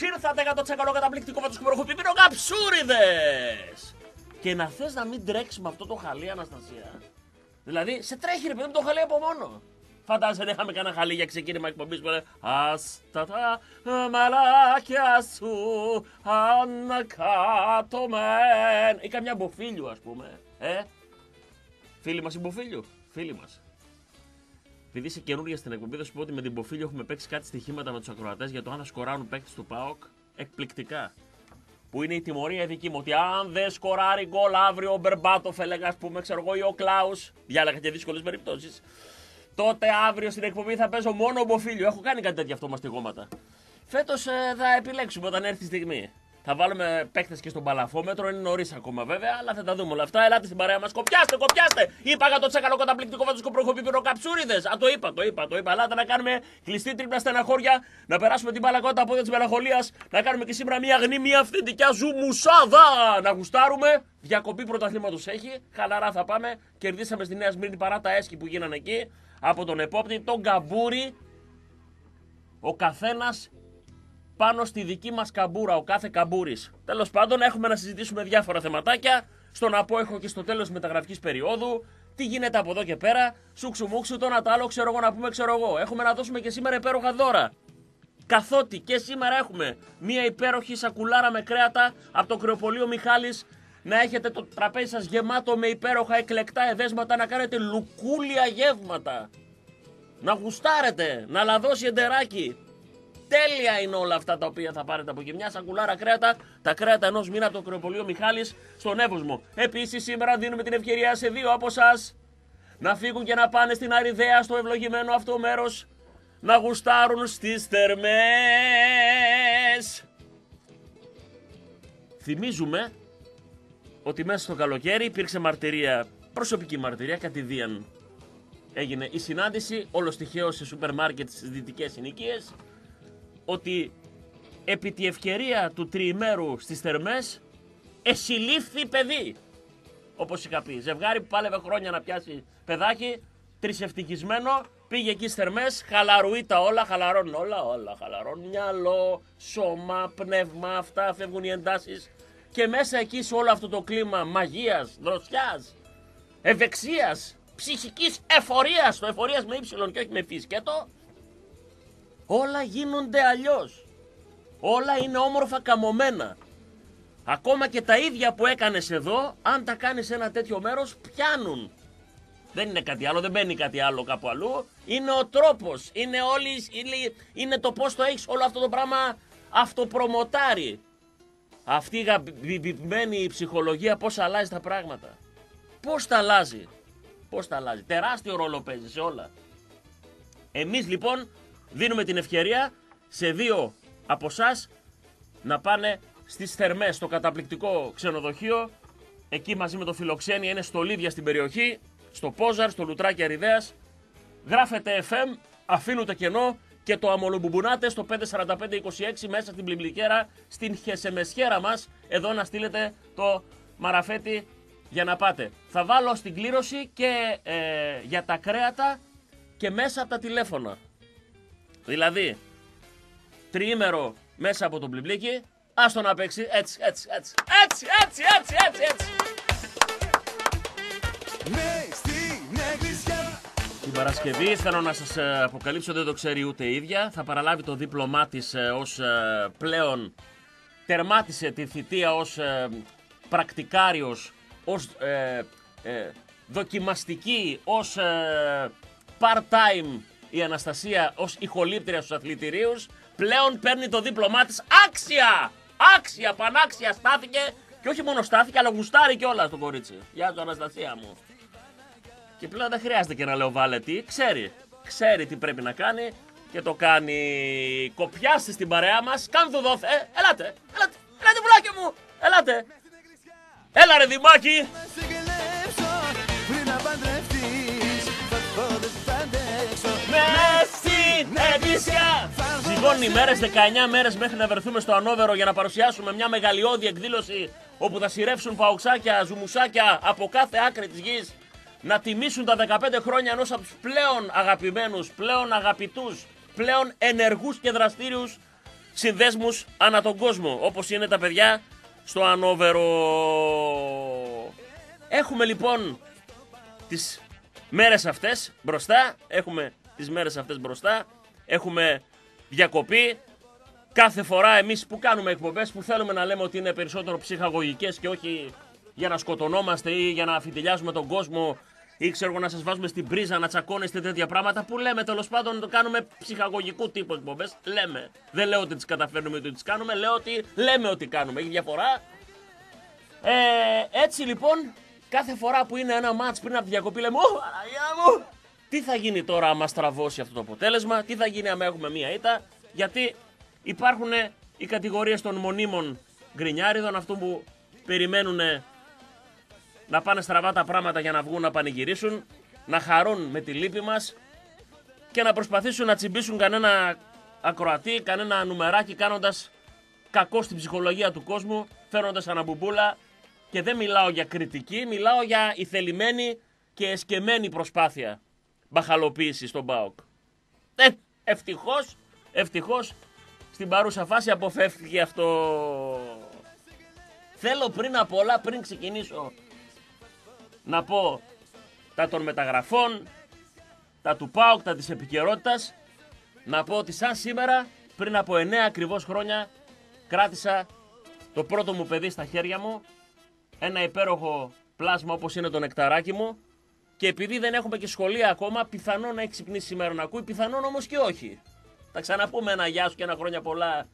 ήρθατε για το τσακαλό καταπληκτικό με του κουμπροχουπίπινο καψούριδες! Και να θες να μην τρέξεις με αυτό το χαλί, Αναστασία; Δηλαδή, σε τρέχει ρε παιδί μου το χαλί από μόνο. Φαντάζεσαι να είχαμε κανένα χαλί για ξεκίνημα εκπομπής που λέει Άστα τα μαλάκια σου ανακάτωμεν. Ή καμιά μποφίλιου, ας πούμε. Ε, φίλοι μας η μποφίλιου. Φίλοι μας. Επειδή είσαι καινούργια στην εκπομπή, θα σου πω ότι με την Μποφίλιο έχουμε παίξει κάτι στοιχήματα με τους ακροατές για το αν θα σκοράρουν παίκτες του ΠΑΟΚ εκπληκτικά. Που είναι η τιμωρία δική μου ότι αν δεν σκοράρει γκολ αύριο ο Μπερμπάτοφ, έλεγα, ας πούμε, ξέρω εγώ, ή ο Κλάους, διάλεγα και δύσκολες περιπτώσεις. Τότε αύριο στην εκπομπή θα παίζω μόνο Μποφίλιο. Έχω κάνει κάτι τέτοιο αυτό μαστιγώματα. Φέτος ε, θα επιλέξουμε όταν έρθει η στιγμή. Θα βάλουμε παίκτες και στον παλαφόμετρο, είναι νωρίς ακόμα βέβαια, αλλά θα τα δούμε όλα αυτά. Ελάτε στην παρέα μας, κοπιάστε, κοπιάστε! Είπα για το τσακαλό καταπληκτικό βάτσο προχωπίπηρο καψούριδες. Α το είπα, το είπα, το είπα. Ελάτε να κάνουμε κλειστή τρίπλα στεναχώρια, να περάσουμε την παλακότα από της μελαγχολίας, να κάνουμε και σήμερα μια αγνή, μια αυθεντικιά ζουμουσάδα! Να γουστάρουμε. Διακοπή πρωταθλήματος έχει, χαλαρά θα πάμε. Κερδίσαμε στη Νέα Σμύρνη παρά τα έσχη που γίνανε εκεί από τον επόπτη, τον καμπούρι. Ο καθένας πάνω στη δική μας καμπούρα, ο κάθε καμπούρης. Τέλος πάντων, έχουμε να συζητήσουμε διάφορα θεματάκια. Στον έχω και στο τέλος τη μεταγραφικής περίοδου. Τι γίνεται από εδώ και πέρα. Σουξουμούξου, το να το άλλο, ξέρω εγώ να πούμε, ξέρω εγώ. Έχουμε να δώσουμε και σήμερα υπέροχα δώρα. Καθότι και σήμερα έχουμε μία υπέροχη σακουλάρα με κρέατα από το κρεοπολείο Μιχάλης να έχετε το τραπέζι σας γεμάτο με υπέροχα εκλεκτά εδέσματα να κάνετε λουκούλια γεύματα. Να γουστάρετε, να λαδώσει εντεράκι. Τέλεια είναι όλα αυτά τα οποία θα πάρετε από εκεί. Μια σακουλάρα κρέατα, τα κρέατα ενός μήνα από το κρεοπολείο Μιχάλης στον Εύωσμο. Επίσης, σήμερα δίνουμε την ευκαιρία σε δύο από εσά να φύγουν και να πάνε στην Αριδαία, στο ευλογημένο αυτό μέρος, να γουστάρουν στις θερμές. Θυμίζουμε ότι μέσα στο καλοκαίρι υπήρξε μαρτυρία, προσωπική μαρτυρία, κατηδίαν έγινε η συνάντηση, όλος τυχαίο σε σούπερ μάρκετ στις δυτικές συνοικίες ότι επί τη ευκαιρία του τριημέρου στις θερμές εσυλλήφθη παιδί. Όπως είχα πει, ζευγάρι που πάλευε χρόνια να πιάσει παιδάκι, τρισευτικισμένο, πήγε εκεί στις θερμές, χαλαρούει τα όλα, χαλαρώνουν όλα, όλα χαλαρώνουν, μυαλό, σώμα, πνεύμα, αυτά φεύγουν οι εντάσεις και μέσα εκεί σε όλο αυτό το κλίμα μαγείας, δροσιάς, ευεξίας, ψυχικής εφορίας, το εφορίας με ύψιλον και όχι με φίσκετο, Όλα γίνονται αλλιώς. Όλα είναι όμορφα καμωμένα. Ακόμα και τα ίδια που έκανες εδώ, αν τα κάνεις σε ένα τέτοιο μέρος, πιάνουν. Δεν είναι κάτι άλλο, δεν μπαίνει κάτι άλλο κάπου αλλού. Είναι ο τρόπος, είναι, όλοι, είναι, είναι το πώς το έχεις όλο αυτό το πράγμα αυτοπρομοτάρει. Αυτή η αγαπημένη ψυχολογία πώς αλλάζει τα πράγματα. Πώς τα αλλάζει. Πώς τα αλλάζει. Τεράστιο ρόλο παίζει σε όλα. Εμείς λοιπόν δίνουμε την ευκαιρία σε δύο από εσά να πάνε στις θερμές στο καταπληκτικό ξενοδοχείο εκεί μαζί με το φιλοξένη είναι στο Λίδια στην περιοχή στο Πόζαρ, στο Λουτράκι Αριδέας γράφετε FM, αφήνουν κενό και το αμολομπουμπουνάτε στο 54526 μέσα στην Πλημπλικέρα στην χεσεμεσχέρα μας εδώ να στείλετε το μαραφέτη για να πάτε. Θα βάλω στην κλήρωση και ε, για τα κρέατα και μέσα από τα τηλέφωνα. Δηλαδή, τριήμερο μέσα από τον πλημπλίκι, άστο να παίξει έτσι, έτσι, έτσι, έτσι, έτσι, έτσι, έτσι, έτσι. Την Παρασκευή θέλω να σας ε, αποκαλύψω, δεν το ξέρει ούτε η ίδια. Θα παραλάβει το δίπλωμά της ε, ως ε, πλέον τερμάτισε τη θητεία ως πρακτικάριος, ως δοκιμαστική, ως part-time η Αναστασία ως ηχολήπτρια στους αθλητηρίους πλέον παίρνει το δίπλωμά της άξια! Άξια, πανάξια στάθηκε και όχι μόνο στάθηκε, αλλά γουστάρει κιόλας το κορίτσι. Γεια σου, Αναστασία μου. Και πλέον δεν χρειάζεται και να λέω βάλε τι, ξέρει. Ξέρει τι πρέπει να κάνει και το κάνει. Κοπιάστε στην παρέα μας, κάντε το δόθε. Ε, ελάτε, ελάτε, ελάτε, βουλάκι μου, ελάτε. Έλα ρε δημάκι. Ζυγώνουν οι μέρες, 19 μέρες μέχρι να βρεθούμε στο Ανόβερο για να παρουσιάσουμε μια μεγαλειώδη εκδήλωση όπου θα σειρεύσουν παουξάκια, ζουμουσάκια από κάθε άκρη της γης να τιμήσουν τα 15 χρόνια ενός από τους πλέον αγαπημένους, πλέον αγαπητούς, πλέον ενεργούς και δραστήριους συνδέσμους ανά τον κόσμο, όπως είναι τα παιδιά στο Ανόβερο. Έχουμε λοιπόν τις μέρες αυτές μπροστά, έχουμε τις μέρες αυτές μπροστά, έχουμε διακοπή. Κάθε φορά εμείς που κάνουμε εκπομπές που θέλουμε να λέμε ότι είναι περισσότερο ψυχαγωγικές και όχι για να σκοτωνόμαστε ή για να αφιτιλιάζουμε τον κόσμο ή ξέρω να σας βάζουμε στην πρίζα να τσακώνεστε τέτοια πράγματα που λέμε τέλος πάντων το κάνουμε ψυχαγωγικού τύπου εκπομπές. Λέμε. Δεν λέω ότι τις καταφέρνουμε ή ότι τις κάνουμε, λέω ότι λέμε ότι κάνουμε. Έχει διαφορά. Ε, έτσι λοιπόν, κάθε φορά που είναι ένα μάτς πριν από τη διακοπή λέμε Ω, μου! Τι θα γίνει τώρα άμα στραβώσει αυτό το αποτέλεσμα, τι θα γίνει άμα έχουμε μία ήττα, γιατί υπάρχουν οι κατηγορίες των μονίμων γκρινιάριδων, αυτού που περιμένουν να πάνε στραβά τα πράγματα για να βγουν να πανηγυρίσουν, να χαρούν με τη λύπη μας και να προσπαθήσουν να τσιμπήσουν κανένα ακροατή, κανένα νουμεράκι κάνοντας κακό στην ψυχολογία του κόσμου, φέρνοντας αναμπουμπούλα και δεν μιλάω για κριτική, μιλάω για ηθελημένη και εσκεμμένη προσπάθεια μπαχαλοποίηση στον ΠΑΟΚ. Ε, ευτυχώς, ευτυχώς στην παρούσα φάση αποφεύγει αυτό. Θέλω πριν απ' όλα, πριν ξεκινήσω να πω τα των μεταγραφών, τα του ΠΑΟΚ, τα της επικαιρότητας, να πω ότι σαν σήμερα, πριν από 9 ακριβώς χρόνια, κράτησα το πρώτο μου παιδί στα χέρια μου, ένα υπέροχο πλάσμα όπως είναι το νεκταράκι μου και επειδή δεν έχουμε και σχολεία ακόμα, πιθανόν να έχει ξυπνήσει σήμερα να ακούει, πιθανόν όμως και όχι. Θα ξαναπούμε ένα γεια σου και ένα χρόνια πολλά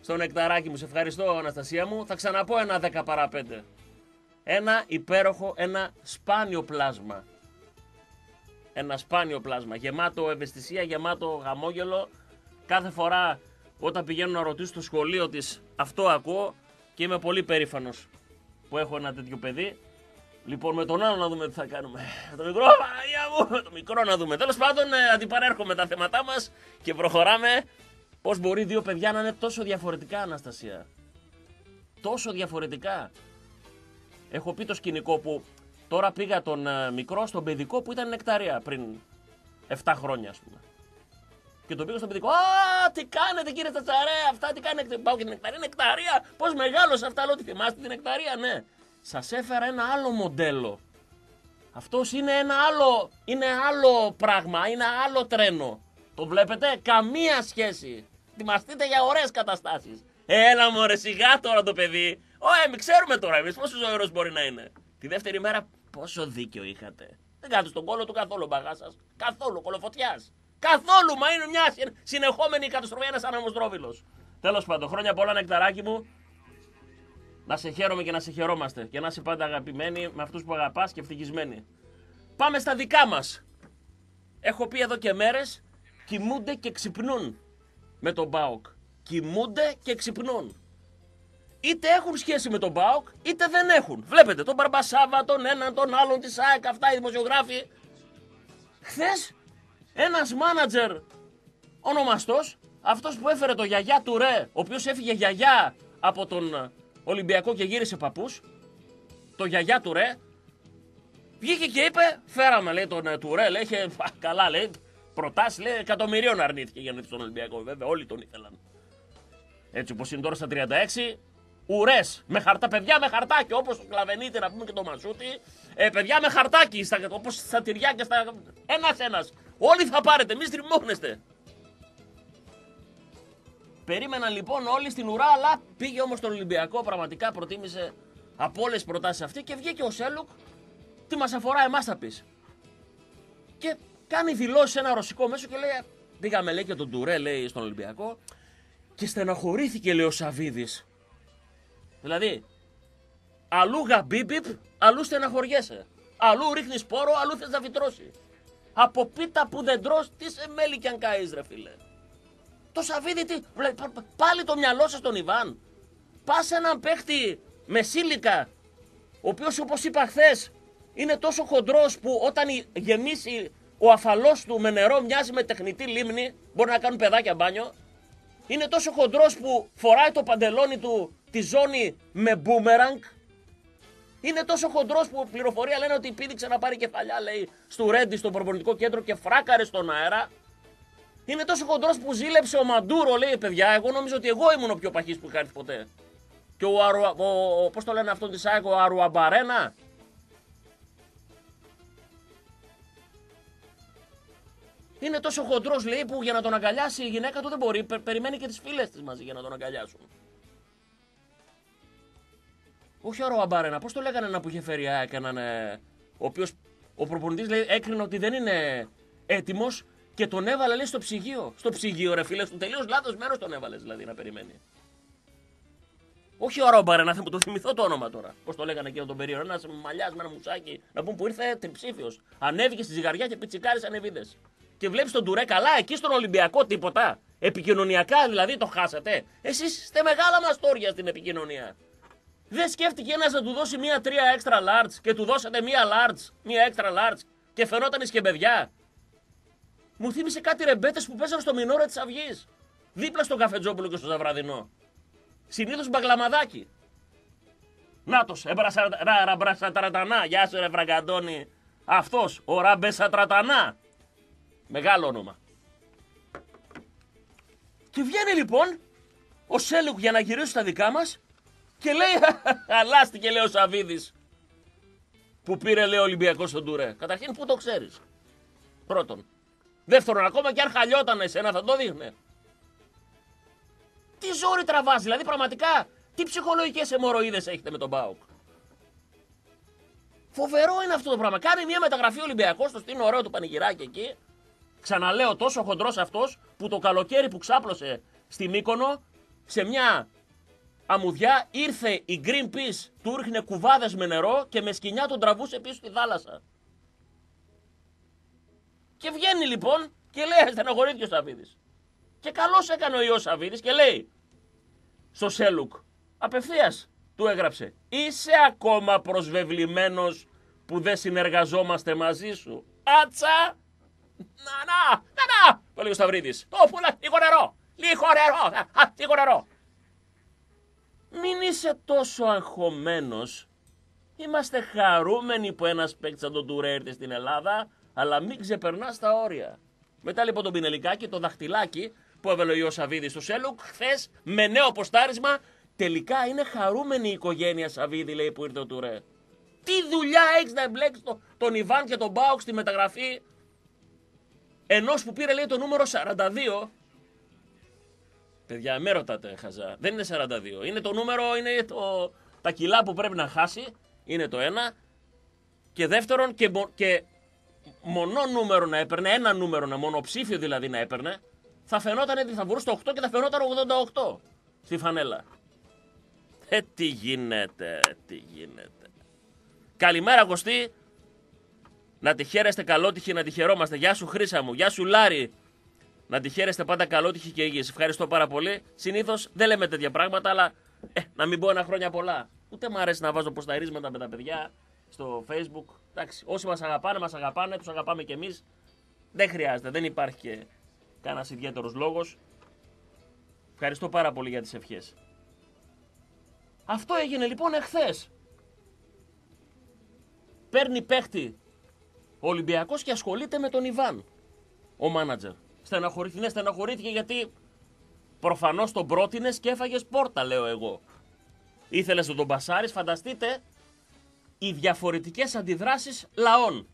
στο νεκταράκι μου. Σε ευχαριστώ Αναστασία μου. Θα ξαναπώ ένα 10 παρά 5 ένα υπέροχο, ένα σπάνιο πλάσμα. Ένα σπάνιο πλάσμα, γεμάτο ευαισθησία, γεμάτο γαμόγελο. Κάθε φορά όταν πηγαίνω να ρωτήσω στο σχολείο της αυτό ακούω και είμαι πολύ περήφανος που έχω ένα τέτοιο παιδί. Λοιπόν, με τον άλλο να δούμε τι θα κάνουμε. Το μικρό, Παναγία μου, το μικρό να δούμε. Τέλος πάντων, ε, αντιπαρέρχομαι τα θέματά μας και προχωράμε. Πώς μπορεί δύο παιδιά να είναι τόσο διαφορετικά, Αναστασία; Τόσο διαφορετικά. Έχω πει το σκηνικό που τώρα πήγα τον ε, μικρό στον παιδικό που ήταν νεκταρία πριν 7 χρόνια, ας πούμε. Και τον πήγα στον παιδικό. Α, τι κάνετε κύριε Τατσαρέ, αυτά τι κάνετε. Πάω και την νεκταρία. Νεκταρία, πώς μεγάλος αυτά, λέω ότι θυμάστε την νεκταρία, ναι. Σας έφερα ένα άλλο μοντέλο. Αυτός είναι ένα άλλο, είναι άλλο πράγμα, είναι άλλο τρένο. Το βλέπετε, καμία σχέση. Θυμαστείτε για ωραίες καταστάσεις. Έλα μωρέ σιγά τώρα το παιδί. Ω, εμεί ξέρουμε τώρα εμείς πόσο ζωηρός μπορεί να είναι. Τη δεύτερη μέρα πόσο δίκιο είχατε. Δεν κάτω στον κόλο του καθόλου μπαγά σας. Καθόλου κολοφωτιάς. Καθόλου, μα είναι μια συνεχόμενη καταστροφή ένας αναμοστρόβιλος. Τέλος πάντων, χρόνια πολλά νεκταράκι μου. Να σε χαίρομαι και να σε χαιρόμαστε. Και να είσαι πάντα αγαπημένοι με αυτούς που αγαπάς και ευτυχισμένοι. Πάμε στα δικά μας. Έχω πει εδώ και μέρες κοιμούνται και ξυπνούν με τον Μπάουκ. Κοιμούνται και ξυπνούν είτε έχουν σχέση με τον Μπάουκ, είτε δεν έχουν. Βλέπετε τον Μπαρμπασάβα, τον έναν, τον άλλον, τη ΑΕΚ, αυτά οι δημοσιογράφοι. Χθες ένας μάνατζερ ονομαστός, αυτός που έφερε το γιαγιά του Ρε, ο οποίος έφυγε γιαγιά από τον Ολυμπιακό και γύρισε παππούς, το γιαγιά του Ρε, βγήκε και είπε: Φέραμε λέει τον του Ρε, λέει, είχε καλά λέει, προτάσεις, λέει, εκατομμυρίων αρνήθηκε για να έρθει στον Ολυμπιακό. Βέβαια, όλοι τον ήθελαν. Έτσι όπως είναι τώρα στα 36, ουρές με χαρτά, παιδιά με χαρτάκι, όπως το κλαβενίτε να πούμε και το μασούτι. Ε, παιδιά με χαρτάκι, όπως στα τυριά και στα. Ένα-ένα. Όλοι θα πάρετε, μη στριμώχνεστε. Περίμεναν λοιπόν όλοι στην ουρά, αλλά πήγε όμως στον Ολυμπιακό. Πραγματικά προτίμησε από όλες τις προτάσεις αυτή και βγήκε ο Σέλουκ. Τι μας αφορά, εμάς θα πεις. Και κάνει δηλώσεις σε ένα ρωσικό μέσο και λέει: Πήγαμε λέει και τον Τουρέ λέει στον Ολυμπιακό. Και στεναχωρήθηκε λέει ο Σαββίδης Δηλαδή, αλλού γαμπίπιπ, αλλού στεναχωριέσαι. Αλλού ρίχνεις σπόρο, αλλού θες να βιτρώσει. Από πίτα που δεν τρως, τι σε μέλι κι αν καείς ρε φίλε. Το Σαββίδι τι, πάλι το μυαλό σας τον Ιβάν. Πα σε έναν παίχτη με σύλικα, ο οποίος όπως είπα χθες είναι τόσο χοντρός που όταν γεμίσει ο αφαλός του με νερό μοιάζει με τεχνητή λίμνη, μπορεί να κάνουν παιδάκια μπάνιο. Είναι τόσο χοντρός που φοράει το παντελόνι του τη ζώνη με μπούμεραγκ. Είναι τόσο χοντρός που πληροφορία λένε ότι πήδηξε να πάρει κεφαλιά, λέει, στο Ρέντι, στο προπονητικό κέντρο και φράκαρε στον αέρα. Είναι τόσο χοντρό που ζήλεψε ο Μαντούρο, λέει παιδιά. Εγώ νομίζω ότι εγώ ήμουν ο πιο παχή που είχα έρθει ποτέ. Και ο, Αρου, ο, πώς το λένε αυτόν της ΣΑΕΚ, ο Αρουαμπαρένα. Είναι τόσο χοντρός, λέει, που για να τον αγκαλιάσει η γυναίκα του δεν μπορεί. περιμένει και τις φίλες της μαζί για να τον αγκαλιάσουν. Όχι ο Αρουαμπαρένα, πώς το λέγανε ένα που είχε φέρει ΑΕΚ, έναν. Ε, ο οποίος ο προπονητής λέει έκρινε ότι δεν είναι έτοιμος και τον έβαλε λέει στο ψυγείο. Στο ψυγείο, ρε φίλε, στο τελείως λάθος μέρος τον έβαλες δηλαδή να περιμένει. Όχι ο Ρόμπαρε, να μου το θυμηθώ το όνομα τώρα. Πώς το λέγανε εκείνο τον περίοδο. Ένας μαλλιάς με ένα μουσάκι. Να πούμε που ήρθε τριψήφιος. Ανέβηκε στη ζυγαριά και πιτσικάρι ανεβίδες. Και βλέπεις τον Τουρέ καλά, εκεί στον Ολυμπιακό τίποτα. Επικοινωνιακά δηλαδή το χάσατε. Εσείς είστε μεγάλα μαστόρια στην επικοινωνία. Δεν σκέφτηκε ένας να του δώσει μία τρία extra large και του δώσατε μία large, μία extra large και φαινόταν και παιδιά. Μου θύμισε κάτι ρεμπέτες που παίζαν στο μινόρε της Αυγής. Δίπλα στον καφετζόπουλο και στο Ζαβραδινό. Συνήθως μπαγλαμαδάκι. Νάτο, τρατανά. Γεια σου, ρε Φραγκαντώνη. Αυτός, ο Ραμπέσα Τρατανά. Μεγάλο όνομα. Και βγαίνει λοιπόν ο Σέλουκ για να γυρίσει στα δικά μας και λέει, αλάστηκε λέει ο Σαββίδη. Που πήρε λέει ο Ολυμπιακός στον Τουρέ. Καταρχήν, πού το ξέρεις; Πρώτον. Δεύτερον, ακόμα και αν χαλιόταν εσένα θα το δείχνε. Τι ζόρι τραβάς, δηλαδή πραγματικά τι ψυχολογικές αιμορροίδες έχετε με τον Μπάουκ; Φοβερό είναι αυτό το πράγμα. Κάνει μια μεταγραφή Ολυμπιακός, το στείλει ωραίο του πανηγυράκι εκεί. Ξαναλέω, τόσο χοντρός αυτός που το καλοκαίρι που ξάπλωσε στη Μύκονο σε μια αμμουδιά ήρθε η Greenpeace, του ρίχνε κουβάδες με νερό και με σκηνιά τον τραβούσε πίσω στη θάλασσα. Και βγαίνει λοιπόν και λέει: Στενοχωρήθηκε ο Σαββίδης. Και καλώς έκανε ο Ιωσαβίδη και λέει στο Σέλουκ, απευθείας του έγραψε: Είσαι ακόμα προσβεβλημένος που δεν συνεργαζόμαστε μαζί σου. Άτσα! Να, να, να, να! Το λέει ο Σταυρίδη. Το πουλά, λίγο νερό! Λίγο νερό! Α, λίγο νερό! Μην είσαι τόσο αγχωμένος. Είμαστε χαρούμενοι που ένας παίκτης σαν τον Τουρέ έρθει στην Ελλάδα, αλλά μην ξεπερνάς τα όρια. Μετά λοιπόν τον Πινελικάκη, το δαχτυλάκι που έβαλε ο Ιωσαβίδη στο Σέλουκ, χθες με νέο ποστάρισμα. Τελικά είναι χαρούμενη η οικογένεια Σαββίδη, λέει που ήρθε ο Τουρέ. Τι δουλειά έχεις να εμπλέξεις το, τον Ιβάν και τον Μπάουξ στη μεταγραφή; Ενός που πήρε λέει το νούμερο 42. Παιδιά, με ρωτάτε, χαζά. Δεν είναι 42. Είναι το νούμερο, είναι το, τα κιλά που πρέπει να χάσει. Είναι το ένα. Και δεύτερον, και, και μονό νούμερο να έπαιρνε, ένα νούμερο να μονοψήφιο δηλαδή να έπαιρνε, θα φαινόταν ότι θα βρούσε το 8 και θα φαινόταν 88 στη φανέλα. Ε, τι γίνεται, τι γίνεται. Καλημέρα Κωστή. Να τη χαίρεστε καλότυχοι, να τη χαιρόμαστε. Γεια σου Χρύσα μου, γεια σου Λάρη. Να τη χαίρεστε πάντα καλότυχοι και υγιείς. Ευχαριστώ πάρα πολύ. Συνήθως δεν λέμε τέτοια πράγματα, αλλά ε, να μην πω ένα χρόνια πολλά. Ούτε μου αρέσει να βάζω ποσταρίσματα με τα παιδιά στο facebook. Εντάξει, όσοι μας αγαπάνε, μας αγαπάνε, τους αγαπάμε κι εμείς. Δεν χρειάζεται, δεν υπάρχει και κανένας ιδιαίτερος λόγος. Ευχαριστώ πάρα πολύ για τις ευχές. Αυτό έγινε λοιπόν εχθές. Παίρνει παίχτη ο Ολυμπιακός και ασχολείται με τον Ιβάν, ο μάνατζερ. Στεναχωρήθηκε, ναι, στεναχωρήθηκε γιατί προφανώς τον πρότεινες και έφαγες πόρτα, λέω εγώ. Ήθελες να τον πασάρεις, φανταστείτε οι διαφορετικές αντιδράσεις λαών.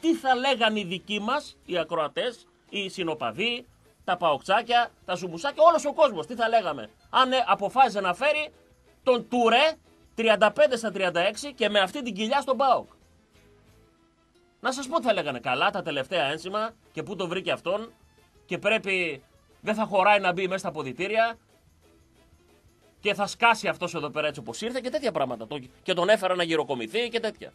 Τι θα λέγαν οι δικοί μας, οι ακροατές, οι συνοπαδοί, τα παοκτσάκια, τα σουμπουσάκια, όλος ο κόσμος, τι θα λέγαμε. Αν ε, αποφάσισε να φέρει τον Τουρέ 35 στα 36 και με αυτή την κοιλιά στον ΠΑΟΚ. Να σας πω τι θα λέγανε. Καλά τα τελευταία ένσημα και πού το βρήκε αυτόν και πρέπει, δεν θα χωράει να μπει μέσα στα αποδυτήρια και θα σκάσει αυτός εδώ πέρα έτσι όπως ήρθε και τέτοια πράγματα. Και τον έφερα να γηροκομηθεί και τέτοια.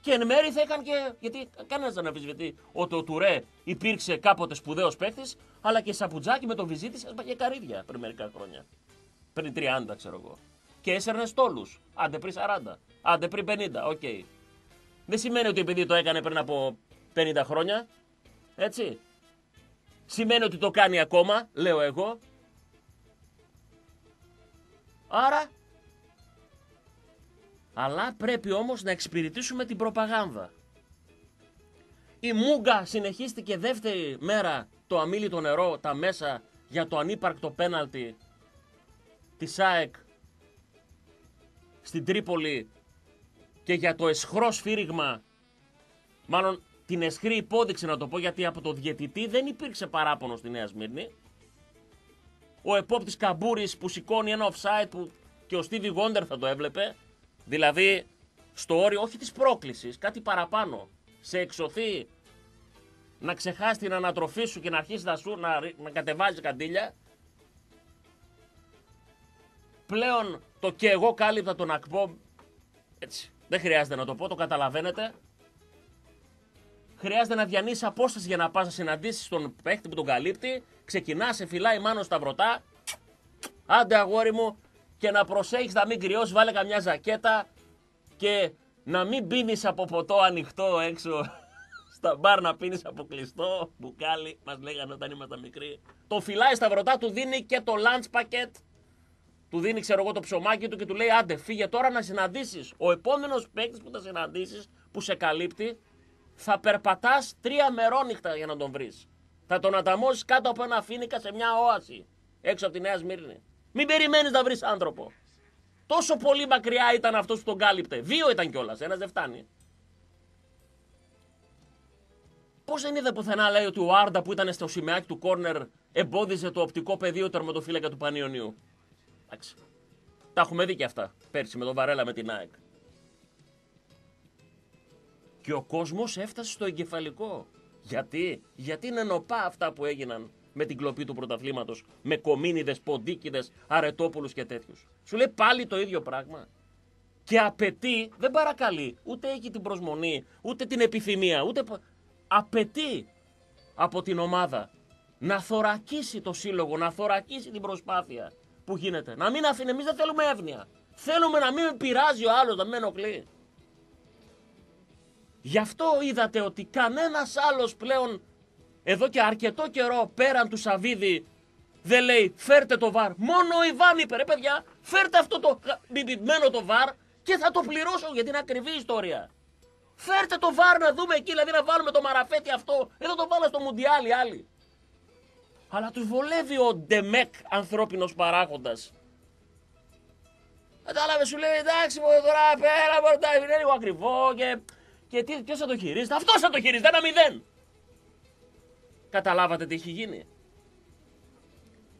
Και εν μέρη θα είχαν και. Γιατί κανένας δεν αμφισβητεί ότι ο Τουρέ υπήρξε κάποτε σπουδαίος παίκτης, αλλά και η Σαπουντζάκη με το βυζί της έσπαγε καρύδια πριν μερικά χρόνια. Πριν 30, ξέρω εγώ. Και έσαιρνε στόλους. Άντε πριν 40. Άντε πριν 50. OK. Okay. Δεν σημαίνει ότι επειδή το έκανε πριν από 50 χρόνια. Έτσι. Σημαίνει ότι το κάνει ακόμα, λέω εγώ. Άρα, αλλά πρέπει όμως να εξυπηρετήσουμε την προπαγάνδα. Η Μούγκα συνεχίστηκε δεύτερη μέρα το αμήλυτο νερό, τα μέσα για το ανύπαρκτο πέναλτι της ΑΕΚ στην Τρίπολη και για το εσχρό σφύριγμα, μάλλον την εσχρή υπόδειξη να το πω γιατί από το διαιτητή δεν υπήρξε παράπονο στη Νέα Σμύρνη. Ο επόπτης Καμπούρης που σηκώνει ένα offside που και ο Στίβι Γόντερ θα το έβλεπε, δηλαδή στο όριο όχι της πρόκλησης, κάτι παραπάνω, σε εξωθεί να ξεχάσει την ανατροφή σου και να αρχίσει να, σου, να, να κατεβάζει καντήλια. Πλέον το και εγώ κάλυπτα τον Ακπόμ, έτσι, δεν χρειάζεται να το πω, το καταλαβαίνετε. Χρειάζεται να διανύσει απόσταση για να πας να συναντήσεις τον παίχτη που τον καλύπτει. Ξεκινά, σε φυλάει μάνο στα βρωτά. Άντε αγόρι μου και να προσέχεις να μην κρυώσεις, βάλε καμιά ζακέτα και να μην πίνεις από ποτό ανοιχτό έξω στα μπαρ να πίνεις από κλειστό μπουκάλι. Μας λέγανε όταν ήμασταν μικροί. Το φυλάει στα βρωτά, του δίνει και το lunch packet. Του δίνει, ξέρω εγώ, το ψωμάκι του και του λέει: Άντε, φύγε τώρα να συναντήσεις. Ο επόμενος παίκτης που θα συναντήσεις, που σε καλύπτει, θα περπατάς τρία μερόνυχτα για να τον βρεις. Θα τον αταμώσεις κάτω από ένα φίνικα σε μια όαση έξω από τη Νέα Σμύρνη. Μην περιμένεις να βρεις άνθρωπο. Τόσο πολύ μακριά ήταν αυτός που τον κάλυπτε. Δύο ήταν κιόλας, ένας δεν φτάνει. Πώς δεν είδε πουθενά λέει ότι ο Άρντα που ήταν στο σημαίακι του κόρνερ εμπόδιζε το οπτικό πεδίο τερματοφύλακα του Πανιωνίου; Εντάξει. Τα έχουμε δει και αυτά πέρσι με τον Βαρέλα με την ΑΕΚ. Και ο κόσμος έφτασε στο εγκεφαλικό. Γιατί, γιατί είναι νοπά αυτά που έγιναν με την κλοπή του πρωταθλήματος, με κομίνιδες, ποντίκιδες, αρετόπουλους και τέτοιους. Σου λέει πάλι το ίδιο πράγμα. Και απαιτεί, δεν παρακαλεί, ούτε έχει την προσμονή, ούτε την επιθυμία, ούτε. Απαιτεί από την ομάδα να θωρακίσει το σύλλογο, να θωρακίσει την προσπάθεια που γίνεται. Να μην αφήνει, εμείς δεν θέλουμε εύνοια. Θέλουμε να μην πειράζει ο άλλος, να μην ενοχλεί. Γι' αυτό είδατε ότι κανένας άλλος πλέον εδώ και αρκετό καιρό πέραν του Σαβίδη δεν λέει φέρτε το βαρ. Μόνο ο Ιβάν είπε ρε παιδιά φέρτε αυτό το μπιμπιμένο το βαρ και θα το πληρώσω γιατί είναι ακριβή ιστορία. Φέρτε το βαρ να δούμε εκεί, δηλαδή να βάλουμε το μαραφέτη αυτό. Εδώ το βάλω στο Μουντιάλι άλλοι. Αλλά τους βολεύει ο Ντεμεκ ανθρώπινος παράγοντας. Κατάλαβες, σου λέει εντάξει, μου τώρα πέρα, μπορεί είναι λίγο ακριβό και, και ποιος θα το χειρίζεται; Αυτός θα το χειρίζεται, ένα μηδέν. Καταλάβατε τι έχει γίνει.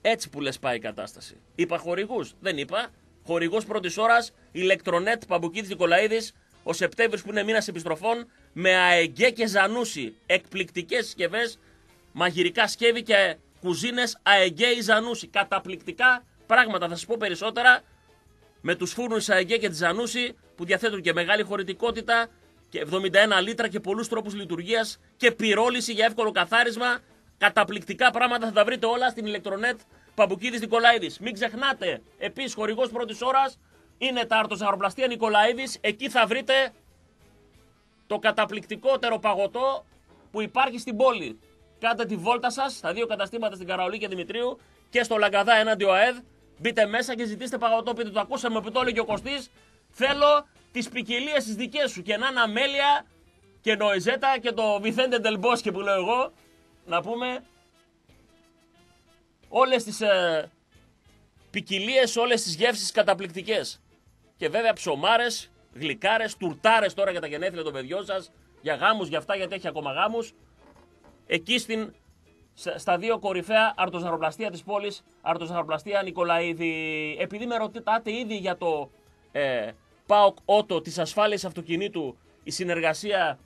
Έτσι που λες πάει η κατάσταση. Είπα χορηγούς. Δεν είπα. Χορηγός πρώτης ώρας, ηλεκτρονέτ Παμπουκίδης Νικολαίδης, ο Σεπτέμβρης που είναι μήνας επιστροφών, με αεγκέ και ζανούσι. Εκπληκτικές συσκευέ, μαγειρικά σκεύη και κουζίνες αεγκέ ή ζανούσι. Καταπληκτικά πράγματα. Θα σας πω περισσότερα με τους φούρνους αεγκέ και τη ζανούσι που διαθέτουν και μεγάλη χωρητικότητα και 71 λίτρα και πολλούς τρόπους λειτουργίας και πυρόληση για εύκολο καθάρισμα. Καταπληκτικά πράγματα θα τα βρείτε όλα στην ηλεκτρονέτ Παμπουκίδη Νικολαίδης. Μην ξεχνάτε, επίσης χορηγός πρώτης ώρας είναι τα αρτοζαροπλαστεία Νικολαίδης. Εκεί θα βρείτε το καταπληκτικότερο παγωτό που υπάρχει στην πόλη. Κάντε τη βόλτα σας στα δύο καταστήματα στην Καραολή και Δημητρίου και στο Λαγκαδά έναντι ΟΑΕΔ. Μπείτε μέσα και ζητήστε παγωτό. Πείτε το ακούσαμε που το έλεγε ο Κωστής. Θέλω τις ποικιλίες τις δικές σου. Και να είναι αμέλεια και νοεζέτα και το Βιθέντε Ντελμπόσκε που λέω εγώ. Να πούμε όλες τις ε, ποικιλίες, όλες τις γεύσεις καταπληκτικές. Και βέβαια ψωμάρες, γλυκάρες, τουρτάρες τώρα για τα γενέθλια των παιδιών σας, για γάμους, για αυτά γιατί έχει ακόμα γάμους. Εκεί στην, στα δύο κορυφαία αρτοζαροπλαστεία της πόλης, αρτοζαροπλαστεία Νικολαίδη. Επειδή με ρωτάτε ήδη για το ε, ΠΑΟΚ Ότο της ασφάλειας αυτοκινήτου, η συνεργασία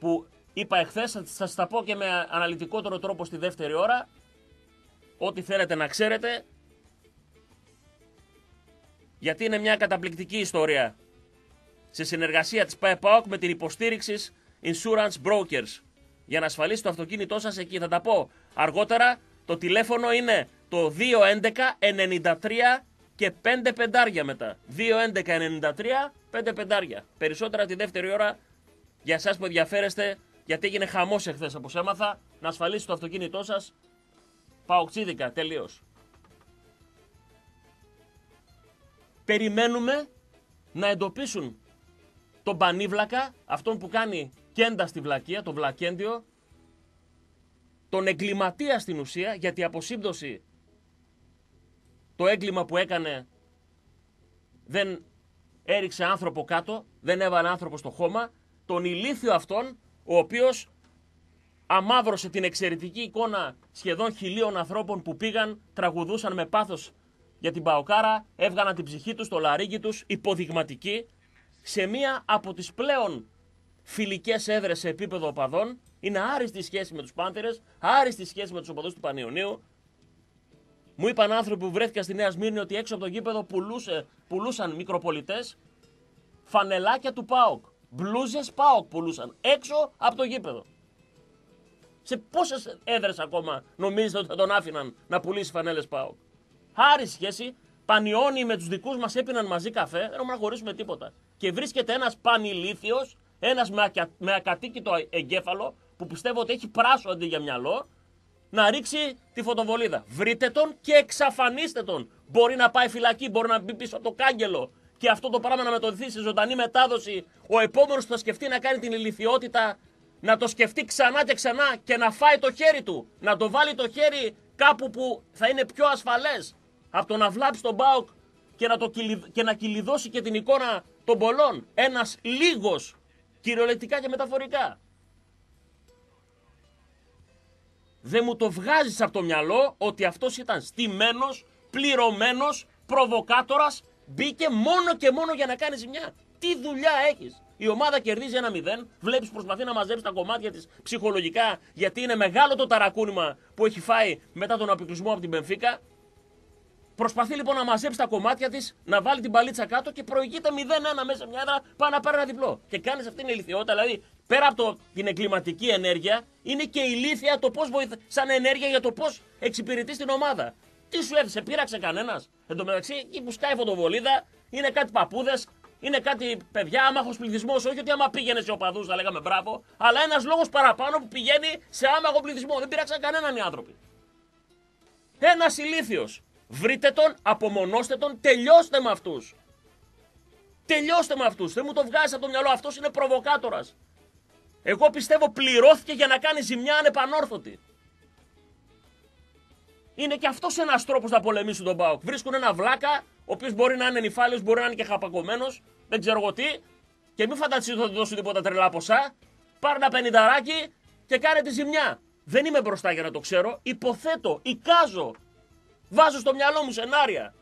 που είπα εχθές, θα σας τα πω και με αναλυτικότερο τρόπο στη δεύτερη ώρα, ό,τι θέλετε να ξέρετε, γιατί είναι μια καταπληκτική ιστορία σε συνεργασία της ΠΑΟΚ με την υποστήριξη Insurance Brokers για να ασφαλίσει το αυτοκίνητό σας εκεί. Θα τα πω αργότερα. Το τηλέφωνο είναι το 211 93 και 5 πεντάρια μετά. 2, 11, 93, 5 πεντάρια. Περισσότερα τη δεύτερη ώρα για εσάς που ενδιαφέρεστε, γιατί έγινε χαμός εχθές όπως έμαθα, να ασφαλίσει το αυτοκίνητό σας. Παοξίδικα, τελείως. Περιμένουμε να εντοπίσουν τον πανίβλακα, αυτόν που κάνει κέντα στη βλακεία, τον βλακέντιο, τον εγκληματία στην ουσία, γιατί η αποσύμπτωση το έγκλημα που έκανε δεν έριξε άνθρωπο κάτω, δεν έβαλε άνθρωπο στο χώμα, τον ηλίθιο αυτόν, ο οποίος αμάβρωσε την εξαιρετική εικόνα σχεδόν χιλίων ανθρώπων που πήγαν, τραγουδούσαν με πάθος για την Παοκάρα, έβγαναν την ψυχή τους, το λαρίκι τους, υποδειγματική, σε μία από τις πλέον φιλικές έδρες σε επίπεδο οπαδών, είναι άριστη σχέση με τους Πάντερες, άριστη σχέση με τους οπαδούς του Πανιωνίου, μου είπαν άνθρωποι που βρέθηκαν στη Νέα Σμύρνη ότι έξω από το γήπεδο πουλούσε, πουλούσαν μικροπολιτές φανελάκια του ΠΑΟΚ. Μπλούζες ΠΑΟΚ πουλούσαν έξω από το γήπεδο. Σε πόσες έδρες ακόμα νομίζετε ότι θα τον άφηναν να πουλήσει φανέλες ΠΑΟΚ; Χάρη σχέση, πανιόνι με τους δικούς μας έπιναν μαζί καφέ, δεν έχουμε να χωρίσουμε τίποτα. Και βρίσκεται ένας πανηλήθιος, ένας με ακατοίκητο εγκέφαλο, που πιστεύω ότι έχει πράσο αντί για μυαλό, να ρίξει τη φωτοβολίδα. Βρείτε τον και εξαφανίστε τον. Μπορεί να πάει φυλακή, μπορεί να μπει πίσω από το κάγκελο και αυτό το πράγμα να μετοδοθεί σε ζωντανή μετάδοση. Ο επόμενος που θα σκεφτεί να κάνει την ηλικιότητα να το σκεφτεί ξανά και ξανά και να φάει το χέρι του. Να το βάλει το χέρι κάπου που θα είναι πιο ασφαλές από το να βλάψει τον Μπάουκ και να, το και να κυλιδώσει και την εικόνα των πολλών. Ένας λίγος κυριολεκτικά και μεταφορικά. Δεν μου το βγάζεις από το μυαλό ότι αυτός ήταν στημένος, πληρωμένος, προβοκάτορας, μπήκε μόνο και μόνο για να κάνει ζημιά. Τι δουλειά έχεις; Η ομάδα κερδίζει ένα μηδέν, βλέπεις προσπαθεί να μαζέψει τα κομμάτια της ψυχολογικά γιατί είναι μεγάλο το ταρακούνημα που έχει φάει μετά τον αποκλεισμό από την Πενφύκα. Προσπαθεί λοιπόν να μαζέψει τα κομμάτια της, να βάλει την παλίτσα κάτω και προηγείται 0-1 μέσα σε μια έδρα. Πάει να πάρει ένα διπλό. Και κάνεις αυτή την ηλικιότητα. Δηλαδή πέρα από το, την εγκληματική ενέργεια, είναι και ηλίθια το πώς βοηθά, σαν ενέργεια για το πώς εξυπηρετείς την ομάδα. Τι σου έδωσε, πείραξε κανένας; Εν τω μεταξύ, εκεί που σκάει φωτοβολίδα, είναι κάτι παππούδες, είναι κάτι παιδιά, άμαχο πληθυσμό. Όχι ότι άμα πήγαινε σε οπαδούς θα λέγαμε μπράβο, αλλά ένας λόγος παραπάνω που πηγαίνει σε άμαχο πληθυσμό. Δεν πείραξαν κανέναν οι άνθρωποι. Ένας ηλίθιος. Βρείτε τον, απομονώστε τον, τελειώστε με αυτούς. Τελειώστε με αυτούς. Δεν μου το βγάζει από το μυαλό. Αυτός είναι προβοκάτορας. Εγώ πιστεύω πληρώθηκε για να κάνει ζημιά ανεπανόρθωτη. Είναι και αυτός ένας τρόπος να πολεμήσουν τον Πάοκ. Βρίσκουν ένα βλάκα, ο οποίος μπορεί να είναι νυφάλιος, μπορεί να είναι και χαπακωμένος, δεν ξέρω εγώ τι, και μην φανταστείτε ότι θα του δώσουν τίποτα τρελά ποσά. Πάρε ένα πενινταράκι και κάνε τη ζημιά. Δεν είμαι μπροστά για να το ξέρω. Υποθέτω, εικάζω. Βάζω στο μυαλό μου σενάρια.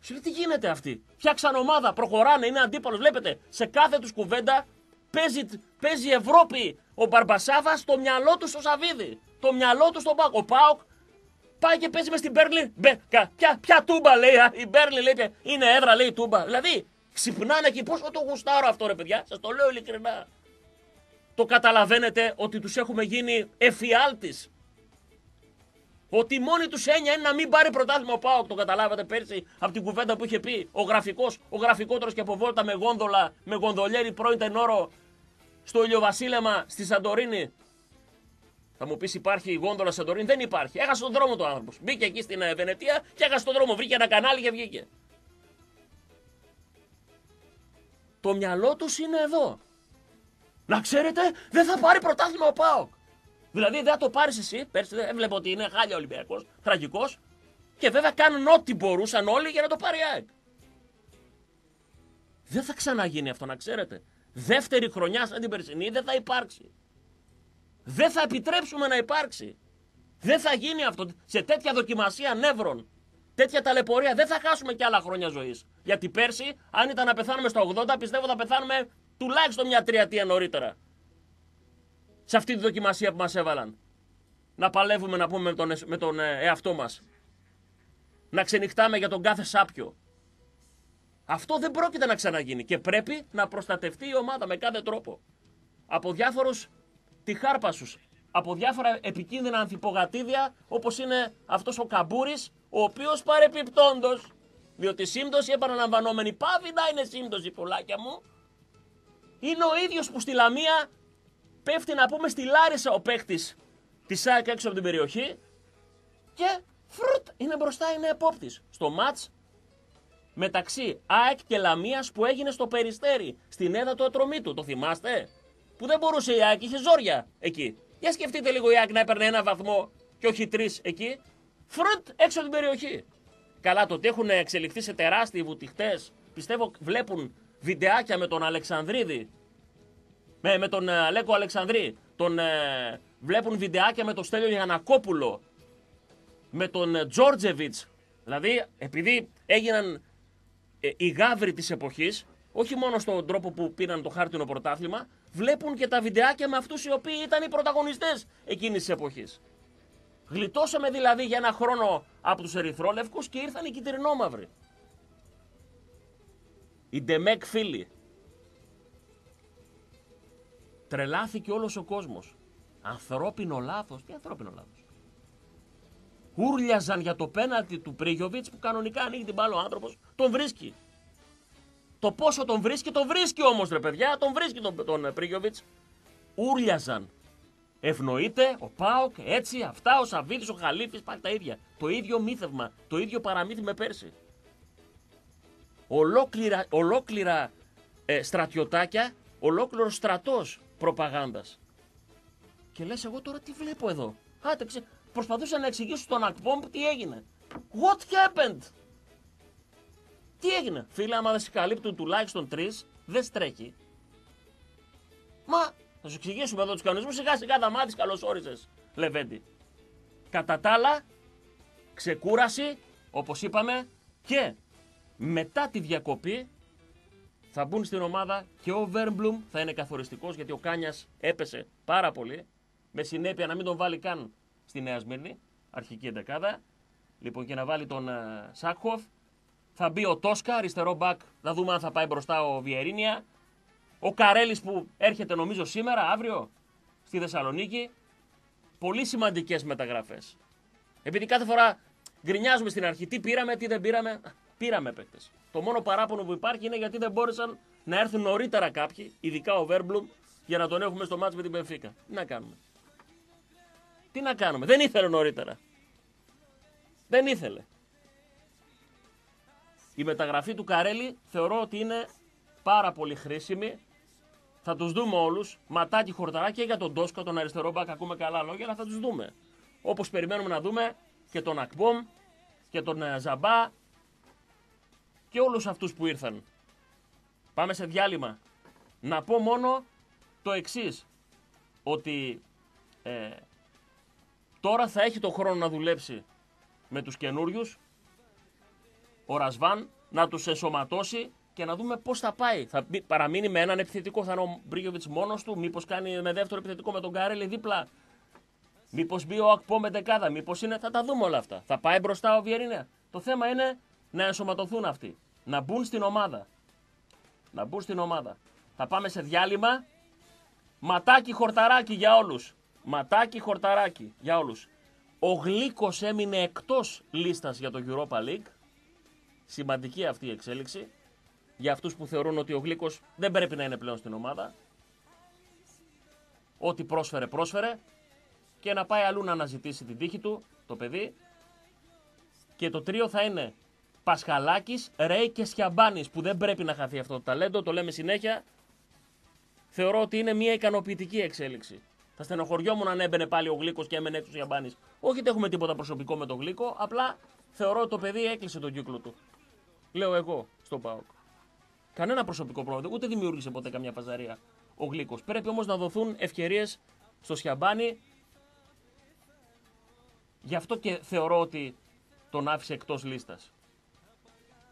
Σου τι γίνεται αυτή. Φτιάξαν ομάδα, προχωράνε, είναι αντίπαλος. Βλέπετε, σε κάθε τους κουβέντα παίζει, παίζει Ευρώπη ο Μπαρμπασάβας στο μυαλό του στο Σαββίδι. Το μυαλό του στον Πάοκ. Ο Πάοκ πάει και παίζει μες στην Μπέρλιν. Ποια, ποια τούμπα λέει, η Μπέρλιν λέει, είναι έδρα λέει τούμπα. Δηλαδή ξυπνάνε εκεί. Πόσο το γουστάρω αυτό ρε παιδιά, σας το λέω ειλικρινά. Το καταλαβαίνετε ότι τους έχουμε γίνει εφιάλτης. Ότι μόνη τους έννοια είναι να μην πάρει πρωτάθλημα ο Πάοκ. Το καταλάβατε πέρσι από την κουβέντα που είχε πει ο γραφικός, ο γραφικότερος και από βόλτα με γόνδολα, με γονδολιέρι πρώην τενόρο στο ηλιοβασίλεμα στη Σαντορίνη. Θα μου πεις υπάρχει η γόνδολα Σαντορίνη; Δεν υπάρχει. Έχασε τον δρόμο του άνθρωπος. Μπήκε εκεί στην ε, Βενετία και έχασε τον δρόμο. Βρήκε ένα κανάλι και βγήκε. Το μυαλό τους είναι εδώ. Να ξέρετε, δεν θα πάρει πρωτάθλημα ο Πάοκ. Δηλαδή δεν θα το πάρεις εσύ. Πέρσι έβλεπε ότι είναι χάλια Ολυμπιακός, τραγικός. Και βέβαια κάνουν ό,τι μπορούσαν όλοι για να το πάρει ΑΕΚ. Δεν θα ξαναγίνει αυτό να ξέρετε. Δεύτερη χρονιά σαν την περσινή δεν θα υπάρξει. Δεν θα επιτρέψουμε να υπάρξει. Δεν θα γίνει αυτό. Σε τέτοια δοκιμασία νεύρων, τέτοια ταλαιπωρία δεν θα χάσουμε και άλλα χρόνια ζωής. Γιατί πέρσι, αν ήταν να πεθάνουμε στα 80, πιστεύω θα πεθάνουμε τουλάχιστον μια τριετία νωρίτερα σε αυτή τη δοκιμασία που μας έβαλαν. Να παλεύουμε να πούμε με τον, με τον ε, εαυτό μας. Να ξενυχτάμε για τον κάθε σάπιο. Αυτό δεν πρόκειται να ξαναγίνει και πρέπει να προστατευτεί η ομάδα με κάθε τρόπο. Από διάφορους τυχάρπασους, από διάφορα επικίνδυνα ανθυπογατήδια όπως είναι αυτός ο Καμπούρης, ο οποίος παρεπιπτόντος, διότι η σύμπτωση επαναλαμβανόμενη πάβει να είναι σύμπτωση πουλάκια μου, είναι ο ίδιος που στη Λαμία πέφτει να πούμε στη Λάρισα ο παίχτη της ΣΑΚ έξω από την περιοχή και φρουτ είναι μπροστά, είναι επόπτης. Στο ματ μεταξύ ΑΕΚ και Λαμίας που έγινε στο Περιστέρι, στην έδα του ατρωμίτου. Το θυμάστε; Που δεν μπορούσε η ΑΕΚ, είχε ζόρια εκεί. Για σκεφτείτε λίγο η ΑΕΚ να έπαιρνε ένα βαθμό και όχι τρεις εκεί. Φροντ έξω από την περιοχή. Καλά, το ότι έχουν εξελιχθεί σε τεράστιοι βουτυχτές, πιστεύω βλέπουν βιντεάκια με τον Αλεξανδρίδη. Με, με τον ε, Αλέκο Αλεξανδρή. Τον, ε, βλέπουν βιντεάκια με τον Στέλιο Γιανακόπουλο. Με τον ε, Τζόρτζεβιτς. Δηλαδή, επειδή έγιναν ε, οι γάβροι της εποχής, όχι μόνο στον τρόπο που πήραν το χάρτινο πρωτάθλημα, βλέπουν και τα βιντεάκια με αυτούς οι οποίοι ήταν οι πρωταγωνιστές εκείνης της εποχής. Γλιτώσαμε δηλαδή για ένα χρόνο από τους ερυθρόλευκους και ήρθαν οι κυτρινόμαυροι. Οι Ντεμέκ φίλοι. Τρελάθηκε όλος ο κόσμος. Ανθρώπινο λάθος. Τι ανθρώπινο λάθος; Ούρλιαζαν για το πέναλτι του Πρίγιοβιτς που κανονικά ανοίγει την μπάλα ο άνθρωπος. Τον βρίσκει. Το πόσο τον βρίσκει, τον βρίσκει όμως ρε παιδιά. Τον βρίσκει τον, τον Πρίγιοβιτς. Ούρλιαζαν. Ευνοείται ο Πάοκ, έτσι, αυτά, ο Σαββίδης, ο Χαλίφης, πάλι τα ίδια. Το ίδιο μύθευμα, το ίδιο παραμύθι με πέρσι. Ολόκληρα, ολόκληρα ε, στρατιωτάκια, ολόκληρος στρατός προπαγάνδας. Και λες εγώ τώρα τι βλέπω εδώ; Άτε, ξε... προσπαθούσα να εξηγήσω στον Ακπόμπ τι έγινε. What happened? Τι έγινε; Φίλε, άμα δεν σε καλύπτουν τουλάχιστον τρεις, δεν στρέχει. Μα θα σου εξηγήσουμε εδώ τους κανονισμούς. Σιγά σιγά τα μάθει. Καλώς όρισες, Λεβέντη. Κατά τα άλλα, ξεκούραση, όπως είπαμε, και μετά τη διακοπή θα μπουν στην ομάδα και ο Βέρμπλουμ θα είναι καθοριστικός γιατί ο Κάνιας έπεσε πάρα πολύ. Με συνέπεια να μην τον βάλει καν στη Νέα Σμύρνη, αρχική εντεκάδα. Λοιπόν, και να βάλει τον uh, Σάκχοφ. Θα μπει ο Τόσκα, αριστερό μπακ. Να δούμε αν θα πάει μπροστά ο Βιερίνια. Ο Καρέλης που έρχεται νομίζω σήμερα, αύριο, στη Θεσσαλονίκη. Πολύ σημαντικές μεταγραφές. Επειδή κάθε φορά γκρινιάζουμε στην αρχή τι πήραμε, τι δεν πήραμε. Πήραμε παίκτες. Το μόνο παράπονο που υπάρχει είναι γιατί δεν μπόρεσαν να έρθουν νωρίτερα κάποιοι, ειδικά ο Βέρμπλουμ, για να τον έχουμε στο μάτς με την Πενφύκα. Τι να κάνουμε. Τι να κάνουμε. Δεν ήθελε νωρίτερα. Δεν ήθελε. Η μεταγραφή του Καρέλη θεωρώ ότι είναι πάρα πολύ χρήσιμη θα τους δούμε όλους. Ματάκι χορταράκι για τον Τόσκα, τον αριστερό μπακ. Ακούμε καλά λόγια, αλλά θα τους δούμε. Όπως περιμένουμε να δούμε και τον Ακμπομ και τον ε, Ζαμπά και όλους αυτούς που ήρθαν. Πάμε σε διάλειμμα. Να πω μόνο το εξής. Ότι ε, τώρα θα έχει το χρόνο να δουλέψει με τους καινούριους. Ο Ρασβάν να τους εσωματώσει και να δούμε πώς θα πάει. Θα παραμείνει με έναν επιθετικό, θα είναι ο Μπρίγιοβιτ μόνος του, μήπως κάνει με δεύτερο επιθετικό με τον Κάρελ δίπλα. Μήπως μπει ο Ακπό με δεκάδα, μήπως είναι. Θα τα δούμε όλα αυτά. Θα πάει μπροστά ο Βιερίνια. Το θέμα είναι να ενσωματωθούν αυτοί. Να μπουν στην ομάδα. Να μπουν στην ομάδα. Θα πάμε σε διάλειμμα. Ματάκι χορταράκι για όλους. Ματάκι χορταράκι για όλους. Ο Γλίκο έμεινε εκτός λίστας για το Europa League. Σημαντική αυτή η εξέλιξη για αυτούς που θεωρούν ότι ο Γλίκος δεν πρέπει να είναι πλέον στην ομάδα. Ό,τι πρόσφερε, πρόσφερε και να πάει αλλού να αναζητήσει την τύχη του, το παιδί. Και το τρίο θα είναι Πασχαλάκης, Ρέι και Σιαμπάνης που δεν πρέπει να χαθεί αυτό το ταλέντο, το λέμε συνέχεια. Θεωρώ ότι είναι μια ικανοποιητική εξέλιξη. Θα στενοχωριόμουν αν έμπαινε πάλι ο Γλίκος και έμενε έξω ο Σιαμπάνη. Όχι ότι έχουμε τίποτα προσωπικό με τον Γλίκο, απλά θεωρώ ότι το παιδί έκλεισε τον κύκλο του. Λέω εγώ στον Πάοκ. Κανένα προσωπικό πρόβλημα, ούτε δημιούργησε ποτέ καμιά παζαρία ο Γλίκος. Πρέπει όμως να δοθούν ευκαιρίες στο Σιαμπάνι. Γι' αυτό και θεωρώ ότι τον άφησε εκτός λίστας.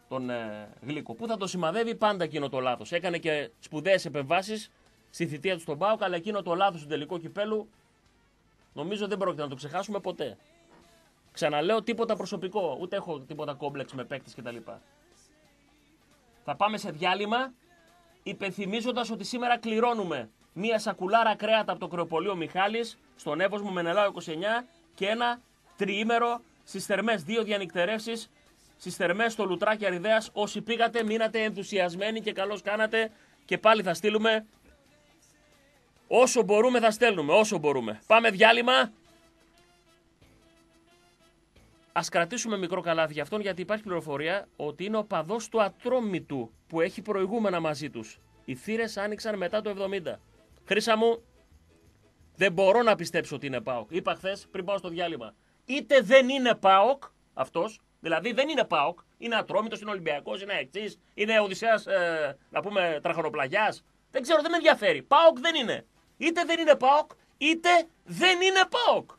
Τον ε, Γλίκο. Που θα το σημαδεύει πάντα εκείνο το λάθος. Έκανε και σπουδαίες επεμβάσεις στη θητεία του στον Πάοκ, αλλά εκείνο το λάθος του τελικού κυπέλου νομίζω δεν πρόκειται να το ξεχάσουμε ποτέ. Ξαναλέω τίποτα προσωπικό, ούτε έχω τίποτα κόμπλεξ με παίκτες κτλ. Θα πάμε σε διάλειμμα, υπενθυμίζοντας ότι σήμερα κληρώνουμε μία σακουλάρα κρέατα από το κρεοπολείο Μιχάλης στον Εύωσμο Μενελάου 29 και ένα τριήμερο στις θερμές. Δύο διανυκτερεύσει στις θερμές στο Λουτράκι Αριδέας. Όσοι πήγατε, μείνατε ενθουσιασμένοι και καλώς κάνατε. Και πάλι θα στείλουμε. Όσο μπορούμε θα στέλνουμε, όσο μπορούμε. Πάμε διάλειμμα. Α κρατήσουμε μικρό καλάθι για αυτόν, γιατί υπάρχει πληροφορία ότι είναι ο παδός του Ατρόμητου που έχει προηγούμενα μαζί τους. Οι θύρες άνοιξαν μετά το 70. Χρήσα μου, δεν μπορώ να πιστέψω ότι είναι ΠΑΟΚ. Είπα χθες πριν πάω στο διάλειμμα. Είτε δεν είναι ΠΑΟΚ αυτός, δηλαδή δεν είναι ΠΑΟΚ, είναι Ατρόμητος, είναι Ολυμπιακός, είναι Εξή, είναι Οδυσσέας, ε, να πούμε, τραχανοπλαγιάς. Δεν ξέρω, δεν με ενδιαφέρει. ΠΑΟΚ δεν είναι. Είτε δεν είναι ΠΑΟΚ, είτε δεν είναι ΠΑΟΚ.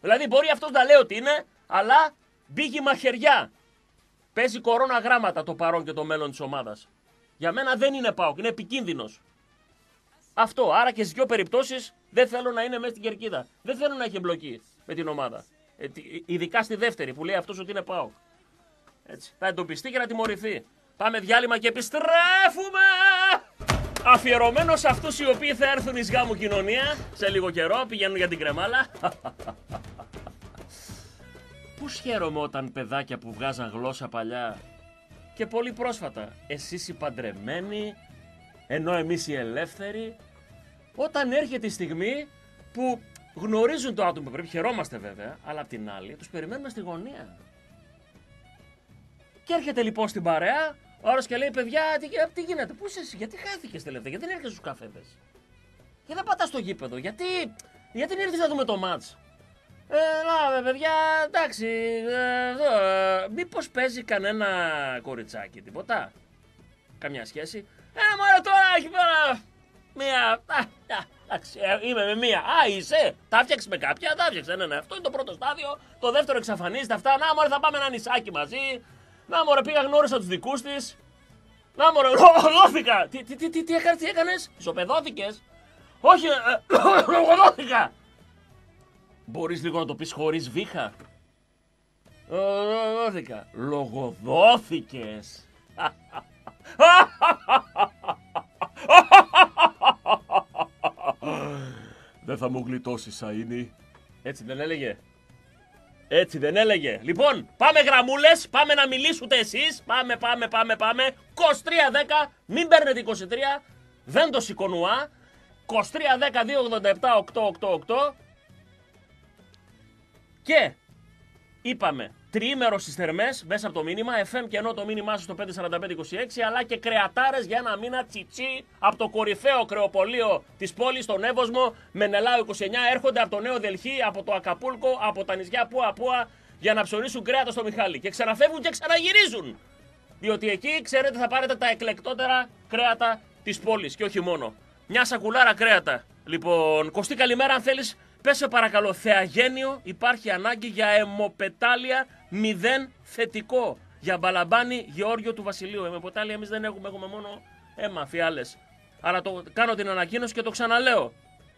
Δηλαδή μπορεί αυτός να λέει ότι είναι, αλλά μπήκε μαχαιριά. Παίζει κορώνα γράμματα το παρόν και το μέλλον της ομάδας. Για μένα δεν είναι ΠΑΟΚ, είναι επικίνδυνος. Αυτό. Άρα και στις δύο περιπτώσεις δεν θέλω να είναι μέσα στην κερκίδα. Δεν θέλω να έχει εμπλοκή με την ομάδα. Ε, ειδικά στη δεύτερη που λέει αυτός ότι είναι ΠΑΟΚ. Έτσι. Θα εντοπιστεί και να τιμωρηθεί. Πάμε διάλειμμα και επιστρέφουμε! Αφιερωμένος σε αυτούς οι οποίοι θα έρθουν εις γάμου κοινωνία σε λίγο καιρό, πηγαίνουν για την κρεμάλα. Πού χαίρομαι όταν παιδάκια που βγάζαν γλώσσα παλιά και πολύ πρόσφατα, εσείς οι παντρεμένοι, ενώ εμείς οι ελεύθεροι, όταν έρχεται η στιγμή που γνωρίζουν το άτομο που πρέπει, χαιρόμαστε βέβαια, αλλά απ' την άλλη τους περιμένουμε στη γωνία. Και έρχεται λοιπόν στην παρέα, ο άλλο και λέει: Παιδιά, τι, τι γίνεται, πού είσαι εσύ, γιατί χάθηκες τελευταία, γιατί δεν έρχεσαι στους καφέδες; Γιατί δεν πατάς στο γήπεδο, γιατί, γιατί δεν ήρθε να δούμε το μάτς; Ε, να, παιδιά, εντάξει. Ε, ε, Μήπως παίζει κανένα κοριτσάκι, τίποτα; Καμιά σχέση; Ε, μωρέ τώρα έχει πέρα. Μία. Εντάξει, ε, είμαι με μία. Α, είσαι. Τα έφτιαξε με κάποια. Τα έφτιαξε. Ναι, ναι. Αυτό είναι το πρώτο στάδιο. Το δεύτερο εξαφανίζεται αυτά. Να, μωρέ, θα πάμε ένα νησάκι μαζί. Να μωρέ, πήγα γνώρισα τους δικούς της. Να μωρέ, λογοδόθηκα. Τι, τι, τι, τι, τι έκανες, τι έκανες, Ισοπεδώθηκες. Όχι, ε, λογοδόθηκα. Μπορείς λίγο να το πεις χωρίς βήχα; Λογοδόθηκα. Λογοδόθηκες. Δεν θα μου γλιτώσεις, Σαΐνη. Έτσι δεν έλεγε; Έτσι δεν έλεγε. Λοιπόν, πάμε γραμμούλες, πάμε να μιλήσετε εσείς. Πάμε, πάμε, πάμε, πάμε. 23-10, μην παίρνετε 23, δεν το σηκωνουά. 23-10-287-888. Και είπαμε τριήμερο στις θερμές μέσα από το μήνυμα. FM και ενώ το μήνυμά σου στο 54526, αλλά και κρεατάρες για ένα μήνα τσιτσί από το κορυφαίο κρεοπολείο της πόλης, τον Εύωσμο, με νελάου 29. Έρχονται από το Νέο Δελχή, από το Ακαπούλκο, από τα νησιά Πούα Πούα για να ψωνίσουν κρέατα στο Μιχάλη. Και ξαναφεύγουν και ξαναγυρίζουν. Διότι εκεί, ξέρετε, θα πάρετε τα εκλεκτότερα κρέατα της πόλης και όχι μόνο. Μια σακουλάρα κρέατα. Λοιπόν, Κωστή, καλημέρα αν θέλεις Πέσε παρακαλώ, θεαγένιο υπάρχει ανάγκη για αιμοπετάλια μηδέν θετικό. Για μπαλαμπάνι Γεώργιο του Βασιλείου. Αιμοπετάλια εμείς δεν έχουμε, έχουμε μόνο αίμα, φιάλες. Αλλά το κάνω την ανακοίνωση και το ξαναλέω.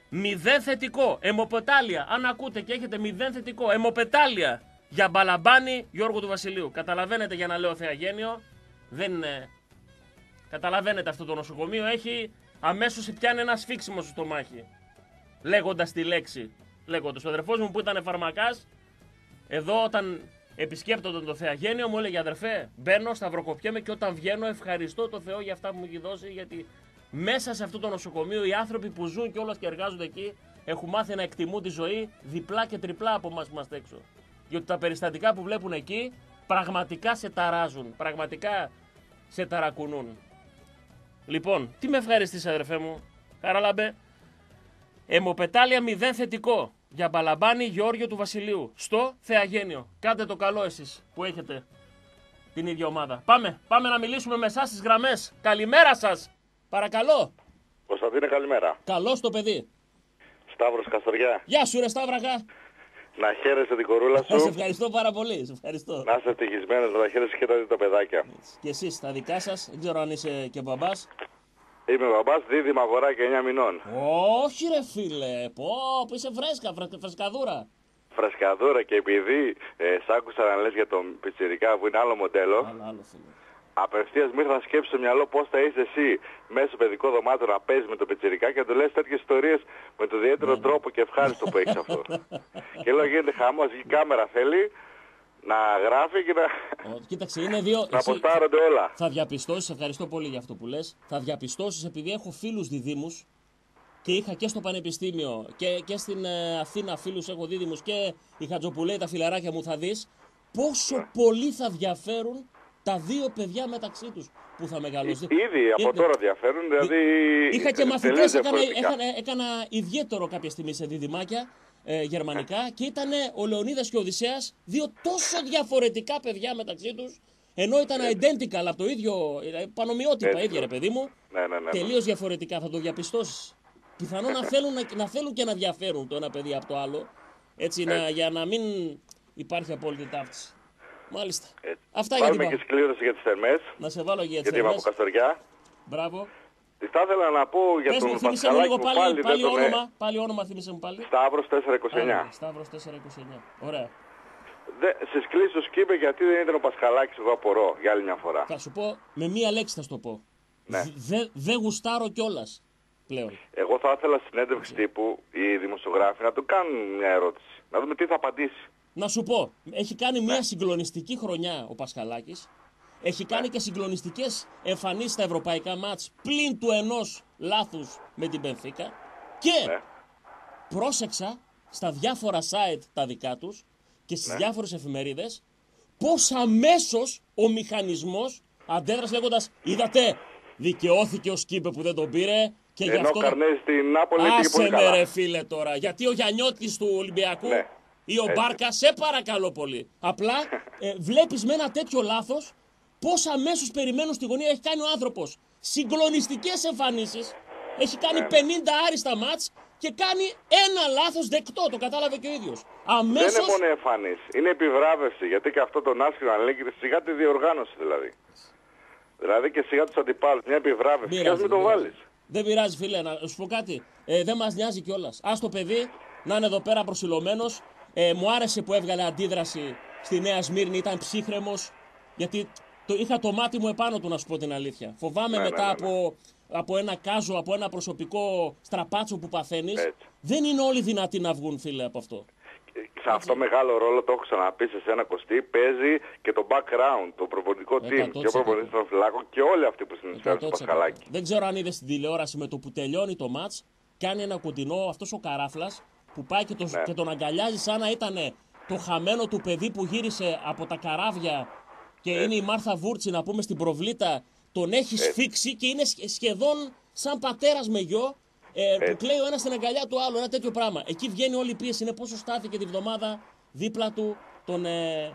Μηδέν θετικό. Αιμοπετάλια. Αν ακούτε και έχετε μηδέν θετικό. Αιμοπετάλια για μπαλαμπάνι Γιώργο του Βασιλείου. Καταλαβαίνετε για να λέω θεαγένιο. Δεν είναι. Καταλαβαίνετε αυτό το νοσοκομείο έχει αμέσως πιάνει ένα σφίξιμο στο στομάχι λέγοντας τη λέξη. Λέγοντας. Ο αδερφός μου που ήταν φαρμακάς, εδώ όταν επισκέπτονταν το Θεαγένιο μου έλεγε αδερφέ, μπαίνω, σταυροκοπιέμαι και όταν βγαίνω ευχαριστώ το Θεό για αυτά που μου έχει δώσει γιατί μέσα σε αυτό το νοσοκομείο οι άνθρωποι που ζουν και όλα και εργάζονται εκεί έχουν μάθει να εκτιμούν τη ζωή διπλά και τριπλά από εμάς που είμαστε έξω. Γιατί τα περιστατικά που βλέπουν εκεί πραγματικά σε ταράζουν, πραγματικά σε ταρακουνούν. Λοιπόν, τι με ευχαριστείς αδερφέ μου, Χαραλάμπε, Εμοπετάλια 0 θετικό για Μπαλαμπάνι Γεώργιο του Βασιλείου. Στο Θεαγένιο. Κάντε το καλό εσείς που έχετε την ίδια ομάδα. Πάμε, πάμε να μιλήσουμε με εσάς στις γραμμές. Καλημέρα σας. Παρακαλώ. Κωνσταντίνε καλημέρα. Καλώς το παιδί. Σταύρος Καστοριά. Γεια σου ρε Σταύρακα. Να χαίρεσαι την κορούλα σου. Σε ευχαριστώ πάρα πολύ. Σε ευχαριστώ. Να είστε ευτυχισμένος, να τα χαίρεσαι και τα δύο παιδιά. Και εσείς τα δικά σας. Δεν ξέρω αν είσαι και μπαμπάς. Είμαι μπαμπάς, δίδυμα αγοράκια 9 μηνών. Όχι ρε φίλε, πω, που είσαι φρέσκα, φρε, φρεσκαδούρα. Φρεσκαδούρα και επειδή ε, σ' άκουσα να λες για τον πιτσιρικά που είναι άλλο μοντέλο. Άλλο, άλλο φίλε. Απευθείας μου ήρθε να σκέψεις στο μυαλό πώς θα είσαι εσύ μέσα στο παιδικό δωμάτιο να παίζεις με τον πιτσιρικά και να του λες τέτοιες ιστορίες με τον ιδιαίτερο Ναι, ναι. τρόπο και ευχάριστο που έχεις αυτό. και λέω γίνεται χαμός, η κάμερα θέλει να γράφει και να, Ω, Κοίταξε, είναι δύο. να εσύ αποστάρονται όλα. θα διαπιστώσεις, ευχαριστώ πολύ για αυτό που λες. Θα διαπιστώσεις επειδή έχω φίλους διδήμου και είχα και στο Πανεπιστήμιο και, και στην ε, Αθήνα φίλους έχω δίδυμους και η Χατζοπουλέη τα φιλαράκια μου θα δεις πόσο πολύ θα διαφέρουν τα δύο παιδιά μεταξύ τους που θα μεγαλώσουν. Ήδη από Ε, τώρα διαφέρουν, δηλαδή. Είχα και τελείως μαθητές, έκανα, διαφορετικά. έκανα, έκανα ιδιαίτερο κάποια στιγμή σε διδυμάκια ε, γερμανικά και ήταν ο Λεωνίδας και ο Οδυσσέας δύο τόσο διαφορετικά παιδιά μεταξύ τους ενώ ήταν identical από το ίδιο, ε, πανομοιότυπα Έτσι. ίδια ρε παιδί μου, Ναι, ναι, ναι. ναι. τελείως διαφορετικά θα το διαπιστώσεις. Πιθανόν να θέλουν, να, να θέλουν και να διαφέρουν το ένα παιδί από το άλλο, έτσι, να, για να μην υπάρχει απόλυτη ταύτιση. Μάλιστα. Έτσι. Αυτά για την Βάλουμε και πα- σκλήρωση για τις θερμές, Να σε βάλω για τις γιατί είμαι από θερμές. Καστοριά. Μπράβο. Τι θα ήθελα να πω για Πες τον μου, θύμισε μου Πασχαλάκη λίγο που πάλι, πάλι, πάλι, δεν τον... ε- όνομα. Πάλι όνομα θύμισε μου πάλι. Σταύρος 429. Άρα, Σταύρος 429. Ωραία. Δε, στις κλήσεις του σκύπε γιατί δεν ήταν ο Πασχαλάκης εγώ απορώ για άλλη μια φορά. Θα σου πω, με μία λέξη θα σου το πω. Ναι. Δεν δε γουστάρω κιόλας πλέον. Εγώ θα ήθελα συνέντευξη τύπου οι δημοσιογράφοι να του κάνουν μια ερώτηση. Να δούμε τι θα απαντήσει. Να σου πω, έχει κάνει Ναι. μια συγκλονιστική χρονιά ο Πασχαλάκης. Έχει κάνει και συγκλονιστικές εμφανίσεις στα ευρωπαϊκά μάτς πλην του ενός λάθους με την Πενφύκα. Και Ναι. πρόσεξα στα διάφορα site τα δικά τους και Ναι. στις διάφορες εφημερίδες πώς αμέσως ο μηχανισμός αντέδρασε λέγοντας «Είδατε, δικαιώθηκε ο Σκύπε που δεν τον πήρε και γι' Ενώ αυτό ο Καρνέζη στην Νάπολη πήγε Άσε πολύ με καλά. ρε φίλε τώρα. Γιατί ο Γιαννιώτης του Ολυμπιακού Ναι. ή ο Έτσι. Μπάρκα, σε παρακαλώ πολύ. Απλά ε, βλέπεις με ένα τέτοιο λάθος πώς αμέσως περιμένουν στη γωνία. Έχει κάνει ο άνθρωπος συγκλονιστικές εμφανίσεις. Έχει κάνει Ναι. 50 άριστα μάτς και κάνει ένα λάθος δεκτό. Το κατάλαβε και ο ίδιος. Δεν Αμέσως... είναι μόνο εμφανής, είναι επιβράβευση. Γιατί και αυτό τον άσχημο ανέλεγγυ σιγά τη διοργάνωση δηλαδή. Δηλαδή και σιγά τους αντιπάλους. Μια επιβράβευση. Και ας μην τον πειράζει. βάλεις. Δεν πειράζει, φίλε, να σου πω κάτι. Ε, δεν μας νοιάζει κιόλας. Α το παιδί να είναι εδώ πέρα προσιλωμένος. Ε, μου άρεσε που έβγαλε αντίδραση στη Νέα Σμύρνη, ήταν ψύχρεμος. Γιατί το, είχα το μάτι μου επάνω του, να σου πω την αλήθεια. Φοβάμαι Ναι, μετά ναι, ναι, Από, από ένα κάζο, από ένα προσωπικό στραπάτσο που παθαίνεις. Έτσι. Δεν είναι όλοι δυνατοί να βγουν, φίλε, από αυτό. Σε αυτό μεγάλο ρόλο το έχω ξαναπεί σε ένα κοστί. Παίζει και το background, το προπονητικό team. 100%. Και ο προπονητής των φυλάκων και όλοι αυτοί που συνεισφέρουν στο 100%. Πασχαλάκι. Δεν ξέρω αν είδες στην τηλεόραση με το που τελειώνει το ματ, κάνει ένα κοντινό αυτός ο καράφλας που πάει και, το, Ναι. και τον αγκαλιάζει σαν να ήταν το χαμένο του παιδί που γύρισε από τα καράβια και είναι η Μάρθα Βούρτσι να πούμε στην προβλήτα. Τον έχει σφίξει και είναι σχε- σχεδόν σαν πατέρας με γιο. Ε, που κλαίει ο ένας στην αγκαλιά του άλλου, ένα τέτοιο πράγμα. Εκεί βγαίνει όλη η πίεση. Είναι πόσο στάθηκε τη βδομάδα δίπλα του, τον ε, ε,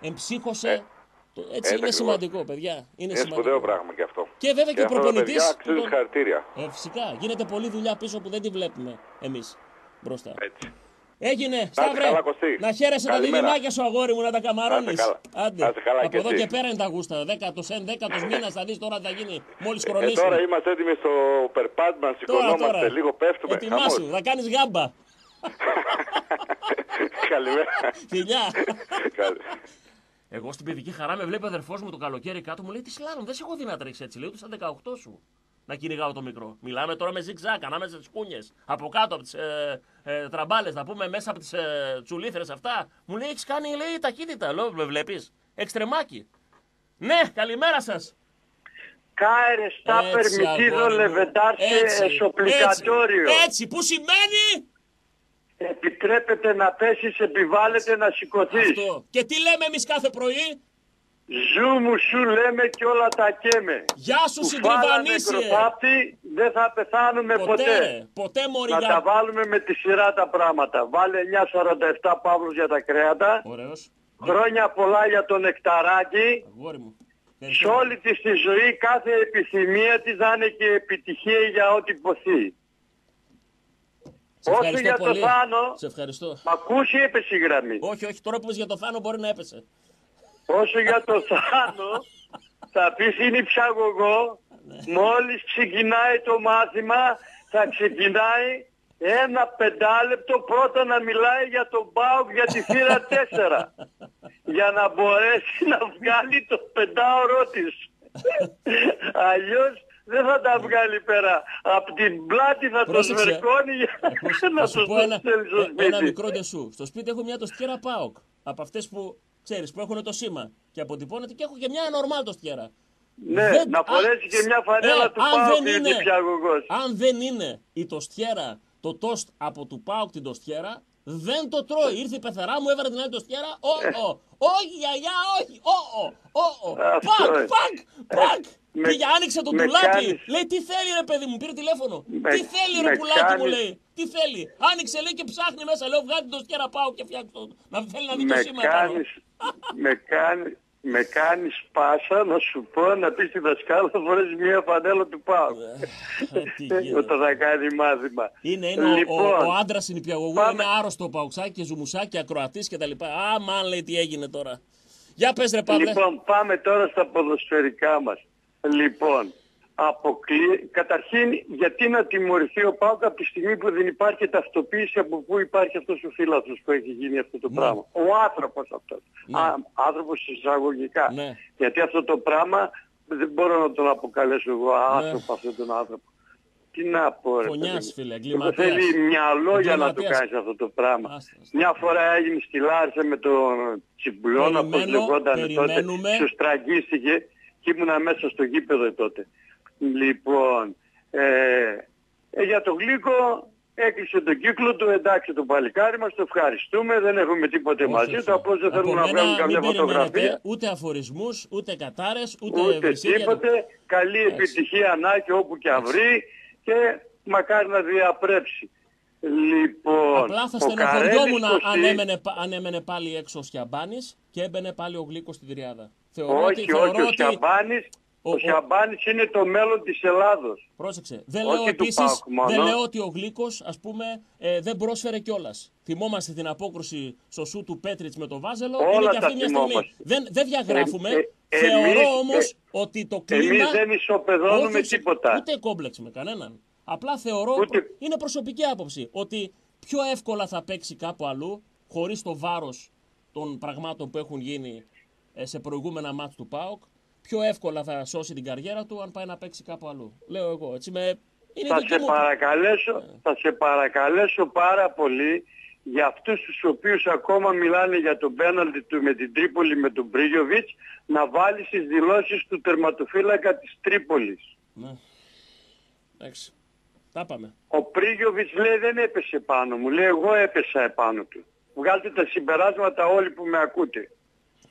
εμψύχωσε. Το- έτσι είναι ακριβώς. σημαντικό, παιδιά. Είναι, Είναι σημαντικό. σπουδαίο πράγμα και αυτό. Και βέβαια και ο αυτά τα προπονητής παιδιά που αξίζουν τον- συγχαρητήρια. Ε, φυσικά. Γίνεται πολλή δουλειά πίσω που δεν τη βλέπουμε εμείς μπροστά. Έτσι. Έγινε, Σταύρε. καλά, Κωστή. Να χαίρεσαι τα Καλημέρα. διδυμάκια σου, αγόρι μου, να τα καμαρώνεις. Να είστε καλά. Άντε. Να είστε καλά Από και εδώ εσείς. και πέρα είναι τα γούστα. Δέκατος εν δέκατος μήνας θα δεις τώρα τι θα γίνει μόλις Ε, χρονίσουμε. τώρα είμαστε έτοιμοι στο περπάτημα, σηκωνόμαστε, λίγο πέφτουμε. Ετοιμάσου, Χαμός. θα κάνεις γάμπα. Καλημέρα. Φιλιά. Καλη- Εγώ στην παιδική χαρά με βλέπει ο αδερφός μου το καλοκαίρι κάτω μου λέει Τι σλάλom, δεν σε έχω δει να τρέξεις έτσι. Λέω του στα 18 σου. Να κυνηγάω το μικρό. Μιλάμε τώρα με ζυγζάκ ανάμεσα στι κούνιε. Από κάτω από τις ε, ε, τραμπάλες, να πούμε μέσα από τις ε, τσουλήθρες αυτά. Μου λέει Έχεις κάνει λέει ταχύτητα. Λέω Με βλέπεις; Εξτρεμάκι. Ναι, καλημέρα σας. Caer está permitido levantarse es obligatorio. Έτσι, έτσι, που σημαίνει; Επιτρέπεται να πέσεις, επιβάλλεται να σηκωθείς. αυτό. Και τι λέμε εμείς κάθε πρωί; Ζου μου σου λέμε και όλα τα καίμε. Γεια σου, Κουφάλα συντριβανίσιε. νεκροθάφτη, δεν θα πεθάνουμε ποτέ. Ποτέ, ποτέ μωρή Να τα βάλουμε με τη σειρά τα πράγματα. Βάλε 9,47 παύλους για τα κρέατα. Ωραίος. Χρόνια πολλά για τον Νεκταράκη. Αγόρι μου. Σε όλη της τη ζωή κάθε επιθυμία της να είναι και επιτυχία για ό,τι ποθεί. Σε Όσο ευχαριστώ για το πολύ. Θάνο, Σε ευχαριστώ. μ' ακούσει ή έπεσε η γραμμή. Όχι, όχι, τώρα που είπες για το Θάνο μπορεί να έπεσε. Όσο για το Θάνο, θα πεις είναι ψαγωγό, μόλις ξεκινάει το μάθημα, θα ξεκινάει ένα πεντάλεπτο πρώτα να μιλάει για τον ΠΑΟΚ για τη θύρα 4. για να μπορέσει να βγάλει το πεντάωρό της. Αλλιώς δεν θα τα βγάλει πέρα. Από την πλάτη θα το Πρόσεξε. σβερκώνει για να Θα σου το πω ένα, στέλνει στο ε, ένα σπίτι. μικρό ντεσού. Στο σπίτι έχω μια τοστιέρα ΠΑΟΚ. Από αυτές που, ξέρεις, που έχουν το σήμα και αποτυπώνεται και έχω και μια normal τοστιέρα. Ναι, Δεν- να φορέσεις αν- και μια φανέλα ε, του αν ΠΑΟΚ δεν γιατί είναι- πια αγωγός. Αν δεν είναι η τοστιέρα, το τόστ από του ΠΑΟΚ την τοστιέρα, Δεν το τρώει. Ήρθε η πεθερά μου, έβαλε την άλλη το στιέρα. Ω, ω. Όχι, γιαγιά, όχι. Ω, ω. Ω, ω. Αυτό, Πακ, ε. πακ, πακ. με- Πήγε, άνοιξε το με τουλάπι. κάνεις- Λέει, τι θέλει ρε παιδί μου, πήρε τηλέφωνο. Με- Τι θέλει ρε με πουλάκι μου, κάνεις- λέει. Τι θέλει. Άνοιξε, λέει και ψάχνει μέσα. Λέω, βγάλει το στιέρα, πάω και φτιάξω. το. Να θέλει να δει το με σήμα επάνω. κάνεις, με, κάνει, με κάνεις πάσα να σου πω να πεις στη δασκάλα θα φορέσεις μια φανέλα του πάω. Ε, τι γίνεται. Όταν θα κάνει μάθημα. Είναι, είναι ο, λοιπόν, ο, ο άντρας νηπιαγωγού, πάμε. είναι άρρωστο παουξάκι και ζουμουσάκι, ακροατής κτλ. Α, μαν λέει τι έγινε τώρα. Για πες ρε Παύλε. Λοιπόν, πάμε τώρα στα ποδοσφαιρικά μας. Λοιπόν, αποκλεί... καταρχήν γιατί να τιμωρηθεί ο Πάουκ από τη στιγμή που δεν υπάρχει ταυτοποίηση από πού υπάρχει αυτός ο φύλαθος που έχει γίνει αυτό το Ναι. πράγμα. Ο άνθρωπος αυτός. Ναι. Α, άνθρωπος εισαγωγικά. Ναι. Γιατί αυτό το πράγμα δεν μπορώ να τον αποκαλέσω εγώ άνθρωπο αυτόν τον άνθρωπο. Τι να πω ρε Φωνιάς, παιδί μου. φίλε, Αυτό εγκληματίας. θέλει μυαλό για να το Εγκληματίας. κάνεις αυτό το πράγμα. Άστα, άστα. Μια φορά έγινε στη Λάρισα με τον Τσιμπλώνα, όπως Περιμένω, λεγόταν τότε, περιμένουμε. σου στραγγίστηκε και ήμουνα μέσα στο γήπεδο τότε. Λοιπόν, ε, ε, για τον Γλίκο έκλεισε τον κύκλο του, εντάξει το παλικάρι μας, το ευχαριστούμε, δεν έχουμε τίποτε Όχι, μαζί όχι. του, απλώς δεν Από θέλουμε να μένα βγάλουμε καμιά μην περιμένετε φωτογραφία. Ούτε αφορισμούς, ούτε κατάρες, ούτε, Ούτε βυσίδια. τίποτε, καλή επιτυχία Νάκη όπου και αν βρει και μακάρι να διαπρέψει. Λοιπόν, Απλά θα ο Καρέλης στενοχωριόμουν το αν, στή- έμενε, πα- αν έμενε πάλι έξω ο Σιαμπάνης και έμπαινε πάλι ο Γλύκος στην τριάδα. Θεωρώ Όχι, ότι, θεωρώ όχι, ο ότι- Σιαμπάνης, ο- ο, ο- Σιαμπάνης είναι το μέλλον της Ελλάδος. Πρόσεξε. Δεν Όχι λέω του επίση, ΠΑΟΚ μόνο. δεν λέω ότι ο Γλύκο, ας πούμε, ε, δεν πρόσφερε κιόλας. Θυμόμαστε την απόκρουση στο σου του Πέτριτς με τον Βάζελο. Όλα είναι και τα αυτή μια στιγμή. θυμόμαστε. Δεν, δεν διαγράφουμε. Ε, ε, Θεωρώ εμείς, όμως ε, ότι το κλίμα. Εμείς δεν ισοπεδώνουμε Όχι, τίποτα. Ούτε κόμπλεξ με κανέναν. Απλά θεωρώ, Ούτε- είναι προσωπική άποψη, ότι πιο εύκολα θα παίξει κάπου αλλού, χωρίς το βάρος των πραγμάτων που έχουν γίνει ε, σε προηγούμενα μάτς του ΠΑΟΚ, πιο εύκολα θα σώσει την καριέρα του αν πάει να παίξει κάπου αλλού. Λέω εγώ, έτσι με... Είναι Θα δική σε, μου... παρακαλέσω, θα σε παρακαλέσω πάρα πολύ για αυτούς τους οποίους ακόμα μιλάνε για τον πέναλτι του με την Τρίπολη με τον Πρίγιοβιτς να βάλεις στις δηλώσεις του τερματοφύλακα της Τρίπολης. Ναι. Εντάξει. Τα πάμε. Ο Πρίγιοβιτς λέει δεν έπεσε πάνω μου, λέει εγώ έπεσα επάνω του. Βγάλτε τα συμπεράσματα όλοι που με ακούτε.